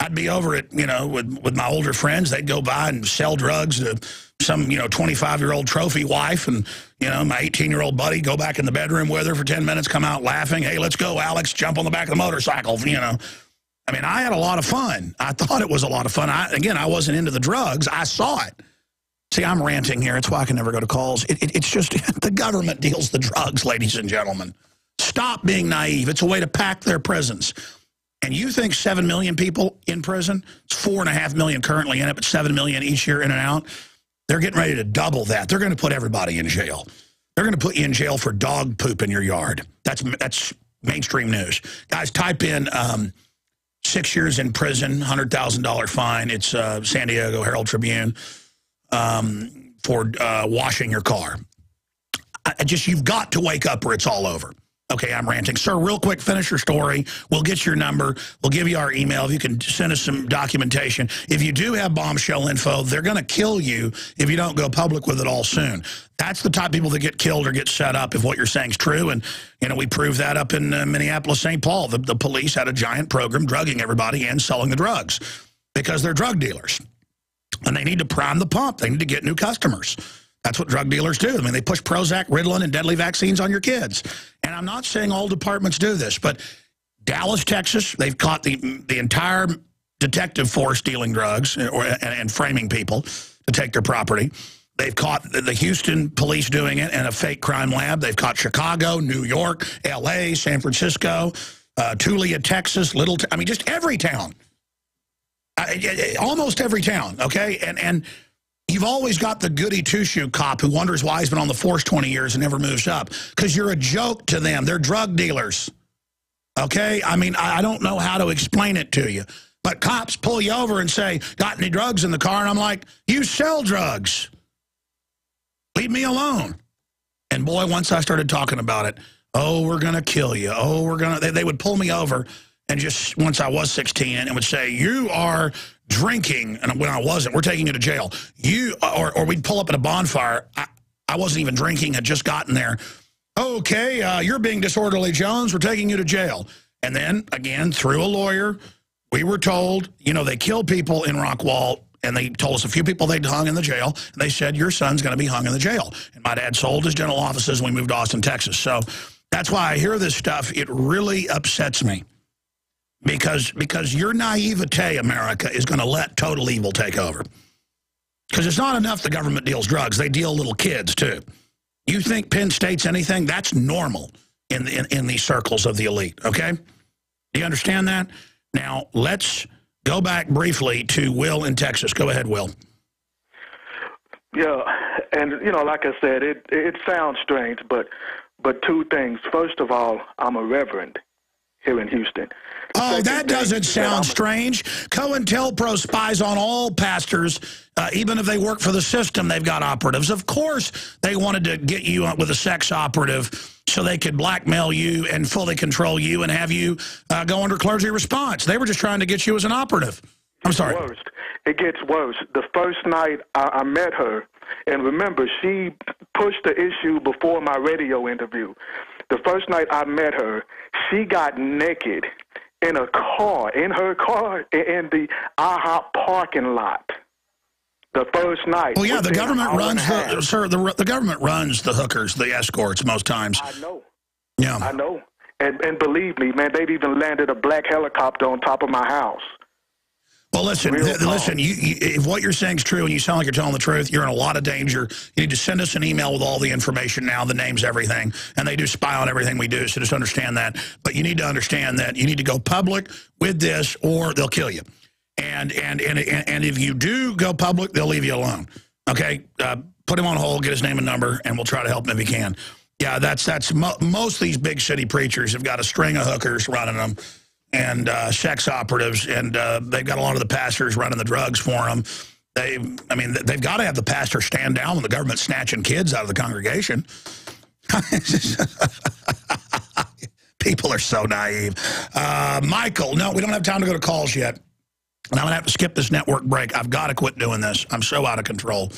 I'd be over it, you know, with, with my older friends. They'd go by and sell drugs to some, you know, 25-year-old trophy wife and, you know, my 18-year-old buddy go back in the bedroom with her for 10 minutes, come out laughing. Hey, let's go, Alex, jump on the back of the motorcycle, you know. I mean, I had a lot of fun. I thought it was a lot of fun. I, again, I wasn't into the drugs. I saw it. See, I'm ranting here. It's why I can never go to calls. It, it, it's just the government deals the drugs, ladies and gentlemen. Stop being naive. It's a way to pack their prisons. And you think 7 million people in prison? It's 4.5 million currently in it, but 7 million each year in and out. They're getting ready to double that. They're going to put everybody in jail. They're going to put you in jail for dog poop in your yard. That's that's mainstream news. Guys, type in um, six years in prison, $100,000 fine. It's uh, San Diego Herald Tribune um, for uh, washing your car. I just, you've got to wake up or it's all over. Okay, I'm ranting. Sir, real quick, finish your story. We'll get your number. We'll give you our email. If you can send us some documentation. If you do have bombshell info, they're going to kill you if you don't go public with it all soon. That's the type of people that get killed or get set up if what you're saying is true. And, you know, we proved that up in uh, Minneapolis, St. Paul. The, the police had a giant program drugging everybody and selling the drugs because they're drug dealers. And they need to prime the pump. They need to get new customers. That's what drug dealers do. I mean, they push Prozac, Ritalin, and deadly vaccines on your kids. And I'm not saying all departments do this, but Dallas, Texas, they've caught the the entire detective force dealing drugs or, and, and framing people to take their property. They've caught the Houston police doing it in a fake crime lab. They've caught Chicago, New York, L.A., San Francisco, uh, Tulia, Texas, Little, I mean, just every town. Uh, almost every town, okay? And and You've always got the goody two-shoe cop who wonders why he's been on the force 20 years and never moves up. Because you're a joke to them. They're drug dealers. Okay? I mean, I don't know how to explain it to you. But cops pull you over and say, got any drugs in the car? And I'm like, you sell drugs. Leave me alone. And boy, once I started talking about it, oh, we're going to kill you. Oh, we're going to, they, they would pull me over and just once I was 16 and would say, you are drinking, and when I wasn't, we're taking you to jail. You, or, or we'd pull up at a bonfire. I, I wasn't even drinking, had just gotten there. Okay, uh, you're being disorderly, Jones. We're taking you to jail. And then, again, through a lawyer, we were told, you know, they killed people in Rockwall, and they told us a few people they'd hung in the jail, and they said, your son's going to be hung in the jail. And my dad sold his dental offices and we moved to Austin, Texas. So that's why I hear this stuff. It really upsets me because because your naivete, America, is going to let total evil take over. Because it's not enough the government deals drugs. They deal little kids, too. You think Penn State's anything? That's normal in, in, in these circles of the elite, okay? Do you understand that? Now, let's go back briefly to Will in Texas. Go ahead, Will. Yeah, and, you know, like I said, it, it sounds strange, but, but two things. First of all, I'm a reverend here in Houston. Oh, that doesn't sound strange. COINTELPRO spies on all pastors. Uh, even if they work for the system, they've got operatives. Of course, they wanted to get you with a sex operative so they could blackmail you and fully control you and have you uh, go under clergy response. They were just trying to get you as an operative. I'm sorry. Worse. It gets worse. The first night I, I met her, and remember, she pushed the issue before my radio interview. The first night I met her, she got naked in a car, in her car, in the IHOP parking lot. The first night. Well, yeah, the government runs the sir. The the government runs the hookers, the escorts, most times. I know. Yeah, I know. And and believe me, man, they've even landed a black helicopter on top of my house. Well, listen, listen. You, you, if what you're saying is true and you sound like you're telling the truth, you're in a lot of danger. You need to send us an email with all the information now, the names, everything. And they do spy on everything we do, so just understand that. But you need to understand that you need to go public with this or they'll kill you. And, and, and, and if you do go public, they'll leave you alone. Okay? Uh, put him on hold, get his name and number, and we'll try to help him if we can. Yeah, that's, that's mo most of these big city preachers have got a string of hookers running them and uh, sex operatives, and uh, they've got a lot of the pastors running the drugs for them. They, I mean, they've got to have the pastor stand down when the government's snatching kids out of the congregation. People are so naive. Uh, Michael, no, we don't have time to go to calls yet. And I'm going to have to skip this network break. I've got to quit doing this. I'm so out of control.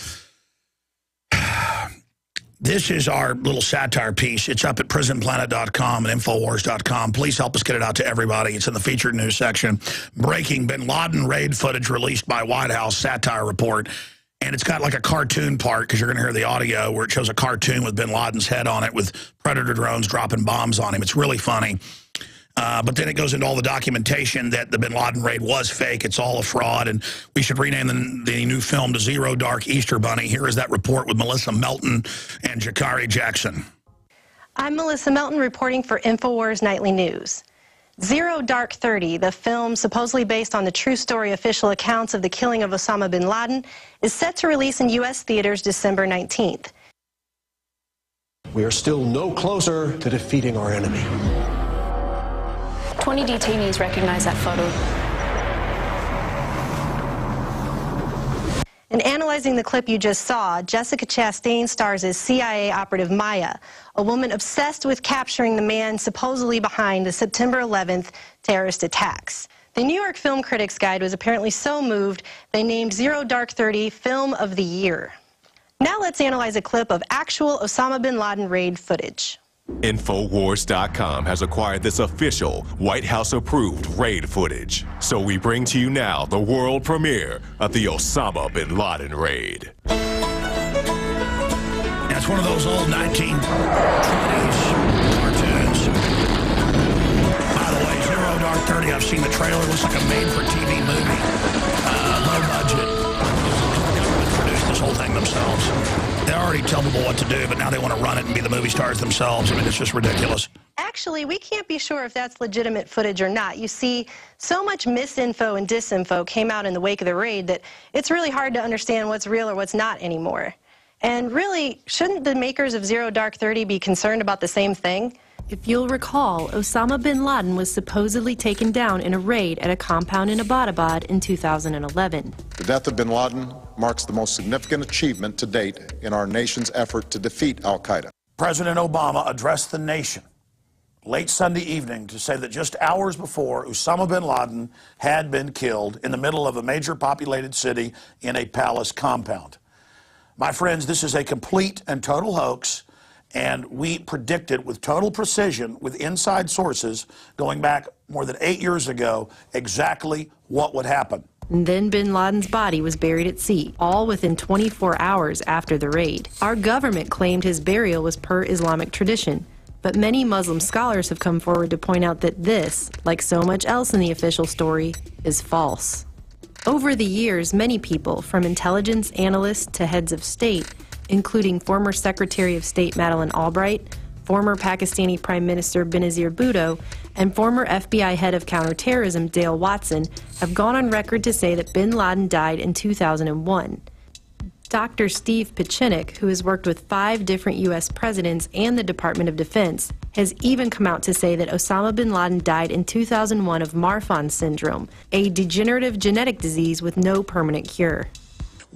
This is our little satire piece. It's up at prisonplanet.com and Infowars.com. Please help us get it out to everybody. It's in the featured news section. Breaking Bin Laden raid footage released by White House satire report. And it's got like a cartoon part because you're going to hear the audio where it shows a cartoon with Bin Laden's head on it with Predator drones dropping bombs on him. It's really funny. Uh, but then it goes into all the documentation that the bin Laden raid was fake. It's all a fraud. And we should rename the, the new film to Zero Dark Easter Bunny. Here is that report with Melissa Melton and Jakari Jackson. I'm Melissa Melton reporting for InfoWars Nightly News. Zero Dark 30, the film supposedly based on the true story official accounts of the killing of Osama bin Laden, is set to release in U.S. theaters December 19th. We are still no closer to defeating our enemy. 20 detainees recognize that photo. In analyzing the clip you just saw, Jessica Chastain stars as CIA operative Maya, a woman obsessed with capturing the man supposedly behind the September 11th terrorist attacks. The New York Film Critics Guide was apparently so moved they named Zero Dark 30 Film of the Year. Now let's analyze a clip of actual Osama bin Laden raid footage. Infowars.com has acquired this official White House approved raid footage. So we bring to you now the world premiere of the Osama bin Laden raid. That's one of those old 1920s cartoons. By the way, Zero Dark 30, I've seen the trailer. It looks like a made-for-TV movie. Uh, low budget. Produced this whole thing themselves. They already tell people what to do, but now they want to run it and be the movie stars themselves. I mean, it's just ridiculous. Actually, we can't be sure if that's legitimate footage or not. You see, so much misinfo and disinfo came out in the wake of the raid that it's really hard to understand what's real or what's not anymore. And really, shouldn't the makers of Zero Dark 30 be concerned about the same thing? If you'll recall, Osama bin Laden was supposedly taken down in a raid at a compound in Abbottabad in 2011. The death of bin Laden marks the most significant achievement to date in our nation's effort to defeat al Qaeda. President Obama addressed the nation late Sunday evening to say that just hours before, Osama bin Laden had been killed in the middle of a major populated city in a palace compound. My friends, this is a complete and total hoax and we predicted with total precision, with inside sources, going back more than eight years ago, exactly what would happen. And then bin Laden's body was buried at sea, all within 24 hours after the raid. Our government claimed his burial was per Islamic tradition, but many Muslim scholars have come forward to point out that this, like so much else in the official story, is false. Over the years, many people, from intelligence analysts to heads of state, including former Secretary of State Madeleine Albright, former Pakistani Prime Minister Benazir Bhutto, and former FBI head of counterterrorism Dale Watson have gone on record to say that bin Laden died in 2001. Dr. Steve Pieczenik, who has worked with five different U.S. presidents and the Department of Defense, has even come out to say that Osama bin Laden died in 2001 of Marfan syndrome, a degenerative genetic disease with no permanent cure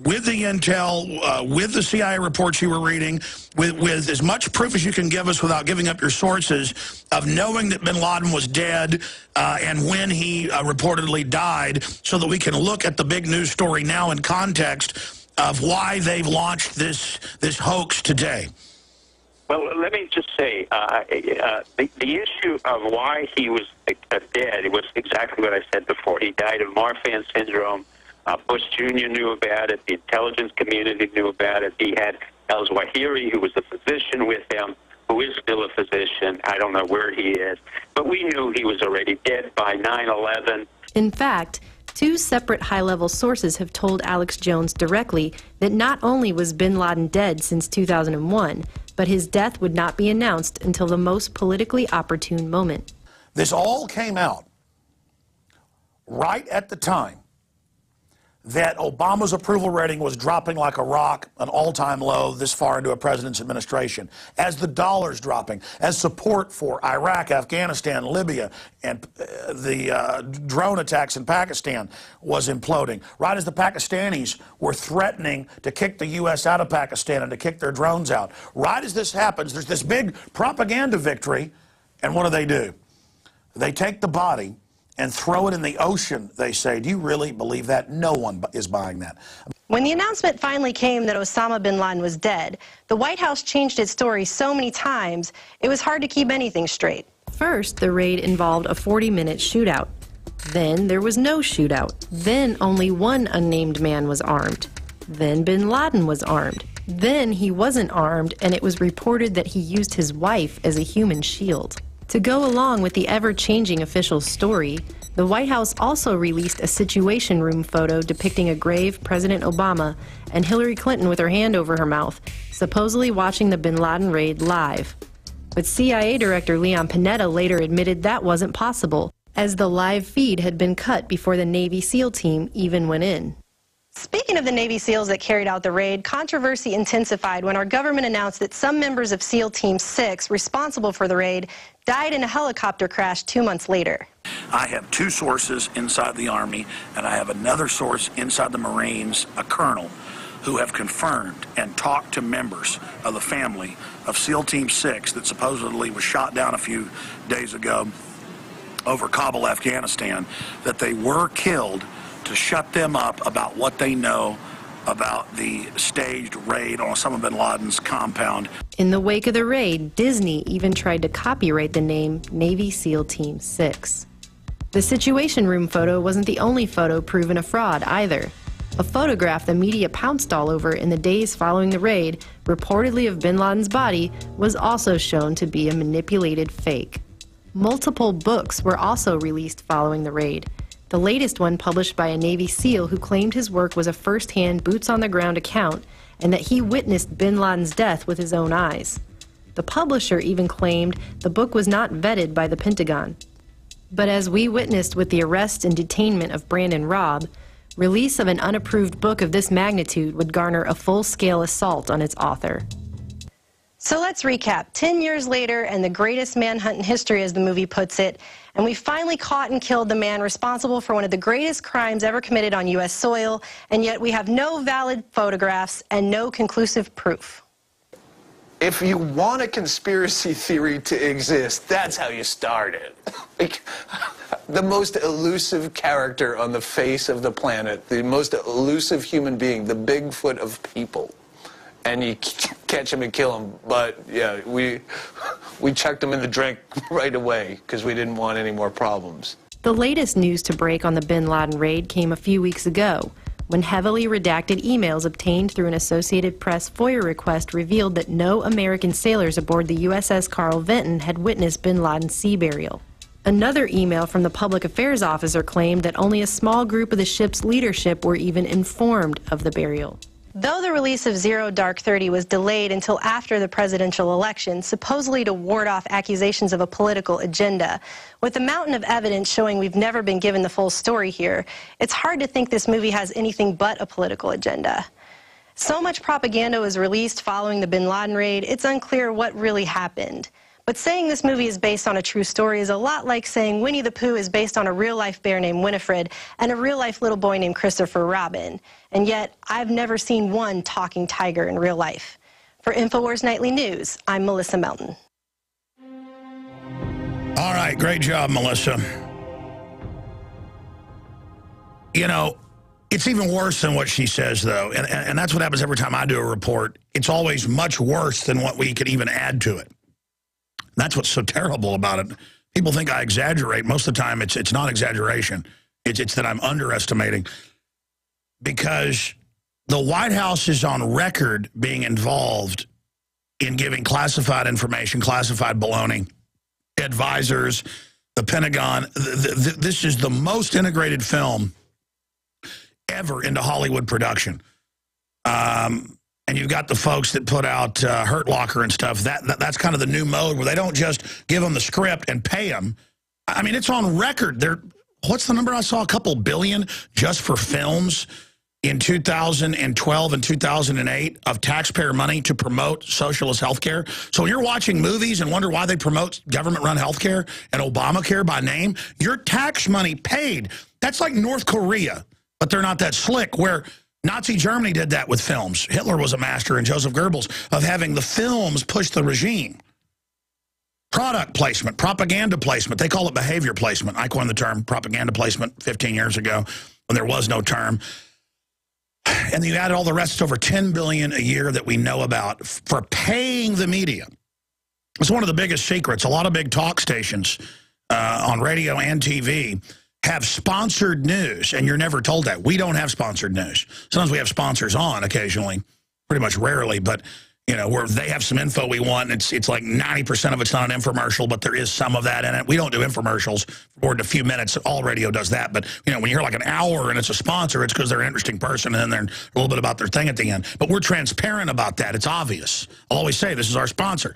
with the intel, uh, with the CIA reports you were reading, with, with as much proof as you can give us without giving up your sources of knowing that bin Laden was dead uh, and when he uh, reportedly died so that we can look at the big news story now in context of why they've launched this, this hoax today. Well, let me just say, uh, uh, the, the issue of why he was uh, dead was exactly what I said before. He died of Marfan syndrome, uh, Bush Jr. knew about it. The intelligence community knew about it. He had El Zawahiri, who was a physician with him, who is still a physician. I don't know where he is. But we knew he was already dead by 9 11. In fact, Two separate high level sources have told Alex Jones directly that not only was bin Laden dead since 2001, but his death would not be announced until the most politically opportune moment. This all came out right at the time that Obama's approval rating was dropping like a rock, an all-time low this far into a president's administration, as the dollar's dropping, as support for Iraq, Afghanistan, Libya, and uh, the uh, drone attacks in Pakistan was imploding, right as the Pakistanis were threatening to kick the U.S. out of Pakistan and to kick their drones out. Right as this happens, there's this big propaganda victory, and what do they do? They take the body and throw it in the ocean, they say. Do you really believe that? No one is buying that. When the announcement finally came that Osama bin Laden was dead, the White House changed its story so many times, it was hard to keep anything straight. First, the raid involved a 40-minute shootout. Then there was no shootout. Then only one unnamed man was armed. Then bin Laden was armed. Then he wasn't armed, and it was reported that he used his wife as a human shield. To go along with the ever changing official story, the White House also released a Situation Room photo depicting a grave President Obama and Hillary Clinton with her hand over her mouth, supposedly watching the bin Laden raid live. But CIA Director Leon Panetta later admitted that wasn't possible, as the live feed had been cut before the Navy SEAL team even went in. Speaking of the Navy SEALs that carried out the raid, controversy intensified when our government announced that some members of SEAL Team 6 responsible for the raid died in a helicopter crash two months later. I have two sources inside the Army, and I have another source inside the Marines, a colonel, who have confirmed and talked to members of the family of SEAL Team 6 that supposedly was shot down a few days ago over Kabul, Afghanistan, that they were killed to shut them up about what they know about the staged raid on Osama bin Laden's compound. In the wake of the raid, Disney even tried to copyright the name Navy SEAL Team 6. The Situation Room photo wasn't the only photo proven a fraud either. A photograph the media pounced all over in the days following the raid, reportedly of bin Laden's body, was also shown to be a manipulated fake. Multiple books were also released following the raid, the latest one published by a Navy SEAL who claimed his work was a first hand, boots on the ground account and that he witnessed bin Laden's death with his own eyes. The publisher even claimed the book was not vetted by the Pentagon. But as we witnessed with the arrest and detainment of Brandon Raub, release of an unapproved book of this magnitude would garner a full scale assault on its author. So let's recap. Ten years later, and the greatest manhunt in history, as the movie puts it, and we finally caught and killed the man responsible for one of the greatest crimes ever committed on U.S. soil, and yet we have no valid photographs and no conclusive proof. If you want a conspiracy theory to exist, that's how you start it. like, the most elusive character on the face of the planet, the most elusive human being, the Bigfoot of people and you catch him and kill him. But yeah, we we chucked him in the drink right away because we didn't want any more problems. The latest news to break on the bin Laden raid came a few weeks ago when heavily redacted emails obtained through an Associated Press FOIA request revealed that no American sailors aboard the USS Carl Vinson had witnessed bin Laden's sea burial. Another email from the public affairs officer claimed that only a small group of the ship's leadership were even informed of the burial. Though the release of Zero Dark 30 was delayed until after the presidential election, supposedly to ward off accusations of a political agenda, with a mountain of evidence showing we've never been given the full story here, it's hard to think this movie has anything but a political agenda. So much propaganda was released following the bin Laden raid, it's unclear what really happened. But saying this movie is based on a true story is a lot like saying Winnie the Pooh is based on a real life bear named Winifred and a real life little boy named Christopher Robin. And yet, I've never seen one talking tiger in real life. For InfoWars Nightly News, I'm Melissa Melton. All right, great job, Melissa. You know, it's even worse than what she says, though. And, and, that's what happens every time I do a report. It's always much worse than what we could even add to it. That's what's so terrible about it. People think I exaggerate. Most of the time, it's it's not exaggeration. It's, it's that I'm underestimating. Because the White House is on record being involved in giving classified information, classified baloney, advisors, the Pentagon. This is the most integrated film ever into Hollywood production. Um, and you've got the folks that put out uh, Hurt Locker and stuff. That, that That's kind of the new mode where they don't just give them the script and pay them. I mean, it's on record. They're, what's the number I saw? A couple billion just for films in 2012 and 2008 of taxpayer money to promote socialist health care. So when you're watching movies and wonder why they promote government-run health care and Obamacare by name, your tax money paid. That's like North Korea, but they're not that slick, where Nazi Germany did that with films. Hitler was a master, and Joseph Goebbels, of having the films push the regime. Product placement, propaganda placement. They call it behavior placement. I coined the term propaganda placement 15 years ago when there was no term. And you add all the rest, over 10 billion a year that we know about for paying the media. It's one of the biggest secrets. A lot of big talk stations uh, on radio and TV have sponsored news, and you're never told that. We don't have sponsored news. Sometimes we have sponsors on occasionally, pretty much rarely, but you know, where they have some info we want, and it's it's like 90% of it's not an infomercial, but there is some of that in it. We don't do infomercials for a few minutes. All radio does that. But, you know, when you hear like an hour and it's a sponsor, it's because they're an interesting person and then they're a little bit about their thing at the end. But we're transparent about that. It's obvious. I'll always say this is our sponsor.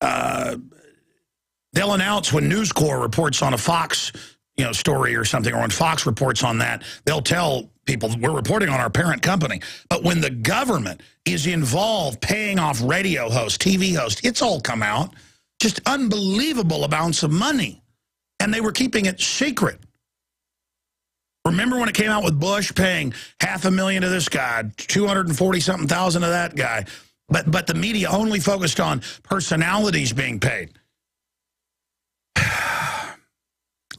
Uh, they'll announce when News Corp reports on a Fox you know, story or something, or when Fox reports on that, they'll tell people we're reporting on our parent company. But when the government is involved paying off radio hosts, TV hosts, it's all come out. Just unbelievable amounts of money. And they were keeping it secret. Remember when it came out with Bush paying half a million to this guy, 240-something thousand to that guy, but, but the media only focused on personalities being paid.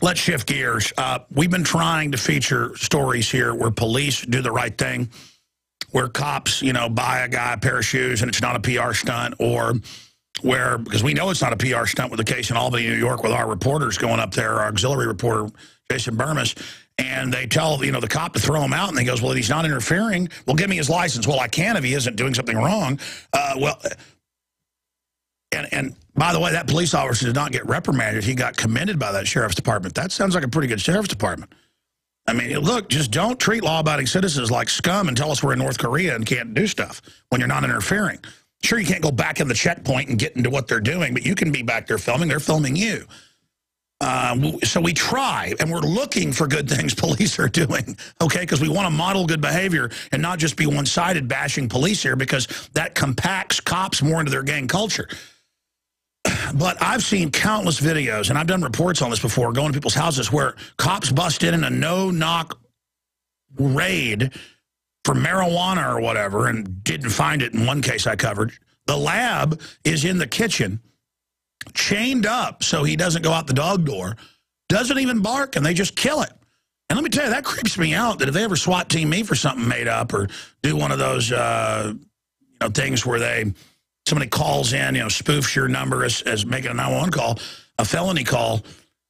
Let's shift gears. Uh, we've been trying to feature stories here where police do the right thing, where cops, you know, buy a guy a pair of shoes and it's not a PR stunt, or where, because we know it's not a PR stunt with the case in Albany, New York, with our reporters going up there, our auxiliary reporter, Jason Bermas, and they tell, you know, the cop to throw him out, and he goes, well, he's not interfering. Well, give me his license. Well, I can if he isn't doing something wrong. Uh, well, and, and by the way, that police officer did not get reprimanded. He got commended by that sheriff's department. That sounds like a pretty good sheriff's department. I mean, look, just don't treat law-abiding citizens like scum and tell us we're in North Korea and can't do stuff when you're not interfering. Sure, you can't go back in the checkpoint and get into what they're doing, but you can be back there filming. They're filming you. Um, so we try, and we're looking for good things police are doing, okay? Because we want to model good behavior and not just be one-sided bashing police here because that compacts cops more into their gang culture. But I've seen countless videos, and I've done reports on this before, going to people's houses where cops bust in in a no-knock raid for marijuana or whatever and didn't find it in one case I covered. The lab is in the kitchen, chained up so he doesn't go out the dog door, doesn't even bark, and they just kill it. And let me tell you, that creeps me out that if they ever SWAT team me for something made up or do one of those uh, you know things where they somebody calls in, you know, spoofs your number as, as making a 911 call, a felony call,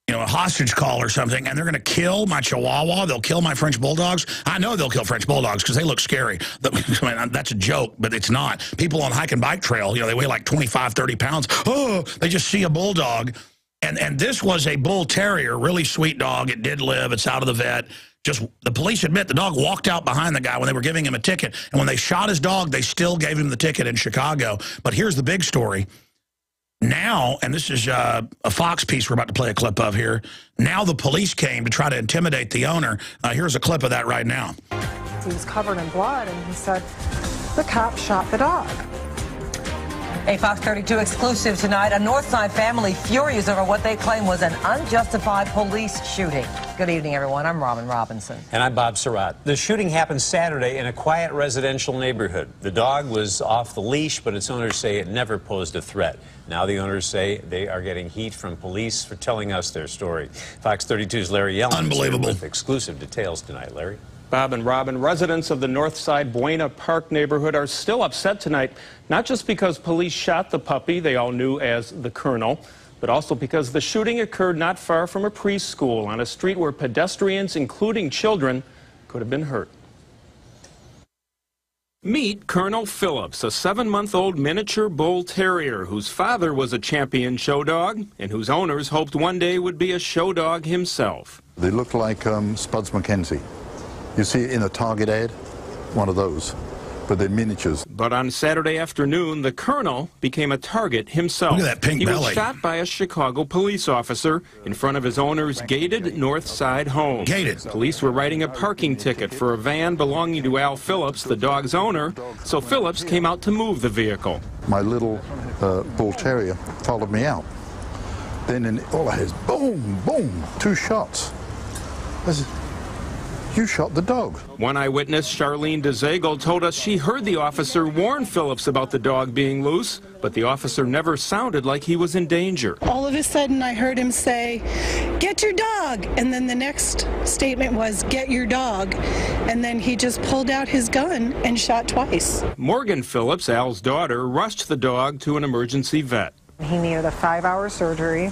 you know, a hostage call or something, and they're going to kill my Chihuahua. They'll kill my French Bulldogs. I know they'll kill French Bulldogs because they look scary. That's a joke, but it's not. People on hike and bike trail, you know, they weigh like 25, 30 pounds. Oh, they just see a bulldog. And, and this was a bull terrier, really sweet dog. It did live. It's out of the vet just the police admit the dog walked out behind the guy when they were giving him a ticket. And when they shot his dog, they still gave him the ticket in Chicago. But here's the big story. Now, and this is uh, a Fox piece we're about to play a clip of here. Now the police came to try to intimidate the owner. Uh, here's a clip of that right now. He was covered in blood, and he said the cop shot the dog. A Fox 32 exclusive tonight. A Northside family furious over what they claim was an unjustified police shooting. Good evening, everyone. I'm Robin Robinson. And I'm Bob Sirott. The shooting happened Saturday in a quiet residential neighborhood. The dog was off the leash, but its owners say it never posed a threat. Now the owners say they are getting heat from police for telling us their story. Fox 32's Larry Yellen. Unbelievable. With exclusive details tonight. Larry? Bob and Robin, residents of the Northside Buena Park neighborhood are still upset tonight, not just because police shot the puppy they all knew as the Colonel, but also because the shooting occurred not far from a preschool on a street where pedestrians, including children, could have been hurt. Meet Colonel Phillips, a seven-month-old miniature bull terrier whose father was a champion show dog and whose owners hoped one day would be a show dog himself. They look like um, Spuds MacKenzie. You see in a Target ad, one of those but they're miniatures. But on Saturday afternoon, the colonel became a target himself. Look at that pink he belly. was shot by a Chicago police officer in front of his owner's gated North Side home. Gated. Police were writing a parking ticket for a van belonging to Al Phillips, the dog's owner, so Phillips came out to move the vehicle. My little uh, bull terrier followed me out. Then in, all I hear is boom, boom, two shots. I said, you shot the dog. One eyewitness, Charlene DeZagle, told us she heard the officer warn Phillips about the dog being loose, but the officer never sounded like he was in danger. All of a sudden, I heard him say, Get your dog. And then the next statement was, Get your dog. And then he just pulled out his gun and shot twice. Morgan Phillips, Al's daughter, rushed the dog to an emergency vet. He needed a five hour surgery.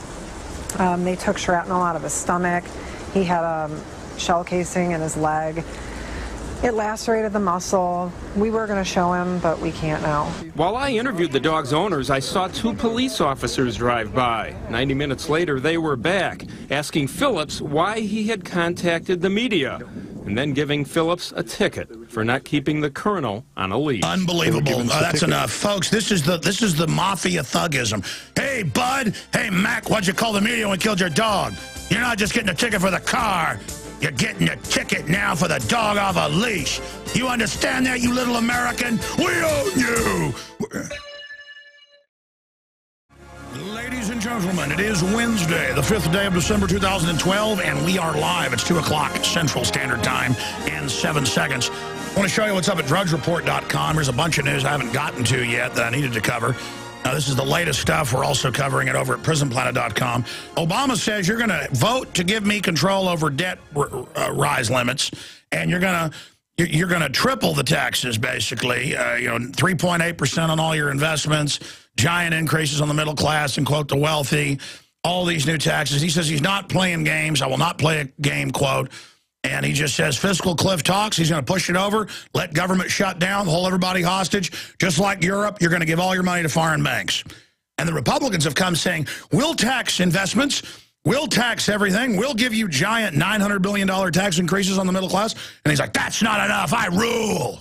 Um, they took shrapnel out of his stomach. He had a um, shell casing in his leg. It lacerated the muscle. We were going to show him, but we can't now. While I interviewed the dog's owners, I saw two police officers drive by. 90 minutes later, they were back, asking Phillips why he had contacted the media, and then giving Phillips a ticket for not keeping the colonel on a leash. Unbelievable. Uh, that's enough. Folks, this is the this is the mafia thugism. Hey, bud. Hey, Mac, what'd you call the media when we killed your dog? You're not just getting a ticket for the car. You're getting a ticket now for the dog off a leash. You understand that, you little American? We own you! Ladies and gentlemen, it is Wednesday, the 5th day of December 2012, and we are live. It's 2 o'clock Central Standard Time and 7 seconds. I want to show you what's up at drudgereport.com. There's a bunch of news I haven't gotten to yet that I needed to cover. Now, this is the latest stuff. We're also covering it over at prisonplanet.com. Obama says you're going to vote to give me control over debt uh, rise limits, and you're going to you're going to triple the taxes, basically. Uh, you know, 3.8% on all your investments, giant increases on the middle class and, quote, the wealthy, all these new taxes. He says he's not playing games. I will not play a game, quote. And he just says fiscal cliff talks. He's going to push it over, let government shut down, hold everybody hostage. Just like Europe, you're going to give all your money to foreign banks. And the Republicans have come saying, we'll tax investments, we'll tax everything, we'll give you giant $900 billion tax increases on the middle class. And he's like, that's not enough, I rule.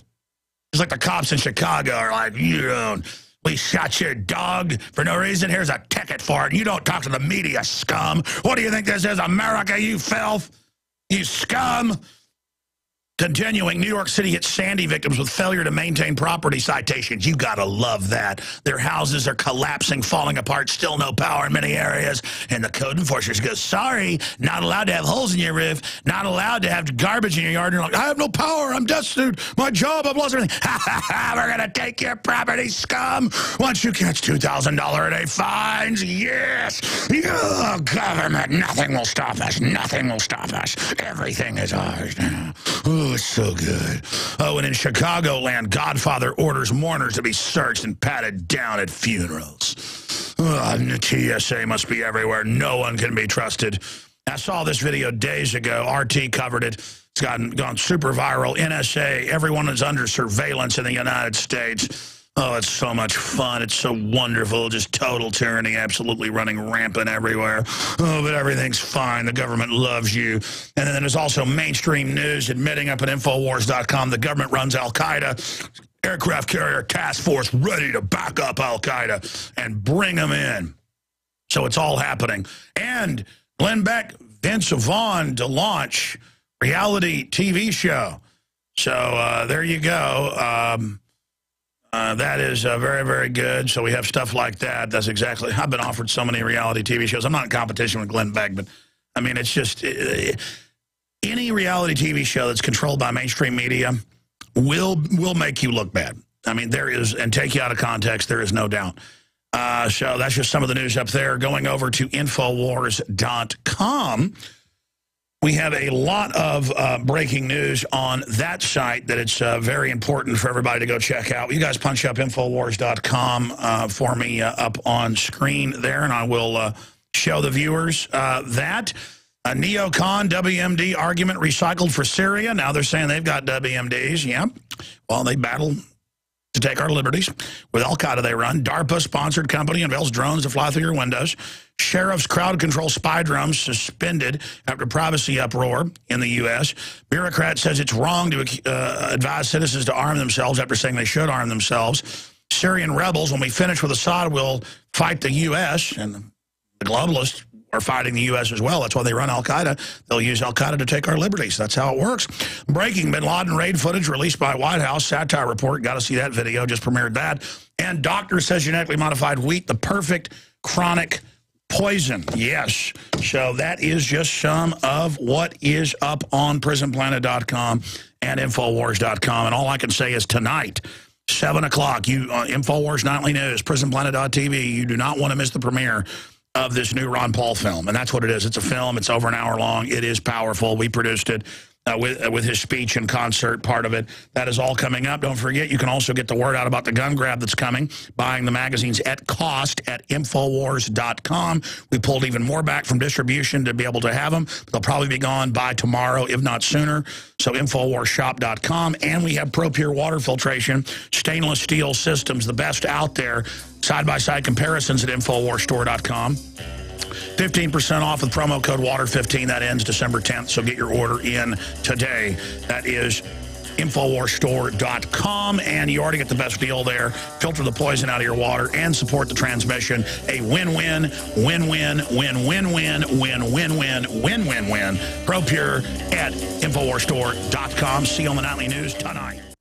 It's like the cops in Chicago are like, you don't, we shot your dog for no reason. Here's a ticket for it. You don't talk to the media, scum. What do you think this is, America, you filth? You scum! Continuing, New York City hits Sandy victims with failure to maintain property citations. You gotta love that. Their houses are collapsing, falling apart, still no power in many areas. And the code enforcers go, sorry, not allowed to have holes in your roof, not allowed to have garbage in your yard. And you're like, I have no power, I'm destitute, my job, I've lost everything. Ha ha ha, we're gonna take your property, scum. Once you catch $2,000 a day fines, yes. Yeah, government, nothing will stop us, nothing will stop us. Everything is ours now. Oh, it's so good. Oh, and in Chicagoland, Godfather orders mourners to be searched and patted down at funerals. Oh, the TSA must be everywhere. No one can be trusted. I saw this video days ago. RT covered it. It's gotten gone super viral. NSA, everyone is under surveillance in the United States. Oh, it's so much fun. It's so wonderful. Just total tyranny, absolutely running rampant everywhere. Oh, but everything's fine. The government loves you. And then there's also mainstream news admitting up at Infowars.com the government runs al-Qaeda. Aircraft carrier task force ready to back up al-Qaeda and bring them in. So it's all happening. And Glenn Beck, Vince Vaughn to launch reality TV show. So uh, there you go. Um, uh, that is uh, very, very good. So we have stuff like that. That's exactly. I've been offered so many reality TV shows. I'm not in competition with Glenn Beck, but I mean, it's just uh, any reality TV show that's controlled by mainstream media will will make you look bad. I mean, there is, and take you out of context, there is no doubt. Uh, so that's just some of the news up there. Going over to Infowars.com. We have a lot of uh, breaking news on that site that it's uh, very important for everybody to go check out. You guys punch up Infowars.com uh, for me uh, up on screen there, and I will uh, show the viewers uh, that. A neocon WMD argument recycled for Syria. Now they're saying they've got WMDs. Yep. Well, they battle to take our liberties. With Al-Qaeda they run. DARPA-sponsored company unveils drones to fly through your windows. Sheriff's crowd control spy drums suspended after privacy uproar in the U.S. Bureaucrat says it's wrong to uh, advise citizens to arm themselves after saying they should arm themselves. Syrian rebels, when we finish with Assad, will fight the U.S. and the globalists are fighting the U.S. as well. That's why they run al-Qaeda. They'll use al-Qaeda to take our liberties. That's how it works. Breaking Bin Laden raid footage released by White House. Satire report. Got to see that video. Just premiered that. And doctor says genetically modified wheat, the perfect chronic poison. Yes. So that is just some of what is up on prisonplanet.com and Infowars.com. And all I can say is tonight, 7 o'clock, you uh, Infowars Nightly News, prisonplanet.tv, you do not want to miss the premiere of this new Ron Paul film. And that's what it is. It's a film. It's over an hour long. It is powerful. We produced it uh, with, uh, with his speech and concert part of it. That is all coming up. Don't forget, you can also get the word out about the gun grab that's coming, buying the magazines at cost at Infowars.com. We pulled even more back from distribution to be able to have them. They'll probably be gone by tomorrow, if not sooner. So InfoWarsShop.com. And we have ProPure water filtration, stainless steel systems, the best out there. Side-by-side -side comparisons at InfoWarsStore.com. 15% off with promo code WATER15. That ends December 10th, so get your order in today. That is InfoWarsStore.com, and you already get the best deal there. Filter the poison out of your water and support the transmission. A win-win, win-win, win-win-win, win-win-win, win-win-win. ProPure at InfoWarsStore.com. See you on the Nightly News tonight.